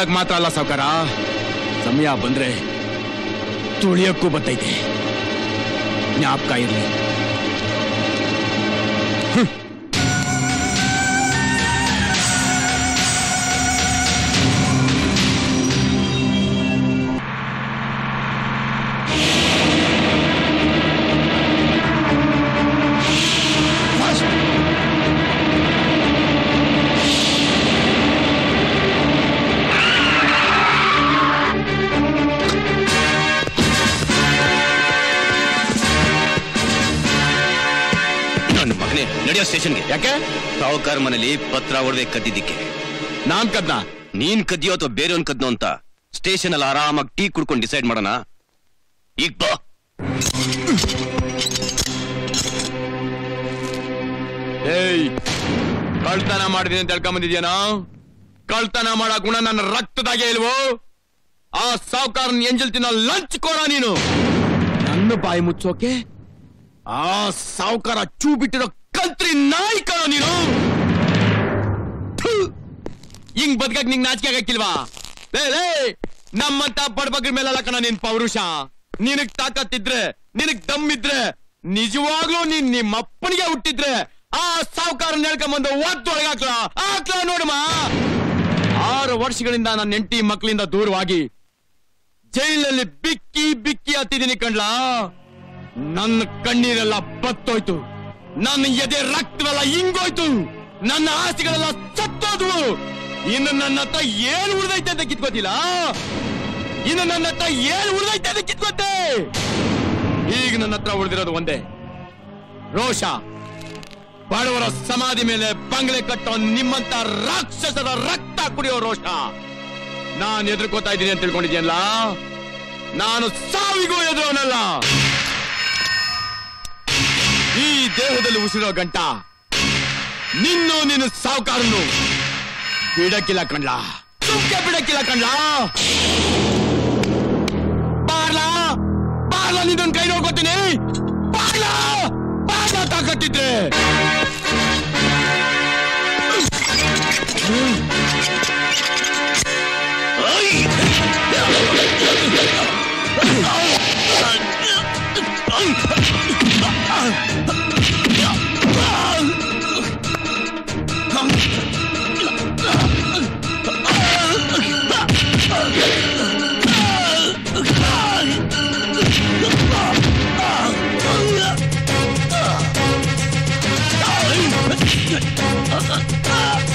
[SPEAKER 3] ಎದ್ ನಿಂತ್ಕೊಳಕ್ ಮಾತ್ರ ಅಲ್ಲ ಸಾವುಕಾರ ಸಮಯ ಬಂದ್ರೆ ತುಳಿಯಕ್ಕೂ ಬತ್ತೈತೆ ಜ್ಞಾಪಕ ಇರ್ಲಿ
[SPEAKER 17] ಸಾವುಕಾರ ಮನೇಲಿ ಪತ್ರ ಹೊಡೆದೆ ಕದ್ದಿದ್ದಕ್ಕೆ.
[SPEAKER 3] ನಾನ್ ಕದ್ನ?
[SPEAKER 17] ನೀನ್ ಕದ್ದಿಯೋ ಅಥವಾ ಬೇರೆಯವ್ನ್ ಕದ್ನೋ ಅಂತ ಸ್ಟೇಷನ್ ಅಲ್ಲಿ ಆರಾಮಾಗಿ ಟೀ ಕುಡ್ಕೊಂಡು ಡಿಸೈಡ್ ಮಾಡೋಣ. ಈಗ ಬಾ.
[SPEAKER 3] ಏಯ್ ಕಳ್ತನ ಮಾಡಿದೀನಿ ಅಂತ ಹೇಳ್ಕೊಂಬಂದಿದ್ಯಾನೋ ಕಳ್ತನ ಮಾಡೋ ಗುಣ ನನ್ನ ರಕ್ತದಾಗೆ ಇಲ್ವೋ? ಆ ಸಾವುಕಾರನ್ ಎಂಜಲ್ ತಿನ್ನೋ ಲಂಚ್ ಕೊಡ ನೀನು. ನನ್ನ ಬಾಯಿ ಮುಚ್ಚೋಕೆ? ಆ ಸಾವುಕಾರ ಚೂ ಬಿಟ್ಟಿರೋ ಕಂತ್ರಿ ನಾಯಿ ಕಣೋ ನೀನು! ಹಿಂಗ್ ಬದುಕಕ್ ನಿಂಗ್ ನಾಚಿಕೆ ಆಗಕ್ಕಿಲ್ವಾ? ನಮ್ಮಂತ ಬಡಬಗ್ರ ಮೇಲಲ್ಲ ಕಣ ನಿನ್ ಪೌರುಷ. ನಿನಗ್ ತಾಕತ್ತಿದ್ರೆ, ನಿನಗ್ ಇದ್ರೆ, ನಿಜವಾಗ್ಲೂ ನೀನ್ ನಿಮ್ಮ ಅಪ್ಪನಿಗೆ ಹುಟ್ಟಿದ್ರೆ, ಆ ಸಾವುಕಾರ ನೆಳ್ಕೊಂಬಂದು ಒತ್ತು ಒಳಗಾಕ್ಲ? ಹಾಕ್ಲ ನೋಡಮ್ಮ ಆರು ವರ್ಷಗಳಿಂದ ನನ್ನ ಹೆಂಡತಿ ಮಕ್ಕಳಿಂದ ದೂರವಾಗಿ ಜೈಲಲ್ಲಿ ಬಿಕ್ಕಿ ಬಿಕ್ಕಿ ಹತ್ತಿದ್ದೀನಿ ಕಣ್ಲಾ. ನನ್ನ ಕಣ್ಣೀರೆಲ್ಲ ಬತ್ತೋಯ್ತು. ನನ್ನ ಎದೆ ರಕ್ತವೆಲ್ಲ ಹಿಂಗೋಯ್ತು ನನ್ನ ಆಸ್ತಿಗಳೆಲ್ಲ ಸತ್ತೋದ್ವು. ಇನ್ನು ನನ್ನ ಹತ್ರ ಏನ್ ಉಳಿದೈತೆ ಅಂತ ಕಿತ್ಕೋತಿಲ್ಲ ಇನ್ನು ನನ್ನ ಹತ್ರ ಏನ್ ಉಳಿದೈತೆ ಅಂತ ಕಿತ್ಕೋತೆ? ಈಗ ನನ್ನ ಹತ್ರ ಉಳಿದಿರೋದು ಒಂದೇ. ರೋಷ, ಬಡವರ ಸಮಾಧಿ ಮೇಲೆ ಬಂಗ್ಲೆ ಕಟ್ಟೋ ನಿಮ್ಮಂತ ರಾಕ್ಷಸರ ರಕ್ತ ಕುಡಿಯೋ ರೋಷ. ನಾನು ಎದುರ್ಕೋತಾ ಇದ್ದೀನಿ ಅಂತ ತಿಳ್ಕೊಂಡಿದ್ಯಲ್ಲ ನಾನು ಸಾವಿಗೂ ಎದುರೋನಲ್ಲ ಈ ದೇಹದಲ್ಲಿ ಉಸಿರೋ ಗಂಟ. ನಿನ್ನು ನಿನ್ನ ಸಾವುಕಾರನು. ಬಿಡಕ್ಕಿಲ್ಲ ಕಣ್ಲಾ. ಸುಮ್ಕೆ ಬಿಡಕ್ಕಿಲ್ಲ ಕಣ್ಲಾ. ಬಾರ್ಲಾ ಬಾರ್ಲಾ ನಿನ್ನ ಕೈ ನೋಡ್ಕೊತೀನಿ. ಬಾರ್ಲಾ ಬಾರ್ಲಾ ತಾಕತ್ತಿದ್ರೆ
[SPEAKER 8] ಅಯ್ಯೋ
[SPEAKER 17] Ah!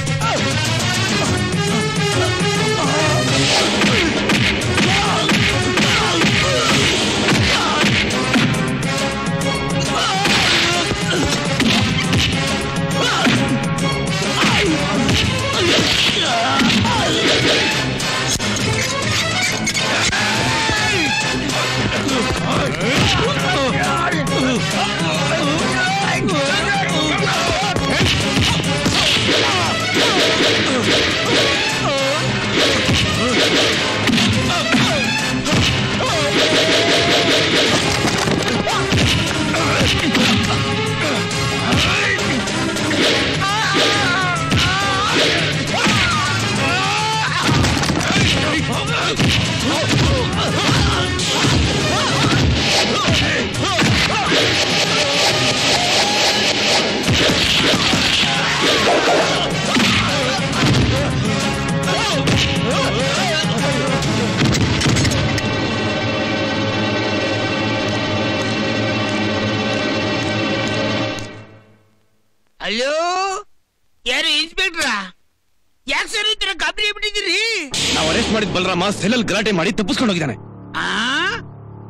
[SPEAKER 17] ಬಲರಾಮ ಸೆಲ್ಲಲ್ಲಿ ಗಲಾಟೆ ಮಾಡಿ ತಪ್ಪಿಸ್ಕೊಂಡು ಹೋಗಿದ್ದಾನೆ.
[SPEAKER 8] ಆ?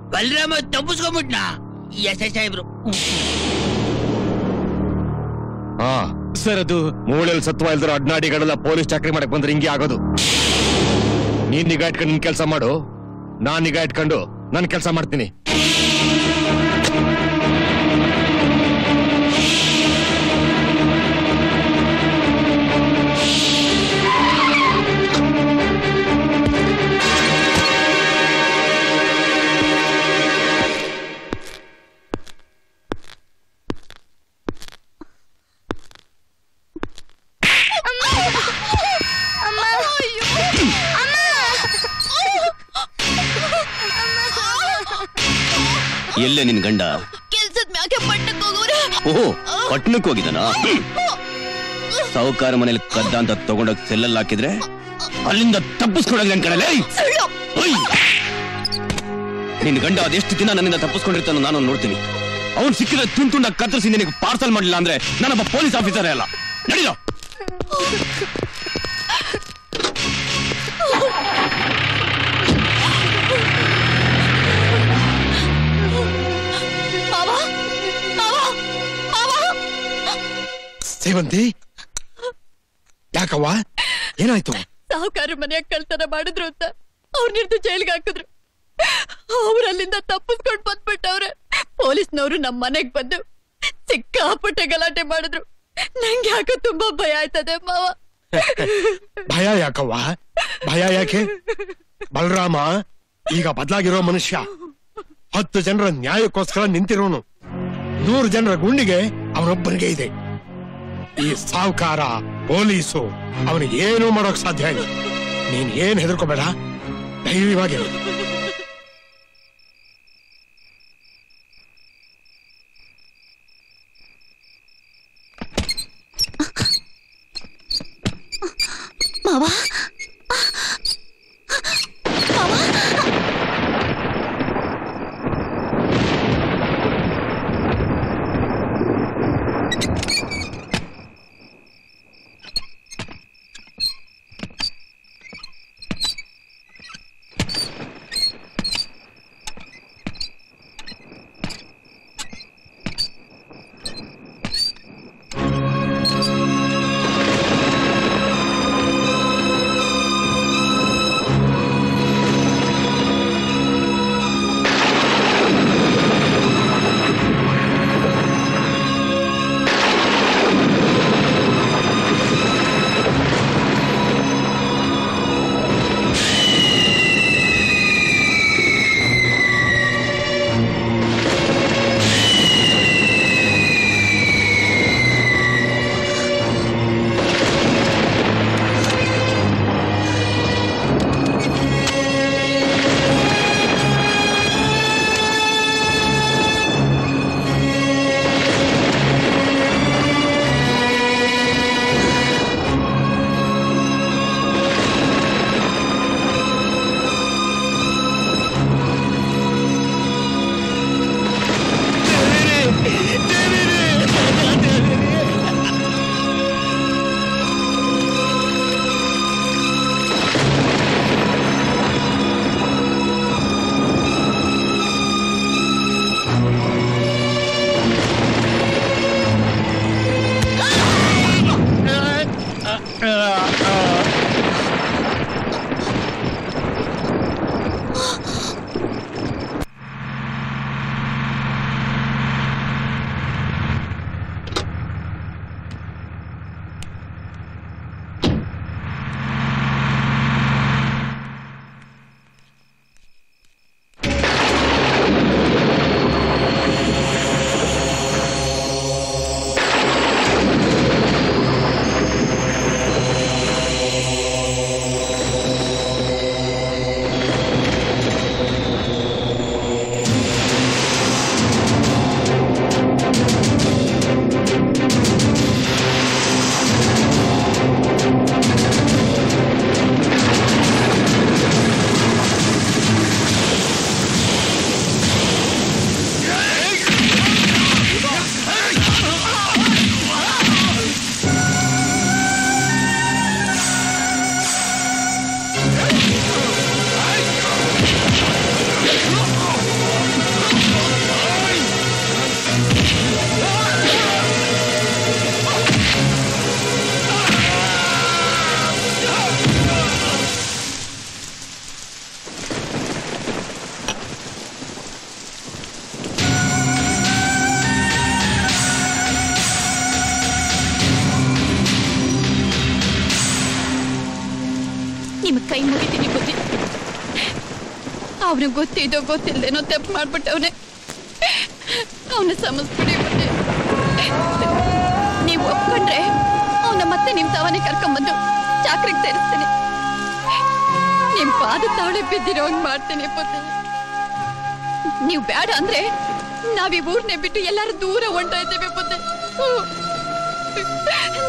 [SPEAKER 8] ಬಲರಾಮ ತಪ್ಪಿಸ್ಕೊಂಡ್ಬಿಟ್ನ ಎಸ್ ಎಸ್ ಸಾಹೇಬ್ರು.
[SPEAKER 6] ಹಾ
[SPEAKER 17] ಸರ್ ಅದು
[SPEAKER 6] ಮೂಳೆಲ್ ಸತ್ವ ಇಲ್ದಿರೋ ಅಡ್ನಾಡಿಗಳೆಲ್ಲ ಪೊಲೀಸ್ ಚಾಕ್ರಿ ಮಾಡಕ್ ಬಂದ್ರೆ ಹಿಂಗೆ ಆಗೋದು. ನೀನ್ ನಿಗಾ ಇಟ್ಕೊಂಡು ನಿನ್ ಕೆಲಸ ಮಾಡು. ನಾನ್ ನಿಗಾ ಇಟ್ಕೊಂಡು ನನ್ ಕೆಲಸ ಮಾಡ್ತೀನಿ.
[SPEAKER 17] ಎಲ್ಲೇ ನಿನ್ ಗಂಡ?
[SPEAKER 1] ಕೆಲ್ಸದ ಮ್ಯಾಕೆ ಪಟ್ಟಕ್ ಹೋಗೋರೆ.
[SPEAKER 17] ಓಹೋ ಪಟ್ಟಣಕ್ಕೆ ಹೋಗಿದ್ದಾನ? ಸಾಹುಕಾರ ಮನೇಲಿ ಕದ್ದ ಅಂತ ತಗೊಂಡೋಗ್ ಸೆಲ್ಲಲ್ಲಿ ಹಾಕಿದ್ರೆ ಅಲ್ಲಿಂದ ತಪ್ಪುಸ್ಕೊಂಡೆ ನನ್ ಕಡೆ
[SPEAKER 1] ಸುಳ್ಳು
[SPEAKER 17] ನಿನ್ ಗಂಡ ಅದೆಷ್ಟು ದಿನ ನನ್ನಿಂದ ತಪ್ಪಿಸ್ಕೊಂಡಿರ್ತಾನೋ ನಾನು ನೋಡ್ತೀನಿ. ಅವ್ನು ಸಿಕ್ಕಿದ್ರೆ ತುಂಡ್ ತುಂಡ ಕತ್ತರಿಸಿ ನಿನಗೆ ಪಾರ್ಸಲ್ ಮಾಡಲಿಲ್ಲ ಅಂದ್ರೆ ನಾನೊಬ್ಬ ಪೊಲೀಸ್ ಆಫೀಸರೇ ಅಲ್ಲ. ನಡೀರೋ
[SPEAKER 26] ಸೇವಂತಿ? ಯಾಕವ್ವ? ಏನಾಯ್ತು?
[SPEAKER 20] ಸಾಹುಕಾರ ಮನೆಯಾಗ ಕಳ್ತನ ಮಾಡಿದ್ರು ಅಂತ ಅವ್ರನ್ನಿಡ್ದು ಜೈಲ್ಗೆ ಹಾಕಿದ್ರು. ಅವ್ರಲ್ಲಿಂದ ತಪ್ಪಿಸ್ಕೊಂಡು ಬಂದ್ಬಿಟ್ಟವ್ರೆ. ಪೊಲೀಸ್ನವರು ನಮ್ಮ ಮನೆಗ್ ಬಂದು ಸಿಕ್ಕಾಪಟ್ಟೆ ಗಲಾಟೆ ಮಾಡಿದ್ರು. ನಂಗೆ ಯಾಕೋ ತುಂಬಾ ಭಯ ಆಯ್ತದೆ ಮಾವ.
[SPEAKER 26] ಭಯ ಯಾಕವ್ವ? ಭಯ ಯಾಕೆ? ಬಲರಾಮ ಈಗ ಬದಲಾಗಿರೋ ಮನುಷ್ಯ. ಹತ್ತು ಜನರ ನ್ಯಾಯಕ್ಕೋಸ್ಕರ ನಿಂತಿರೋನು. ನೂರು ಜನರ ಗುಂಡಿಗೆ ಅವನೊಬ್ಬನಿಗೆ ಇದೆ. ಈ ಸಾಹುಕಾರ ಪೊಲೀಸು ಅವನಿಗೆ ಏನು ಮಾಡೋಕ್ ಸಾಧ್ಯ ಇಲ್ಲ. ನೀನ್ ಏನ್ ಹೆದರ್ಕೋಬೇಡ? ಧೈರ್ಯವಾಗಿರು
[SPEAKER 2] ಮಾವ?
[SPEAKER 20] ಅವನು ಗೊತ್ತಿದ್ದೋ ಗೊತ್ತಿಲ್ದೇನೋ ತಪ್ಪು ಮಾಡ್ಬಿಟ್ಟವನೆ. ಅವನ ಸಮಸ್ಬಿಡಿ ನೀವು ಒಪ್ಕೊಂಡ್ರೆ ಅವನ ಮತ್ತೆ ನಿಮ್ ತಾವನೆ ಕರ್ಕೊಂಬಂದು ಚಾಕ್ರಿಗೆ ಸೇರಿಸ್ತೀನಿ ನಿಮ್ ಪಾದ ತಾಳೆ ಬಿದ್ದಿರೋ ಹಂಗ್ ಮಾಡ್ತೀನಿ ಬುದ್ಧಿ ನೀವು ಬೇಡ ಅಂದ್ರೆ ನಾವ್ ಈ ಊರ್ನೇ ಬಿಟ್ಟು ಎಲ್ಲಾರು ದೂರ ಹೊಂಟೋಯ್ತೇವೆ ಹ್ಮ್.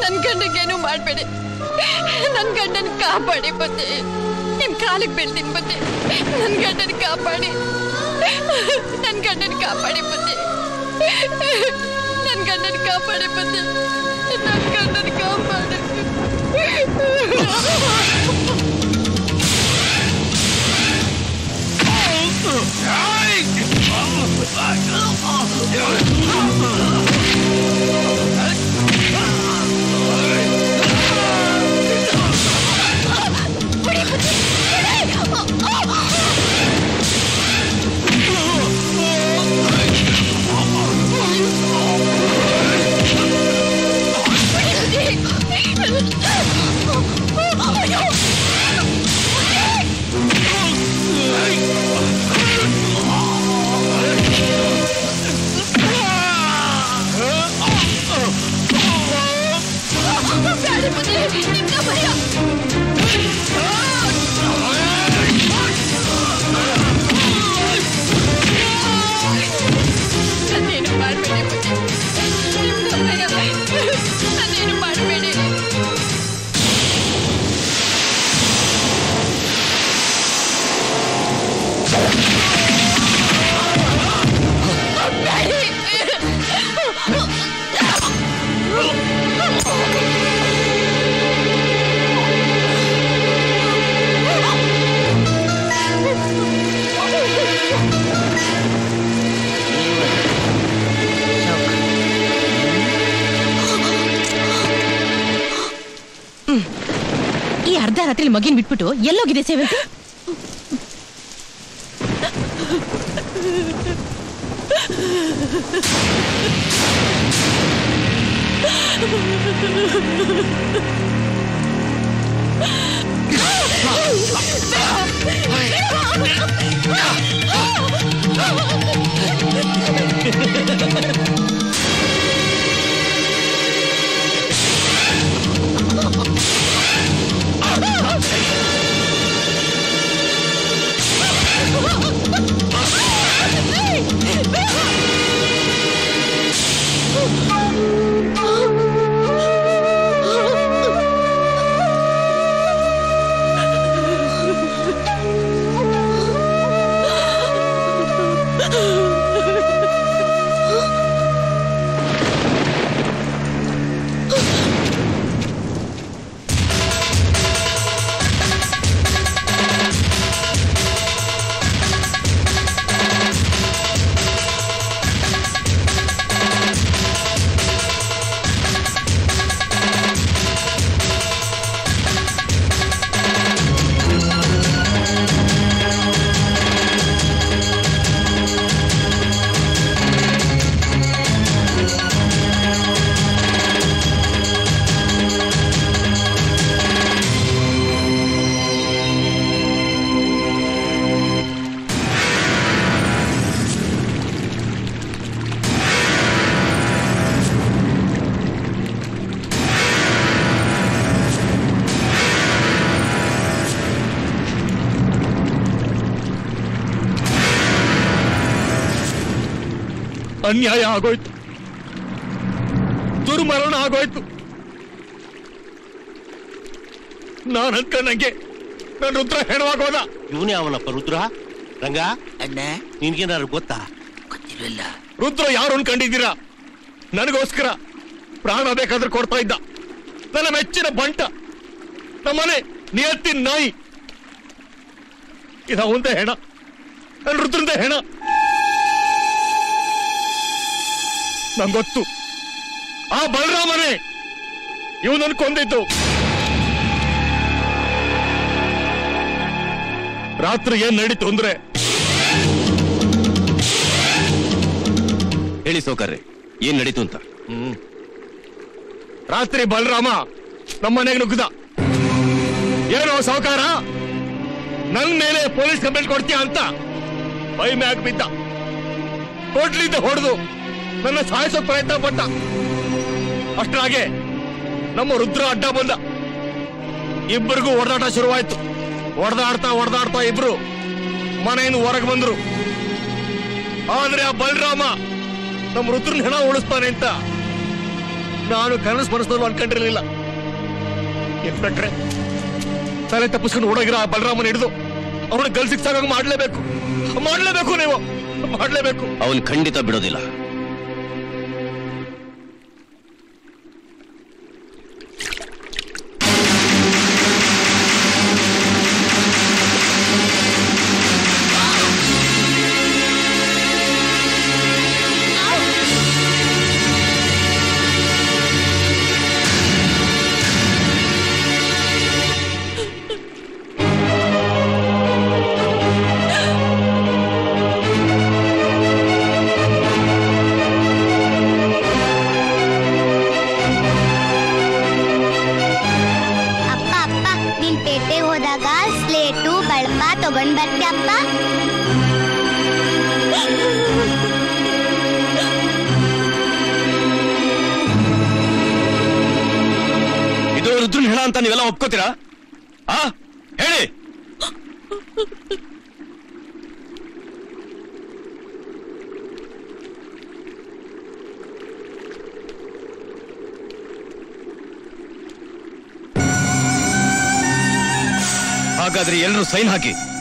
[SPEAKER 20] ನನ್ ಗಂಡಗೇನು ಮಾಡ್ಬೇಡಿ. ನನ್ ಗಂಡನ್ ಕಾಪಾಡಿ ಬುದ್ಧಿ ನಿಮ್ ಕಾಲಿಗೆ ಬೀಳ್ತೀನಿ ಬುದ್ಧಿ ನನ್ ಗಂಡನ್ ಕಾಪಾಡಿ ನನ್ ಗಂಡನ್ ಕಾಪಾಡಿ ಬುದ್ಧಿ ನನ್ ಗಂಡನ್ ಕಾಪಾಡಿ ಬುದ್ಧಿ ನನ್ ಗಂಡನ್ ಕಾಪಾಡಿ
[SPEAKER 27] Hey!
[SPEAKER 5] ರಾತ್ರಿ ಮಗಿನ್ ಬಿಟ್ಬಿಟ್ಟು ಎಲ್ಲೋಗಿದೆ ಸೇವಂತಿ *laughs* *laughs*
[SPEAKER 6] ಅನ್ಯಾಯ ಆಗೋಯ್ತು. ದುರ್ಮರಣ ಆಗೋಯ್ತು. ನಾನು ನಂಗೆ ನನ್ನ ರುದ್ರ ಹೆಣವಾಗೋದ
[SPEAKER 28] ಇವನೇ ಅವನಪ್ಪ ರುದ್ರ? ರಂಗ? ಅಣ್ಣ. ನಿನ್ಗೇನಾದ್ರು ಗೊತ್ತಾ? ಗೊತ್ತಿರಲಿಲ್ಲ.
[SPEAKER 6] ರುದ್ರ ಯಾರು ಅನ್ಕೊಂಡಿದ್ದೀರಾ? ನನಗೋಸ್ಕರ ಪ್ರಾಣ ಬೇಕಾದ್ರೆ ಕೊಡ್ತಾ ಇದ್ದ. ನನ್ನ ಮೆಚ್ಚಿನ ಬಂಟ ನಮ್ಮನೆ ನಿಯತ್ತಿನ ನಾಯಿ. ಇದ ಒಂದೇ ಹೆಣ. ನನ್ನ ರುದ್ರಂದೇ ಹೆಣ. ನಂಗೊತ್ತು ಆ ಬಲರಾಮನೇ ಇವನನ್ನು ಕೊಂದಿದ್ದು. ರಾತ್ರಿ ಏನ್ ನಡೀತು ಅಂದ್ರೆ?
[SPEAKER 17] ಹೇಳಿ ಸೌಕರ್ಯ ಏನ್ ನಡೀತು ಅಂತ?
[SPEAKER 6] ರಾತ್ರಿ ಬಲರಾಮ ನಮ್ಮನೆಗೆ ನುಗ್ಗದ ಏನೋ ಸಾವುಕಾರ? ನನ್ ಮೇಲೆ ಪೊಲೀಸ್ ಕಂಪ್ಲೇಂಟ್ ಕೊಡ್ತೀಯ ಅಂತ? ಬೈ ಮ್ಯಾಗ್ ಬಿದ್ದ. ಹೋಟ್ಲಿಂದ ಹೊಡೆದು ನನ್ನ ಸಾಯಿಸೋ ಪ್ರಯತ್ನ ಪಟ್ಟ. ಅಷ್ಟರಾಗೆ ನಮ್ಮ ರುದ್ರ ಅಡ್ಡ ಬಂದ. ಇಬ್ಬರಿಗೂ ಹೊಡೆದಾಟ ಶುರುವಾಯ್ತು. ಹೊಡೆದಾಡ್ತಾ ಹೊಡೆದಾಡ್ತಾ ಇಬ್ರು ಮನೆಯಿಂದ ಹೊರಗೆ ಬಂದ್ರು. ಆದ್ರೆ ಆ ಬಲರಾಮ ನಮ್ಮ ರುದ್ರನ ಹೆಣ ಉಳಿಸ್ತಾನೆ ಅಂತ ನಾನು ಕನಸು ಮನಸ್ಸಲ್ಲೂ ಅನ್ಕೊಂಡಿರ್ಲಿಲ್ಲ. ಇನ್ಸ್ಪೆಕ್ಟ್ರೆ, ತಲೆ ತಪ್ಪಿಸ್ಕೊಂಡು ಓಡೋಗಿರೋ ಆ ಬಲರಾಮನ ಹಿಡಿದು ಅವನ ಗಲ್ ಸಿಕ್ಸಾಗ ಮಾಡ್ಲೇಬೇಕು. ಮಾಡ್ಲೇಬೇಕು ನೀವು. ಮಾಡ್ಲೇಬೇಕು.
[SPEAKER 17] ಅವನು ಖಂಡಿತ ಬಿಡೋದಿಲ್ಲ. ಹಾಗಾದ್ರೆ ಎಲ್ಲರೂ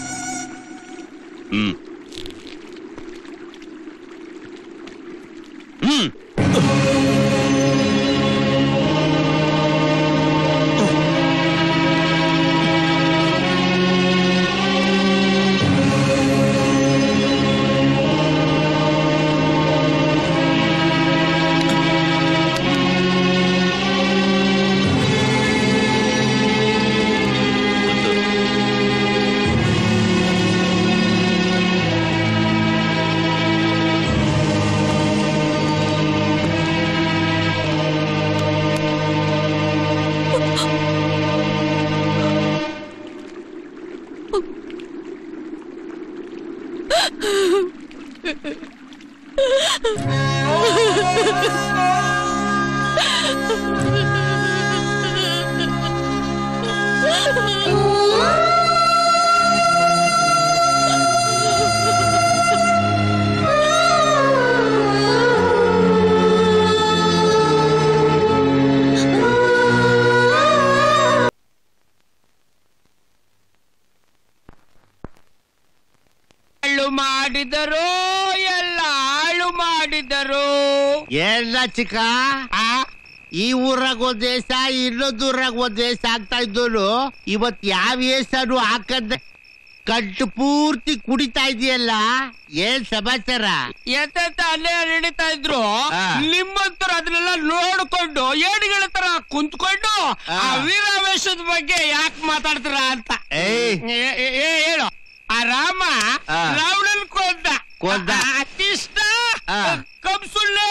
[SPEAKER 4] ಚಿಕ್ಕ ಆ? ಈ ಊರಾಗ ಒಂದ್ ದೇಶ ಇನ್ನೊಂದು ಊರಾಗ ಒಂದ್ ದೇಶ ಆಗ್ತಾ ಇದ್ದೋನು ಇವತ್ ಯಾವ ಏಸನು ಹಾಕದ ಕಟ್ಟು ಪೂರ್ತಿ ಕುಡಿತಾ ಇದೆಯಲ್ಲ? ಏನ್ ಸಮಾಚಾರ?
[SPEAKER 8] ಎಂತ ಅಲ್ಲೇ ನಡೀತಾ ಇದ್ರು?
[SPEAKER 4] ಆ.
[SPEAKER 8] ನಿಮ್ಮಂತರ ಅದನ್ನೆಲ್ಲ ನೋಡ್ಕೊಂಡು ಏಡಿಗಳ ತರ ಕುಂತ್ಕೊಂಡು ಆ. ವೀರಾವೇಶದ ಬಗ್ಗೆ ಯಾಕೆ ಮಾತಾಡ್ತೀರಾ ಅಂತ?
[SPEAKER 4] ಏಯ್.
[SPEAKER 8] ಏ- ಏ- ಏ- ಹೇಳು. ಆ ರಾಮ
[SPEAKER 4] ಆ.
[SPEAKER 8] ರಾವಣನ್ ಕೊಂದ
[SPEAKER 4] ಕೊಂದ.
[SPEAKER 8] ಕೃಷ್ಣ
[SPEAKER 4] ಆ.
[SPEAKER 8] ಕಂಸುಳ್ಳೆ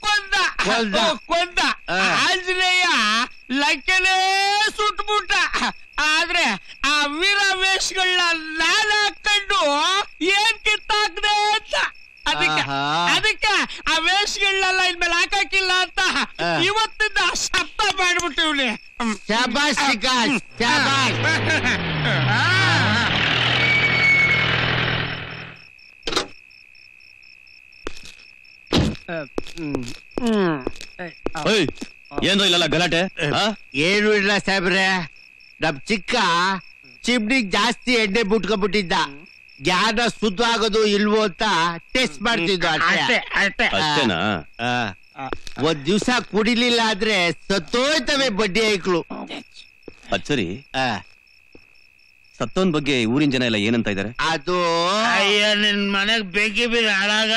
[SPEAKER 8] ಕೊಂದ
[SPEAKER 4] ಕೊಂದ.
[SPEAKER 8] ಓ, ಕೊಂದ
[SPEAKER 4] ಆ.
[SPEAKER 8] ಆಂಜನೇಯ ಲಂಕೆನೇ ಸುಟ್ಬಿಟ್ಟ ಆದ್ರೆ ಆ ವೀರಾವೇಶಗಳನ್ನ ನಾನು ಹಾಕೊಂಡು ಏನ್ ಕಿತ್ತಾಕ್ದೆ ಅಂತ ಅದಕ್ಕೆ
[SPEAKER 4] ಆಹಾ.
[SPEAKER 8] ಅದಕ್ಕೆ ಆ ವೇಷಗಳನ್ನೆಲ್ಲ ಇನ್ಮೇಲೆ ಹಾಕಕ್ಕಿಲ್ಲ ಅಂತ
[SPEAKER 4] ಆ.
[SPEAKER 8] ಇವತ್ತಿಂದ ಶಬ್ದ ಮಾಡ್ಬಿಟ್ಟಿವ್ನಿ
[SPEAKER 4] ಶಾಬಾಷ್ ಚಿಕ್ಕ ಶಾಬಾಷ್
[SPEAKER 17] ಏಯ್ ಏನ್ರ ಇಲ್ಲಲ್ಲ ಗಲಾಟೆ? ಆ?
[SPEAKER 4] ಏನು ಇಲ್ಲ ಸಾಹೇಬ್ರೆ. ನಮ್ ಚಿಕ್ಕ ಚಿಮ್ನಿಗ್ ಜಾಸ್ತಿ ಎಣ್ಣೆ ಬಿಟ್ಕೊಂಡ್ಬಿಟ್ಟಿದ್ದ. ಜ್ಞಾನ ಶುದ್ಧ ಆಗೋದು ಇಲ್ವೋ ಅಂತ ಟೆಸ್ಟ್ ಮಾಡ್ತಿದ್ದ
[SPEAKER 8] ಅಷ್ಟೇ. ಅಷ್ಟೇ
[SPEAKER 17] ಅಷ್ಟೇನಾ?
[SPEAKER 4] ಒಂದ್ ದಿವ್ಸ ಕುಡಿಲಿಲ್ಲ ಆದ್ರೆ ಸತ್ತೋಯ್ತವೆ ಬಡ್ಡಿ ಐಕ್ಳು
[SPEAKER 17] ಅದ್ ಸರಿ. ಸತ್ತೋನ್ ಬಗ್ಗೆ ಊರಿನ ಜನ ಎಲ್ಲ ಏನಂತ ಇದಾರೆ?
[SPEAKER 4] ಅದು
[SPEAKER 8] ಅಯ್ಯ ನಿನ್ ಮನೆಗ್ ಬೆಂಕಿ ಬೀರ ಹಾಳಾಗ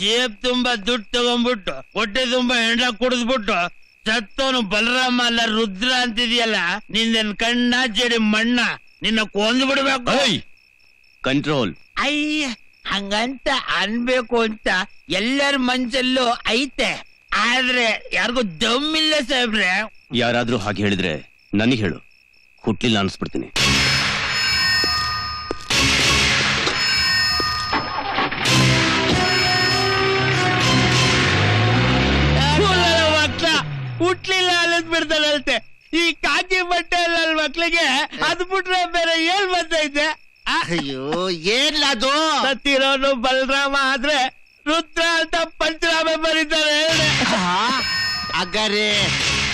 [SPEAKER 8] ಜೇಬ್ ತುಂಬಾ ದುಡ್ಡು ತಗೊಂಡ್ಬಿಟ್ಟು ಹೊಟ್ಟೆ ತುಂಬಾ ಹೆಂಡ ಕುಡಿದ್ಬಿಟ್ಟು ಸತ್ತೋನು ಬಲರಾಮ ಅಲ್ಲ ರುದ್ರ ಅಂತಿದ್ಯಲ್ಲ ನಿನ್ನ ಕಣ್ಣ ಜಡಿ ಮಣ್ಣ ನಿನ್ನ ಕೊಂದು ಬಿಡ್ಬೇಕು.
[SPEAKER 17] ಕಂಟ್ರೋಲ್
[SPEAKER 8] ಅಯ್ಯ ಹಂಗಂತ ಅನ್ಬೇಕು ಅಂತ ಎಲ್ಲರ ಮನ್ಸಲ್ಲೂ ಐತೆ. ಆದ್ರೆ ಯಾರಿಗೂ ದಮ್ಮಿಲ್ಲ ಸಾಹೇಬ್ರೆ.
[SPEAKER 17] ಯಾರಾದ್ರೂ ಹಾಗೆ ಹೇಳಿದ್ರೆ ನನಗೆ ಹೇಳು. ಹುಟ್ಟಿಲ್ಲ ಅನ್ಸ್ಬಿಡ್ತೀನಿ.
[SPEAKER 8] ಹುಟ್ಲಿಲ್ಲ ಅಲ್ಲದ್ ಬಿಡ್ತಾನಂತೆ ಈ ಕಾಕಿ ಬಟ್ಟೆ ಅಲ್ಲ ಮಕ್ಳಿಗೆ ಅದ್ ಬಿಟ್ರೆ ಬೇರೆ ಏನ್ ಬಂದೈತೆ
[SPEAKER 4] ಅಯ್ಯೋ ಏನ್ ಅದು?
[SPEAKER 8] ಸತ್ತಿರೋನು ಬಲರಾಮ ಆದ್ರೆ ರುದ್ರ ಅಂತ ಪಂಚರಾಮ ಬರೀತಾರೆ
[SPEAKER 4] ಅಗರೆ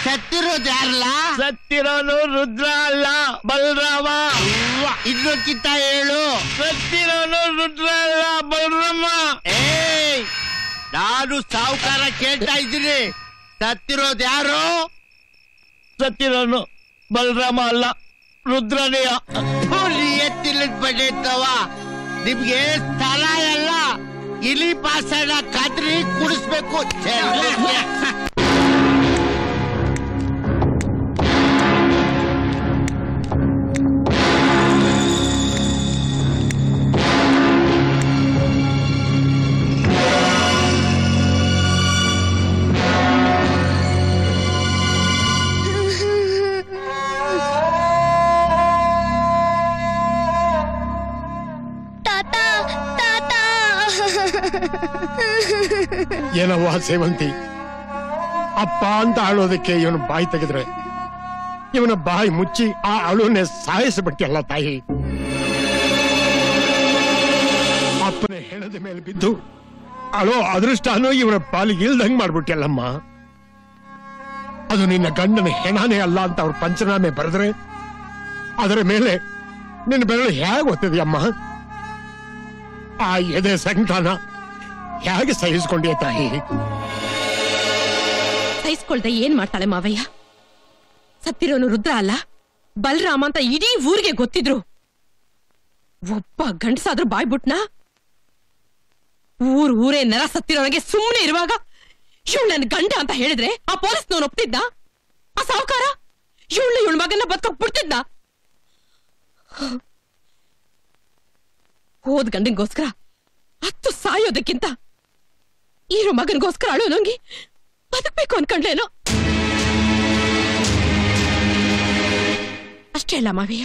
[SPEAKER 4] ಸತ್ತಿರೋದು ಯಾರಲ್ಲ
[SPEAKER 8] ಸತ್ತಿರೋನು ರುದ್ರ ಅಲ್ಲ ಬಲರಾಮ.
[SPEAKER 4] ಇನ್ನೊಂದ್ಕಿಂತ ಹೇಳು.
[SPEAKER 8] ಸತ್ತಿರೋನು ರುದ್ರ ಅಲ್ಲ ಬಲರಾಮ.
[SPEAKER 4] ಏಯ್ ನಾನು ಸಾವುಕಾರ ಕೇಳ್ತಾ ಇದ್ದೀನಿ. ಸತ್ತಿರೋದು ಯಾರು?
[SPEAKER 8] ಸತ್ತಿರೋನು ಬಲರಾಮ ಅಲ್ಲ ರುದ್ರನೇಯ.
[SPEAKER 4] ಹುಲಿ ಎತ್ತಿಲ್ಲದ ಬಡಿತವ ನಿಮ್ಗೆ ಸ್ಥಳ ಎಲ್ಲ ಇಲಿ ಪಾಸನ ಕದ್ರಿ ಕುಡಿಸ್ಬೇಕು.
[SPEAKER 26] ಸೇವಂತಿ. ಅಪ್ಪ ಅಂತ ಆಳೋದಕ್ಕೆ ಇವನು ಬಾಯಿ ತೆಗೆದ್ರೆ, ಇವನ ಬಾಯಿ ಮುಚ್ಚಿ ಆ ಅಳುನೆ ಸಾಯಿಸ್ಬಿಟ್ಟಿಲ್ಲ ತಾಯಿ. ಅಪ್ಪನ ಹೆಣದ ಮೇಲೆ ಬಿದ್ದು, ಅಳೋ ಅದೃಷ್ಟನೂ ಇವನ ಪಾಲಿಗೆ ಇಲ್ದಂಗ್ ಮಾಡ್ಬಿಟ್ಟಿಲ್ಲಮ್ಮ ಅದು ನಿನ್ನ ಗಂಡನ ಹೆಣನೇ ಅಲ್ಲ ಅಂತ ಅವ್ರ ಪಂಚನಾಮೆ ಬರೆದ್ರೆ, ಅದರ ಮೇಲೆ ನಿನ್ನ ಬೆರಳು ಹೇಗೆ ಒತ್ತಿದೆಯಮ್ಮ? ಆ ಎದೆ ಸಂಕಟನ ಹೇಗೆ ಸಹಿಸಿಕೊಂಡೆ ತಾಯಿ?
[SPEAKER 28] ಸಹಿಸ್ಕೊಳ್ದೆ ಏನ್ ಮಾಡ್ತಾಳೆ ಮಾವಯ್ಯ? ಸತ್ತಿರೋನು ರುದ್ರ ಅಲ್ಲ? ಬಲರಾಮ ಅಂತ ಇಡೀ ಊರಿಗೆ ಗೊತ್ತಿದ್ರು. ಒಬ್ಬ ಗಂಡಸಾದ್ರೂ ಬಾಯ್ಬಿಟ್ನ? ಊರ್ ಊರೇ ನರ ಸತ್ತಿರೋನಿಗೆ ಸುಮ್ಮನೆ ಇರುವಾಗ ಇವಳು ನನ್ ಗಂಡ ಅಂತ ಹೇಳಿದ್ರೆ ಆ ಪೊಲೀಸ್ನವನು ಒಪ್ತಿದ್ದ ಆ ಸಾವುಕಾರ? ಇವಳು ಇವಳ ಮಗನ ಬದುಕೋಕ್ ಬಿಡ್ತಿದ್ದ ಹೋದ್ ಗಂಡನ್ಗೋಸ್ಕರ ಹತ್ತು ಸಾಯೋದಕ್ಕಿಂತ ಇರೋ ಮಗನಿಗೋಸ್ಕರ ಅಳು ನಂಗೆ ಬದುಕ್ಬೇಕು ಅನ್ಕೊಂಡ್ಲೇನೋ. ಅಷ್ಟೇ ಅಲ್ಲ ಮಾವಯ್ಯ.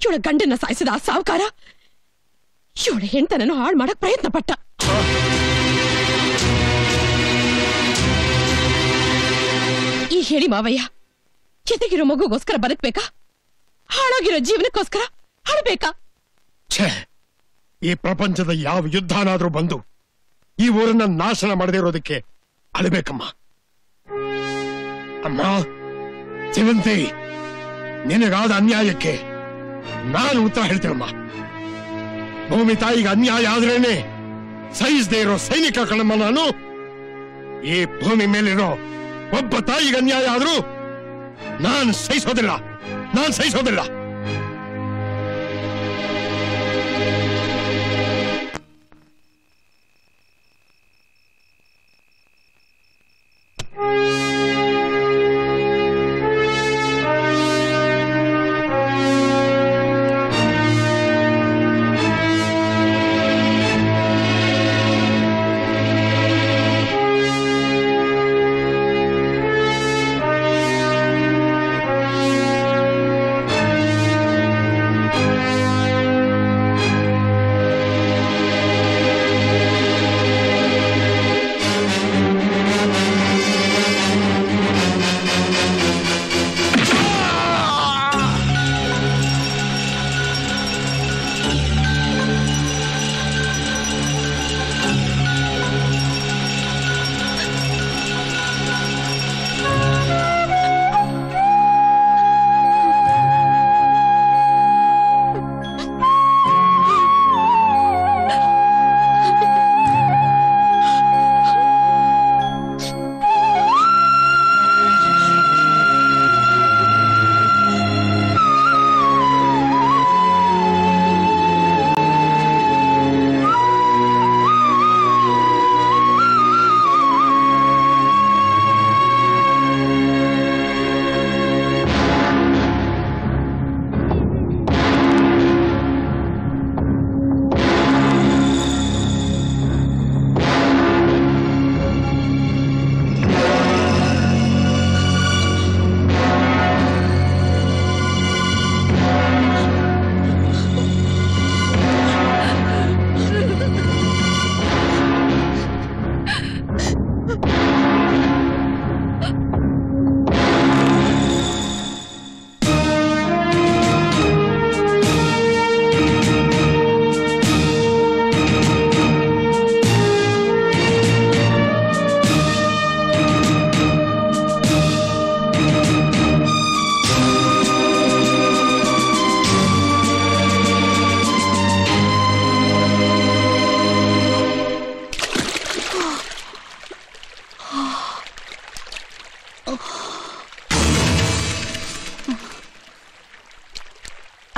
[SPEAKER 28] ಇವಳ ಗಂಡನ್ನ ಸಾಯಿಸಿದ ಆ ಸಾವುಕಾರ. ಇವಳ ಹೆಂಡತನನ್ನು ಹಾಳು ಮಾಡಕ್ ಪ್ರಯತ್ನ ಪಟ್ಟ. ಈ ಹೇಳಿ ಮಾವಯ್ಯ ಜೊತೆಗಿರೋ ಮಗುಗೋಸ್ಕರ ಬದುಕ್ಬೇಕಾ? ಹಾಳಾಗಿರೋ ಜೀವನಕ್ಕೋಸ್ಕರ ಹಾಡ್ಬೇಕಾ
[SPEAKER 26] ಛೇ, ಈ ಪ್ರಪಂಚದ ಯಾವ ಯುದ್ಧನಾದ್ರೂ ಬಂದು ಈ ಊರನ್ನ ನಾಶನ ಮಾಡದೇ ಇರೋದಕ್ಕೆ ಅಳಬೇಕಮ್ಮ. ಅಮ್ಮ ಸೇವಂತಿ ನಿನಗಾದ ಅನ್ಯಾಯಕ್ಕೆ ನಾನು ಉತ್ತರ ಹೇಳ್ತೇನಮ್ಮ. ಭೂಮಿ ತಾಯಿಗೆ ಅನ್ಯಾಯ ಆದ್ರೇನೆ ಸಹಿಸದೇ ಇರೋ ಸೈನಿಕ ಕಣಮ್ಮ ನಾನು. ಈ ಭೂಮಿ ಮೇಲಿರೋ ಒಬ್ಬ ತಾಯಿಗೆ ಅನ್ಯಾಯ ಆದ್ರೂ ನಾನು ಸಹಿಸೋದಿಲ್ಲ ನಾನು ಸಹಿಸೋದಿಲ್ಲ.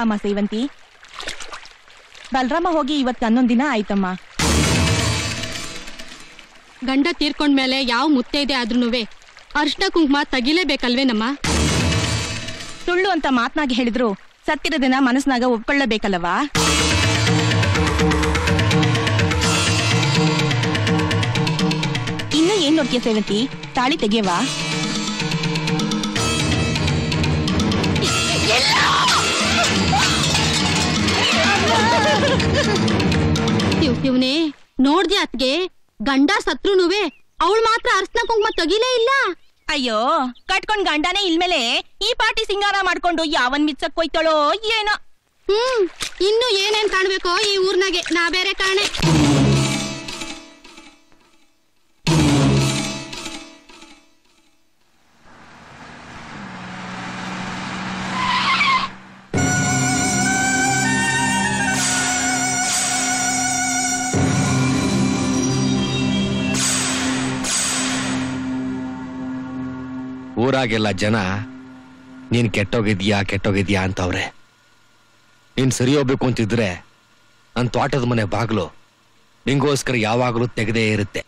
[SPEAKER 16] ಅಮ್ಮ ಸೇವಂತಿ. ಬಲರಾಮ ಹೋಗಿ ಇವತ್ತು ಹನ್ನೊಂದ್ ದಿನ ಆಯ್ತಮ್ಮ.
[SPEAKER 13] ಗಂಡ ತೀರ್ಕೊಂಡ್ಮೇಲೆ ಯಾವ ಮುತ್ತೈದೆ ಆದ್ರೂನುವೆ ಅರ್ಶನ ಕುಂಕುಮ ತಗಿಲೇಬೇಕಲ್ವೇನಮ್ಮ?
[SPEAKER 16] ಸುಳ್ಳು ಅಂತ ಮಾತ್ನಾಗಿ ಹೇಳಿದ್ರು ಸತ್ತಿರೋದನ್ನ ಮನಸ್ನಾಗ ಒಪ್ಕೊಳ್ಳಬೇಕಲ್ಲವಾ? ಇನ್ನು ಏನ್ ನೋಡ್ತೀಯ ಸೇವಂತಿ ತಾಳಿ ತೆಗಿಯವಾ?
[SPEAKER 13] ತಿವ್ನೆ ನೋಡ್ದೆ ಅತ್ಗೆ? ಗಂಡ ಸತ್ರುನುವೆ ಅವಳು ಮಾತ್ರ ಅರ್ಸ್ನ ಕುಂಕುಮ ತಗಿಲೇ ಇಲ್ಲ.
[SPEAKER 16] ಅಯ್ಯೋ ಕಟ್ಕೊಂಡ್ ಗಂಡನೇ ಇಲ್ಮೇಲೆ ಈ ಪಾರ್ಟಿ ಸಿಂಗಾರ ಮಾಡ್ಕೊಂಡು ಯಾವನ್ ಮಿಚ್ಚಕ್ ಹೋಯ್ತಾಳೋ ಏನೋ.
[SPEAKER 13] ಹ್ಮ್ ಇನ್ನು ಏನೇನ್ ಕಾಣ್ಬೇಕೋ ಈ ಊರ್ನಾಗೆ ನಾ ಬೇರೆ ಕಾಣೆ
[SPEAKER 6] ಊರಾಗೆಲ್ಲ ಜನ, ನೀನ್ ಕೆಟ್ಟೋಗಿದ್ಯಾ ಕೆಟ್ಟೋಗಿದ್ಯಾ ಅಂತವ್ರೆ. ನೀನ್ ಸರಿ ಹೋಗ್ಬೇಕು ಅಂತಿದ್ರೆ, ನನ್ ತೋಟದ ಮನೆ ಬಾಗ್ಲು, ನಿಂಗೋಸ್ಕರ ಯಾವಾಗಲೂ ತೆಗೆದೇ ಇರುತ್ತೆ.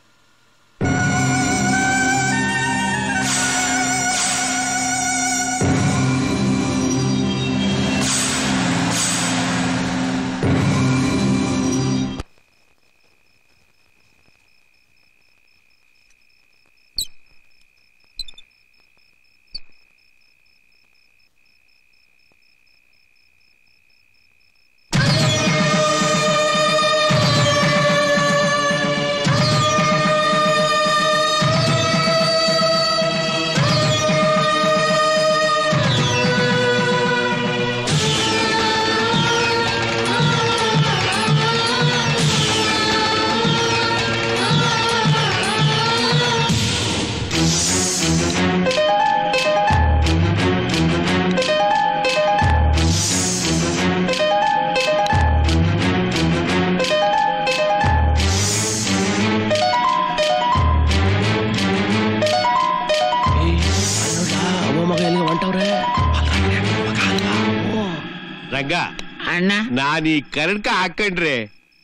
[SPEAKER 4] ನಾನ್ ಈ ಕನ್ನಡಕ ಹಾಕೊಂಡ್ರೆ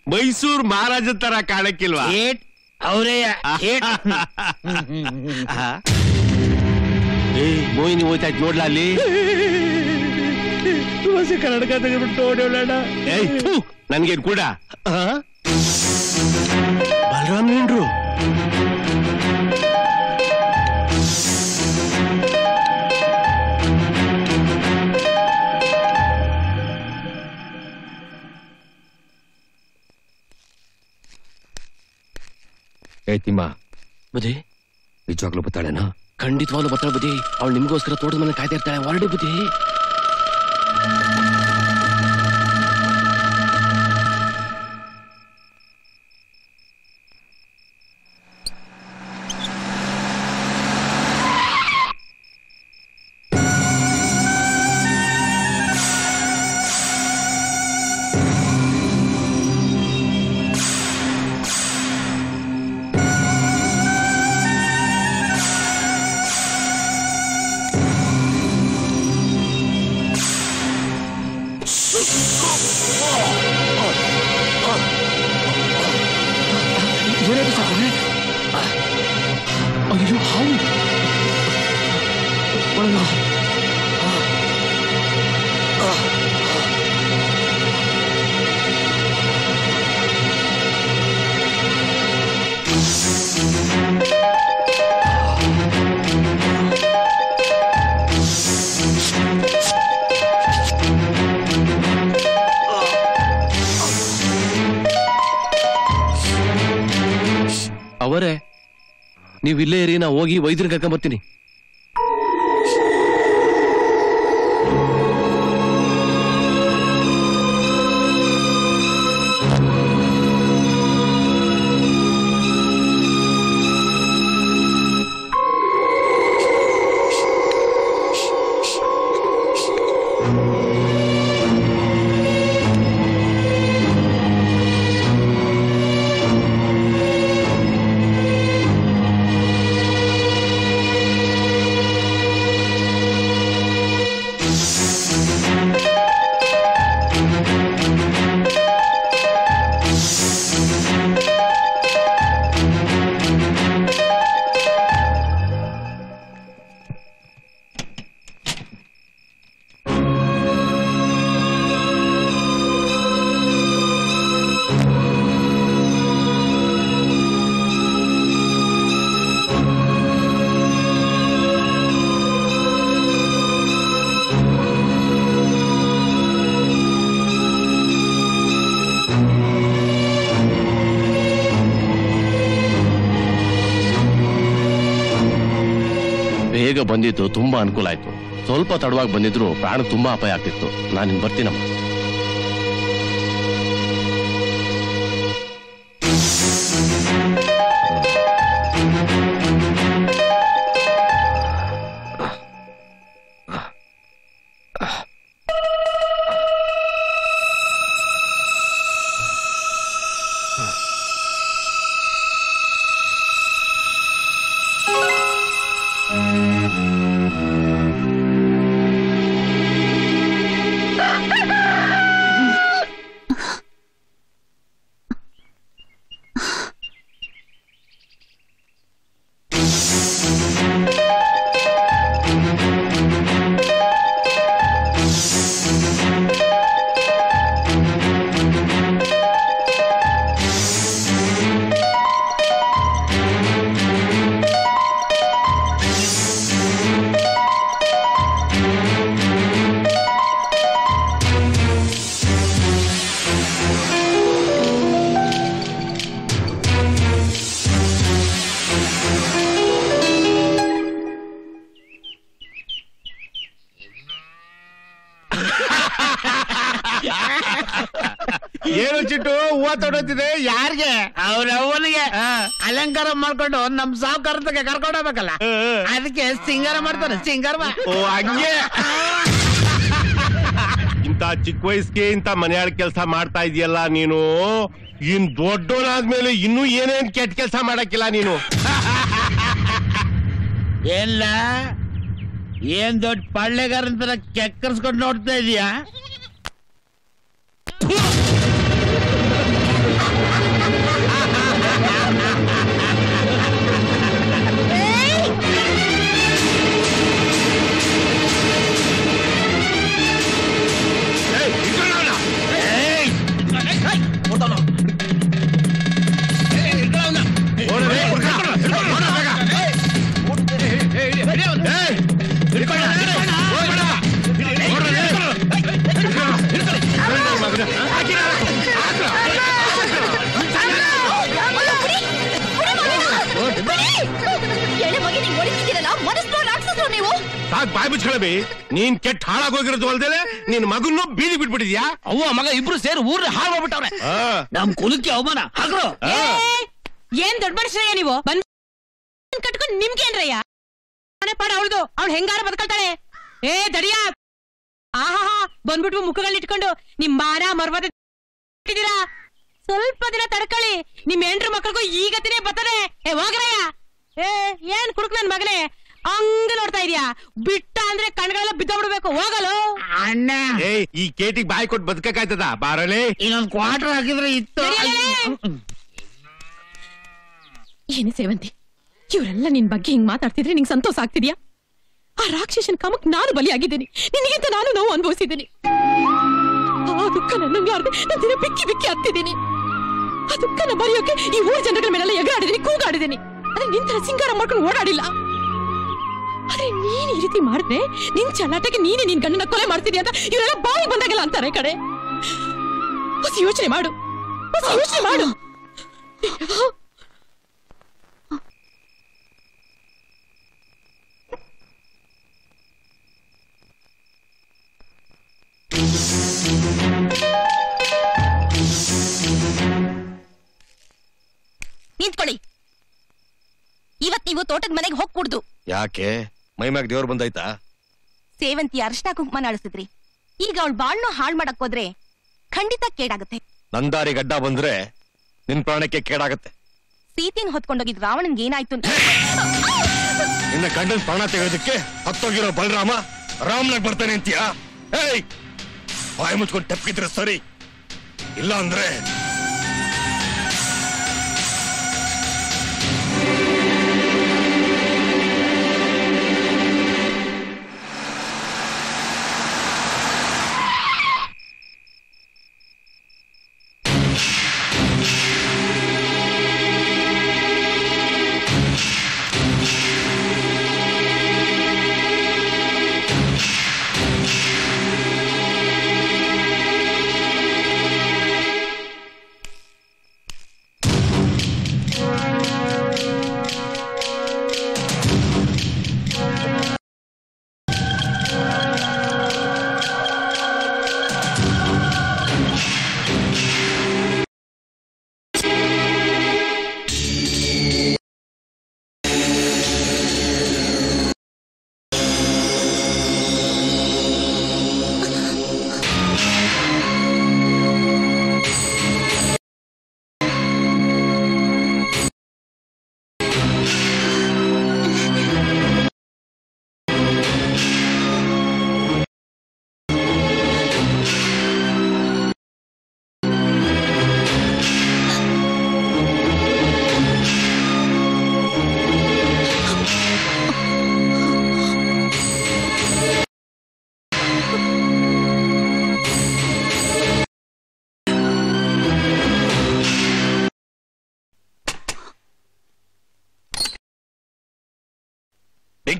[SPEAKER 4] ಮೈಸೂರ್ ಮಹಾರಾಜ ತರ ಕಾಣಕ್ಕಿಲ್ವಾ
[SPEAKER 8] ಅವರೇ
[SPEAKER 4] ಏ ಮೋಹಿನಿ ಹೋಯ್ತಾ ಇದ್ ನೋಡ್ಲಾ ಅಲ್ಲಿ
[SPEAKER 8] ಕನ್ನಡಕ ತೆಗೆದ್ಬಿಟ್ಟು ಓಡೋಣ
[SPEAKER 4] ಏಯ್ ಥು, ನನ್ಗೇನ್ ಕೂಡ ಏ ತಿಮ್ಮ.
[SPEAKER 23] ಬುದ್ಧಿ?
[SPEAKER 4] ನಿಜವಾಗ್ಲೂ ಬತ್ತಾಳೆನಾ?
[SPEAKER 23] ಖಂಡಿತವಾಗ್ಲೂ ಬರ್ತಾಳೆ ಬುದ್ಧಿ. ಅವಳು ನಿಮ್ಗೋಸ್ಕರ ತೋಟದ ಮನೆ ಕಾಯ್ತಾ ಇರ್ತಾಳೆ. ಹೊರಡಿ ಬುದ್ಧಿ. ನೀವು ಇಲ್ಲೇ ಇರಿ ನಾ ಹೋಗಿ ವೈದ್ಯರ ಕರ್ಕೊಂಡ್ ಬಂದಿದ್ದು ತುಂಬಾ ಅನುಕೂಲ ಆಯ್ತು. ಸ್ವಲ್ಪ ತಡವಾಗಿ ಬಂದಿದ್ರು ಪ್ರಾಣ ತುಂಬಾ ಅಪಾಯ ಆಗ್ತಿತ್ತು. ನಾನು ಇನ್ ಬರ್ತೀನಮ್ಮ.
[SPEAKER 8] ನಮ್ ಸಾವುಕಾರದಾಗ ಕರ್ಕೊಂಡು ಹೋಗ್ಬೇಕಲ್ಲ? ಅದಕ್ಕೆ ಸಿಂಗಾರ ಮಾಡ್ತಾರೆ ಸಿಂಗಾರ
[SPEAKER 4] ಓ ಹಂಗೆ. ಇಂತ ಚಿಕ್ಕ ವಯಸ್ಸಿಗೆ ಇಂತ ಮನೆಯಾಳ ಕೆಲಸ ಮಾಡ್ತಾ ಇದೆಯಲ್ಲ ನೀನು? ಇನ್ ದೊಡ್ಡೋನಾದ್ಮೇಲೆ ಇನ್ನೂ ಏನೇನ್ ಕೆಟ್ಟ ಕೆಲಸ ಮಾಡಕ್ಕಿಲ್ಲ ನೀನು?
[SPEAKER 8] ಏನ್ಲ? ಏನ್ ದೊಡ್ಡ ಪಳ್ಳೆಗಾರ ಅಂತ ಕೆಕ್ಕರ್ಸ್ಕೊಂಡು ನೋಡ್ತಾ ಇದೀಯಾ?
[SPEAKER 6] ಸಾಕ್ ಬಾಯ್ ಬಿಚ್ಕೊಳ್ಳಬಿ ನೀನ್ ಕೆಟ್ಟ ಹಾಳಾಗೋಗಿರೋದು ಅಲ್ದೇನೆ ನಿನ್ ಮಗನ್ನು ಬೀದಿ ಬಿಟ್ಬಿಟ್ಟಿದ್ಯಾ?
[SPEAKER 8] ಅವ್ವ ಮಗ ಇಬ್ರು ಸೇರಿ ಊರ್ನ ಹಾಳು ಮಾಡ್ಬಿಟ್ಟವ್ರೆ ನಮ್ ಕುಲಕ್ಕೆ ಅವಮಾನ. ಹಾಕ್ರು.
[SPEAKER 5] ಏನ್ ದೊಡ್ಡ ಮನುಷ್ಯರಯ್ಯ ನೀವು? ಬಂದ್ ಕಟ್ಕೊಂಡು ನಿಮ್ಗೇನ್ರಯ್ಯ ಮನೆ ಪಾಡ ಅವಳ್ದು. ಅವ್ಳು ಹೆಂಗಾರ ಬದುಕಳ್ತಾಳೆ? ಏ ದಡಿಯ. ಆಹಾ ಬಂದ್ಬಿಟ್ಟು ಮುಖಗಳನ್ನ ಇಟ್ಕೊಂಡು ನಿಮ್ ಮಾನ ಮರ್ವಾದ ಇಟ್ಟಿದ್ದೀರಾ ಸ್ವಲ್ಪ ದಿನ ತಡ್ಕೊಳ್ಳಿ. ನಿಮ್ ಹೆಂಡ್ರ ಮಕ್ಕಳಿಗೂ ಈಗತಿನೇ ಬರ್ತದೆ ಏ ಹೋಗ್ರಯ್ಯ. ಏ ಏನ್ ಕುಡುಕ್ ನನ್ ಮಗನೇ? ಹಂಗ ನೋಡ್ತಾ ಇದೀಯಾ? ಬಿಟ್ಟ ಅಂದ್ರೆ ಕಣ್ಗಳೆಲ್ಲ ಬಿದ್ದಬಿಡ್ಬೇಕು ಹೋಗಲು?
[SPEAKER 28] ಅಣ್ಣ.
[SPEAKER 6] ಏಯ್ ಈ ಕೇಟಿಗ್ ಬಾಯಿ ಕೊಟ್ಟು ಬದುಕಾಯ್ತದ ಬಾರಲಿ
[SPEAKER 28] ಇನ್ನೊಂದ್ ಕ್ವಾರ್ಟರ್ ಹಾಕಿದ್ರೆ ಇತ್ತು.
[SPEAKER 5] ಏನೇ ಸೇವಂತಿ ಇವರೆಲ್ಲ ನಿನ್ ಬಗ್ಗೆ ಹಿಂಗ್ ಮಾತಾಡ್ತಿದ್ರೆ ನಿಂಗೆ ಸಂತೋಷ ಆಗ್ತಿದ್ಯಾ? ಆ ರಾಕ್ಷಸನ್ ಕಾಮಕ್ ನಾನು ಬಲಿಯಾಗಿದ್ದೀನಿ. ನಿನಗಿಂತ ನಾನು ನೋವು ಅನುಭವಿಸಿದ್ದೀನಿ. ಆ ದುಃಖ ನನ್ನಂಗಾರ್ದೆ ನಾನು ದಿನ ಬಿಕ್ಕಿ ಬಿಕ್ಕಿ ಆಗ್ತಿದ್ದೀನಿ ಆ ದುಃಖನ ಬರೆಯೋಕೆ ಈ ಊರ್ ಜನಗಳ ಮೇಲೆಲ್ಲ ಎಗರಾಡಿದ್ದೀನಿ ಕೂಗಾಡಿದ್ದೀನಿ. ಅದೇ ನಿಂತರ ಸಿಂಗಾರ ಮಾಡ್ಕೊಂಡು ಓಡಾಡಿಲ್ಲ. ಆದ್ರೆ ನೀನ್ ಈ ರೀತಿ ಮಾಡಿದ್ರೆ ನಿನ್ ಚಲಾಟಕ್ಕೆ ನೀನೇ ನಿನ್ ಗಂಡನ ಕೊಲೆ ಮಾಡ್ತಿದ್ಯಾ ಅಂತ ಇವರೆಲ್ಲ ಬಾಯಿ ಬಂದಾಗೆಲ್ಲ ಅಂತಾರೆ ಕಡೆ ಹೊಸ ಯೋಚನೆ ಮಾಡು. ಯೋಚನೆ ಮಾಡು.
[SPEAKER 16] ನಿಂತ್ಕೊಳ್ಳಿ. ಇವತ್ ನೀವು ತೋಟದ ಮನೆಗೆ ಹೋಗ್ ಕುಡ್ದು
[SPEAKER 6] ಯಾಕೆ? ಮೈಮ್ಯಾಗ ದೇವ್ರು ಬಂದೈತಾ
[SPEAKER 16] ಸೇವಂತಿ ಅರ್ಶನ ಕುಂಕುಮ ನಡೆಸಿದ್ರಿ ಈಗ ಅವಳು ಬಾಳ್ನು ಹಾಳ್ ಮಾಡಕ್ ಹೋದ್ರೆ ಖಂಡಿತ ಕೇಡಾಗುತ್ತೆ.
[SPEAKER 6] ನಂದಾರಿ ಗಡ್ಡ ಬಂದ್ರೆ ನಿನ್ ಪ್ರಾಣಕ್ಕೆ ಕೇಡಾಗತ್ತೆ.
[SPEAKER 16] ಸೀತೆನ್ ಹೊತ್ಕೊಂಡೋಗಿದ್ ರಾವಣನ್ಗೆ ಏನಾಯ್ತು ಅಂತ
[SPEAKER 6] ನಿನ್ನ ಗಂಡನ್ ಪ್ರಾಣ ತೆಗೆಯೋದಕ್ಕೆ ಹತ್ತೋಗಿರೋ ಬಲರಾಮ ರಾಮನಾಗ್ ಬರ್ತಾನೆ ಅಂತೀಯಾ? ಏಯ್! ಬಾಯಿ ಮುಚ್ಕೊಂಡು ಟಪ್ಪಿದ್ರೆ ಸರಿ. ಇಲ್ಲ ಅಂದ್ರೆ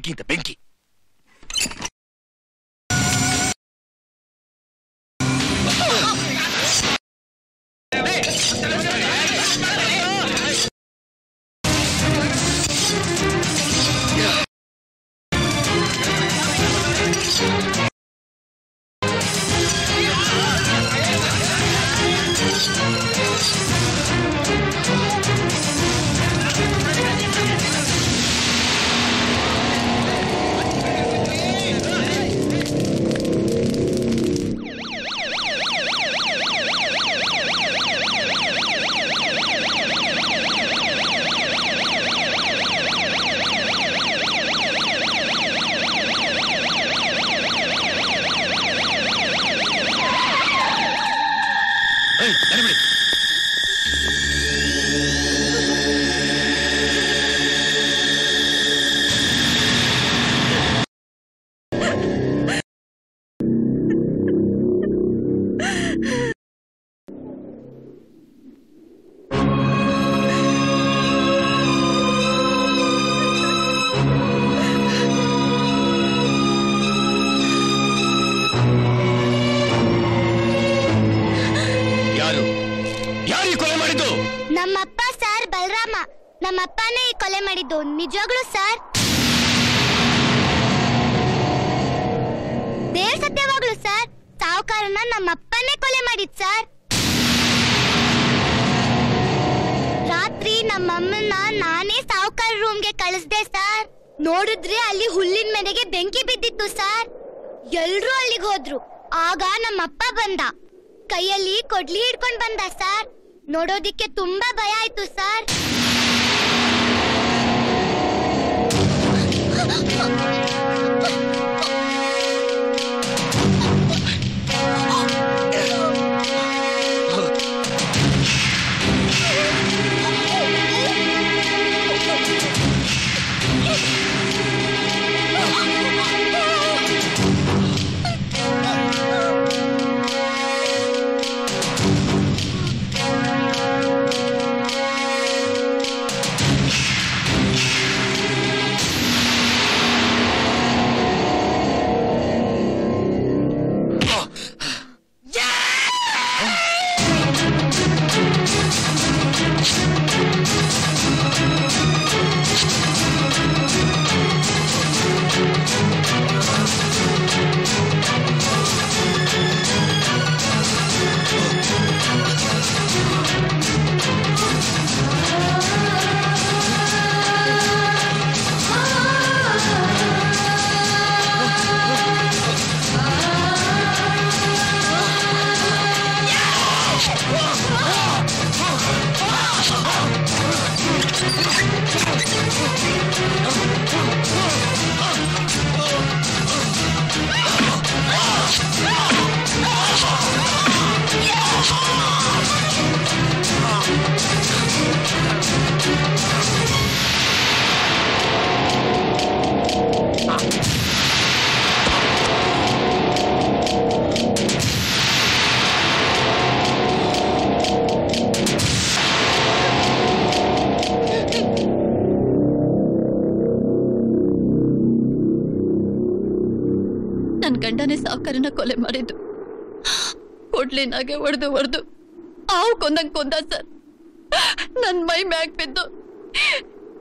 [SPEAKER 6] ಬೆಂಕಿ ಅಂತ ಬೆಂಕಿ
[SPEAKER 25] ನಮ್ಮಪ್ಪ ಬಂದ. ಕೈಯಲ್ಲಿ ಕೊಡ್ಲಿ ಹಿಡ್ಕೊಂಡ್ ಬಂದ ಸರ್. ನೋಡೋದಿಕ್ಕೆ ತುಂಬಾ ಭಯ ಆಯ್ತು ಸರ್.
[SPEAKER 20] ನನ್ ಗಂಡನೇ ಸಾವುಕಾರನ ಕೊಲೆ ಮಾಡಿದ್ದು. ಕೊಡ್ಲಿನಾಗೆ ಹೊಡೆದು ಹೊಡೆದು ಆವು ಕೊಂದಂಗ್ ಕೊಂದ ಸರ್. ನನ್ನ ಮೈ ಮ್ಯಾಗ್ ಬಿದ್ದು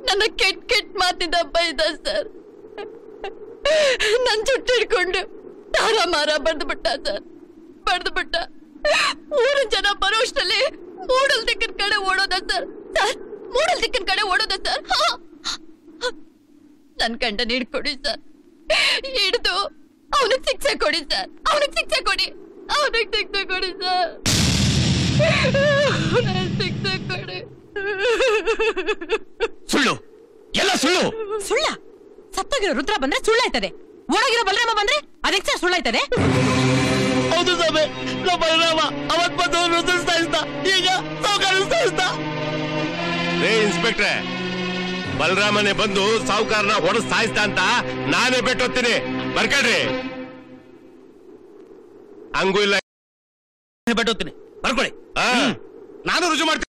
[SPEAKER 20] ನನ್ನ ಕೆಟ್ಟ ಕೆಟ್ಟ ಮಾತಿಂದ ಬೈದ ಸರ್. ನನ್ನ ಜುಟ್ಟಿಡ್ಕೊಂಡು ತಾರ ಮಾರ ಬಡ್ದು ಬಿಟ್ಟ ಸರ್. ಬಡ್ದು ಬಿಟ್ಟ. ಮೂರು ಜನ ಬರೋಷ್ಟರಲ್ಲಿ ಮೂಡಲ್ ದಿಕ್ಕಿನ ಕಡೆ ಓಡೋದ ಸರ್. ಸರ್, ಮೂಡಲ್ ದಿಕ್ಕಿನ ಕಡೆ ಓಡೋದ ಸರ್. ನನ್ನ ನನ್ ಗಂಡನ ಹಿಡ್ಕೊಡಿ ಸರ್. ಹಿಡ್ದು ಅವನಿಗೆ ಶಿಕ್ಷೆ ಕೊಡಿ ಸರ್. ಅವನಿಗೆ ಶಿಕ್ಷೆ ಕೊಡಿ. ಅವನಿಗೆ ಶಿಕ್ಷೆ ಕೊಡಿ ಸರ್. ಶಿಕ್ಷೆ ಕೊಡಿ.
[SPEAKER 17] ಸುಳ್ಳು. ಎಲ್ಲ ಸುಳ್ಳು.
[SPEAKER 28] ಸುಳ್ಳ? ಸತ್ತೋಗಿರೋ ರುದ್ರ ಬಂದ್ರೆ ಸುಳ್ಳಾಯ್ತದೆ. ಒಳಗಿರೋ ಬಲರಾಮ ಬಂದ್ರೆ ಅದಕ್ಕೆ ಸರ್ ಸುಳ್ಳಾಯ್ತದೆ.
[SPEAKER 29] ಹೌದು ಸಭೆ ನಮ್ಮ ಬಲರಾಮ ಅವತ್ ಬಂದು ರುದ್ರಿಸ್ತಾ ಇದ್ದ. ಈಗ ಸಾವುಕಾರಿಸ್ತಾ ಇದ್ದ.
[SPEAKER 4] ರೇ ಇನ್ಸ್ಪೆಕ್ಟ್ರೆ ಬಲರಾಮನೆ ಬಂದು ಸಾವುಕಾರನ ಹೊಡೆದ್ ಸಾಯಿಸ್ತಾ ಅಂತ ನಾನೇ ಬಿಟ್ಟೋಗ್ತೀನಿ ಬರ್ಕಳ್ರಿ ಹಂಗೂ ಇಲ್ಲ
[SPEAKER 29] ಬಿಟ್ಟೋಗ್ತೀನಿ ಬರ್ಕೊಳ್ಳಿ
[SPEAKER 30] ನಾನು ರುಜು ಮಾಡ್ತೀನಿ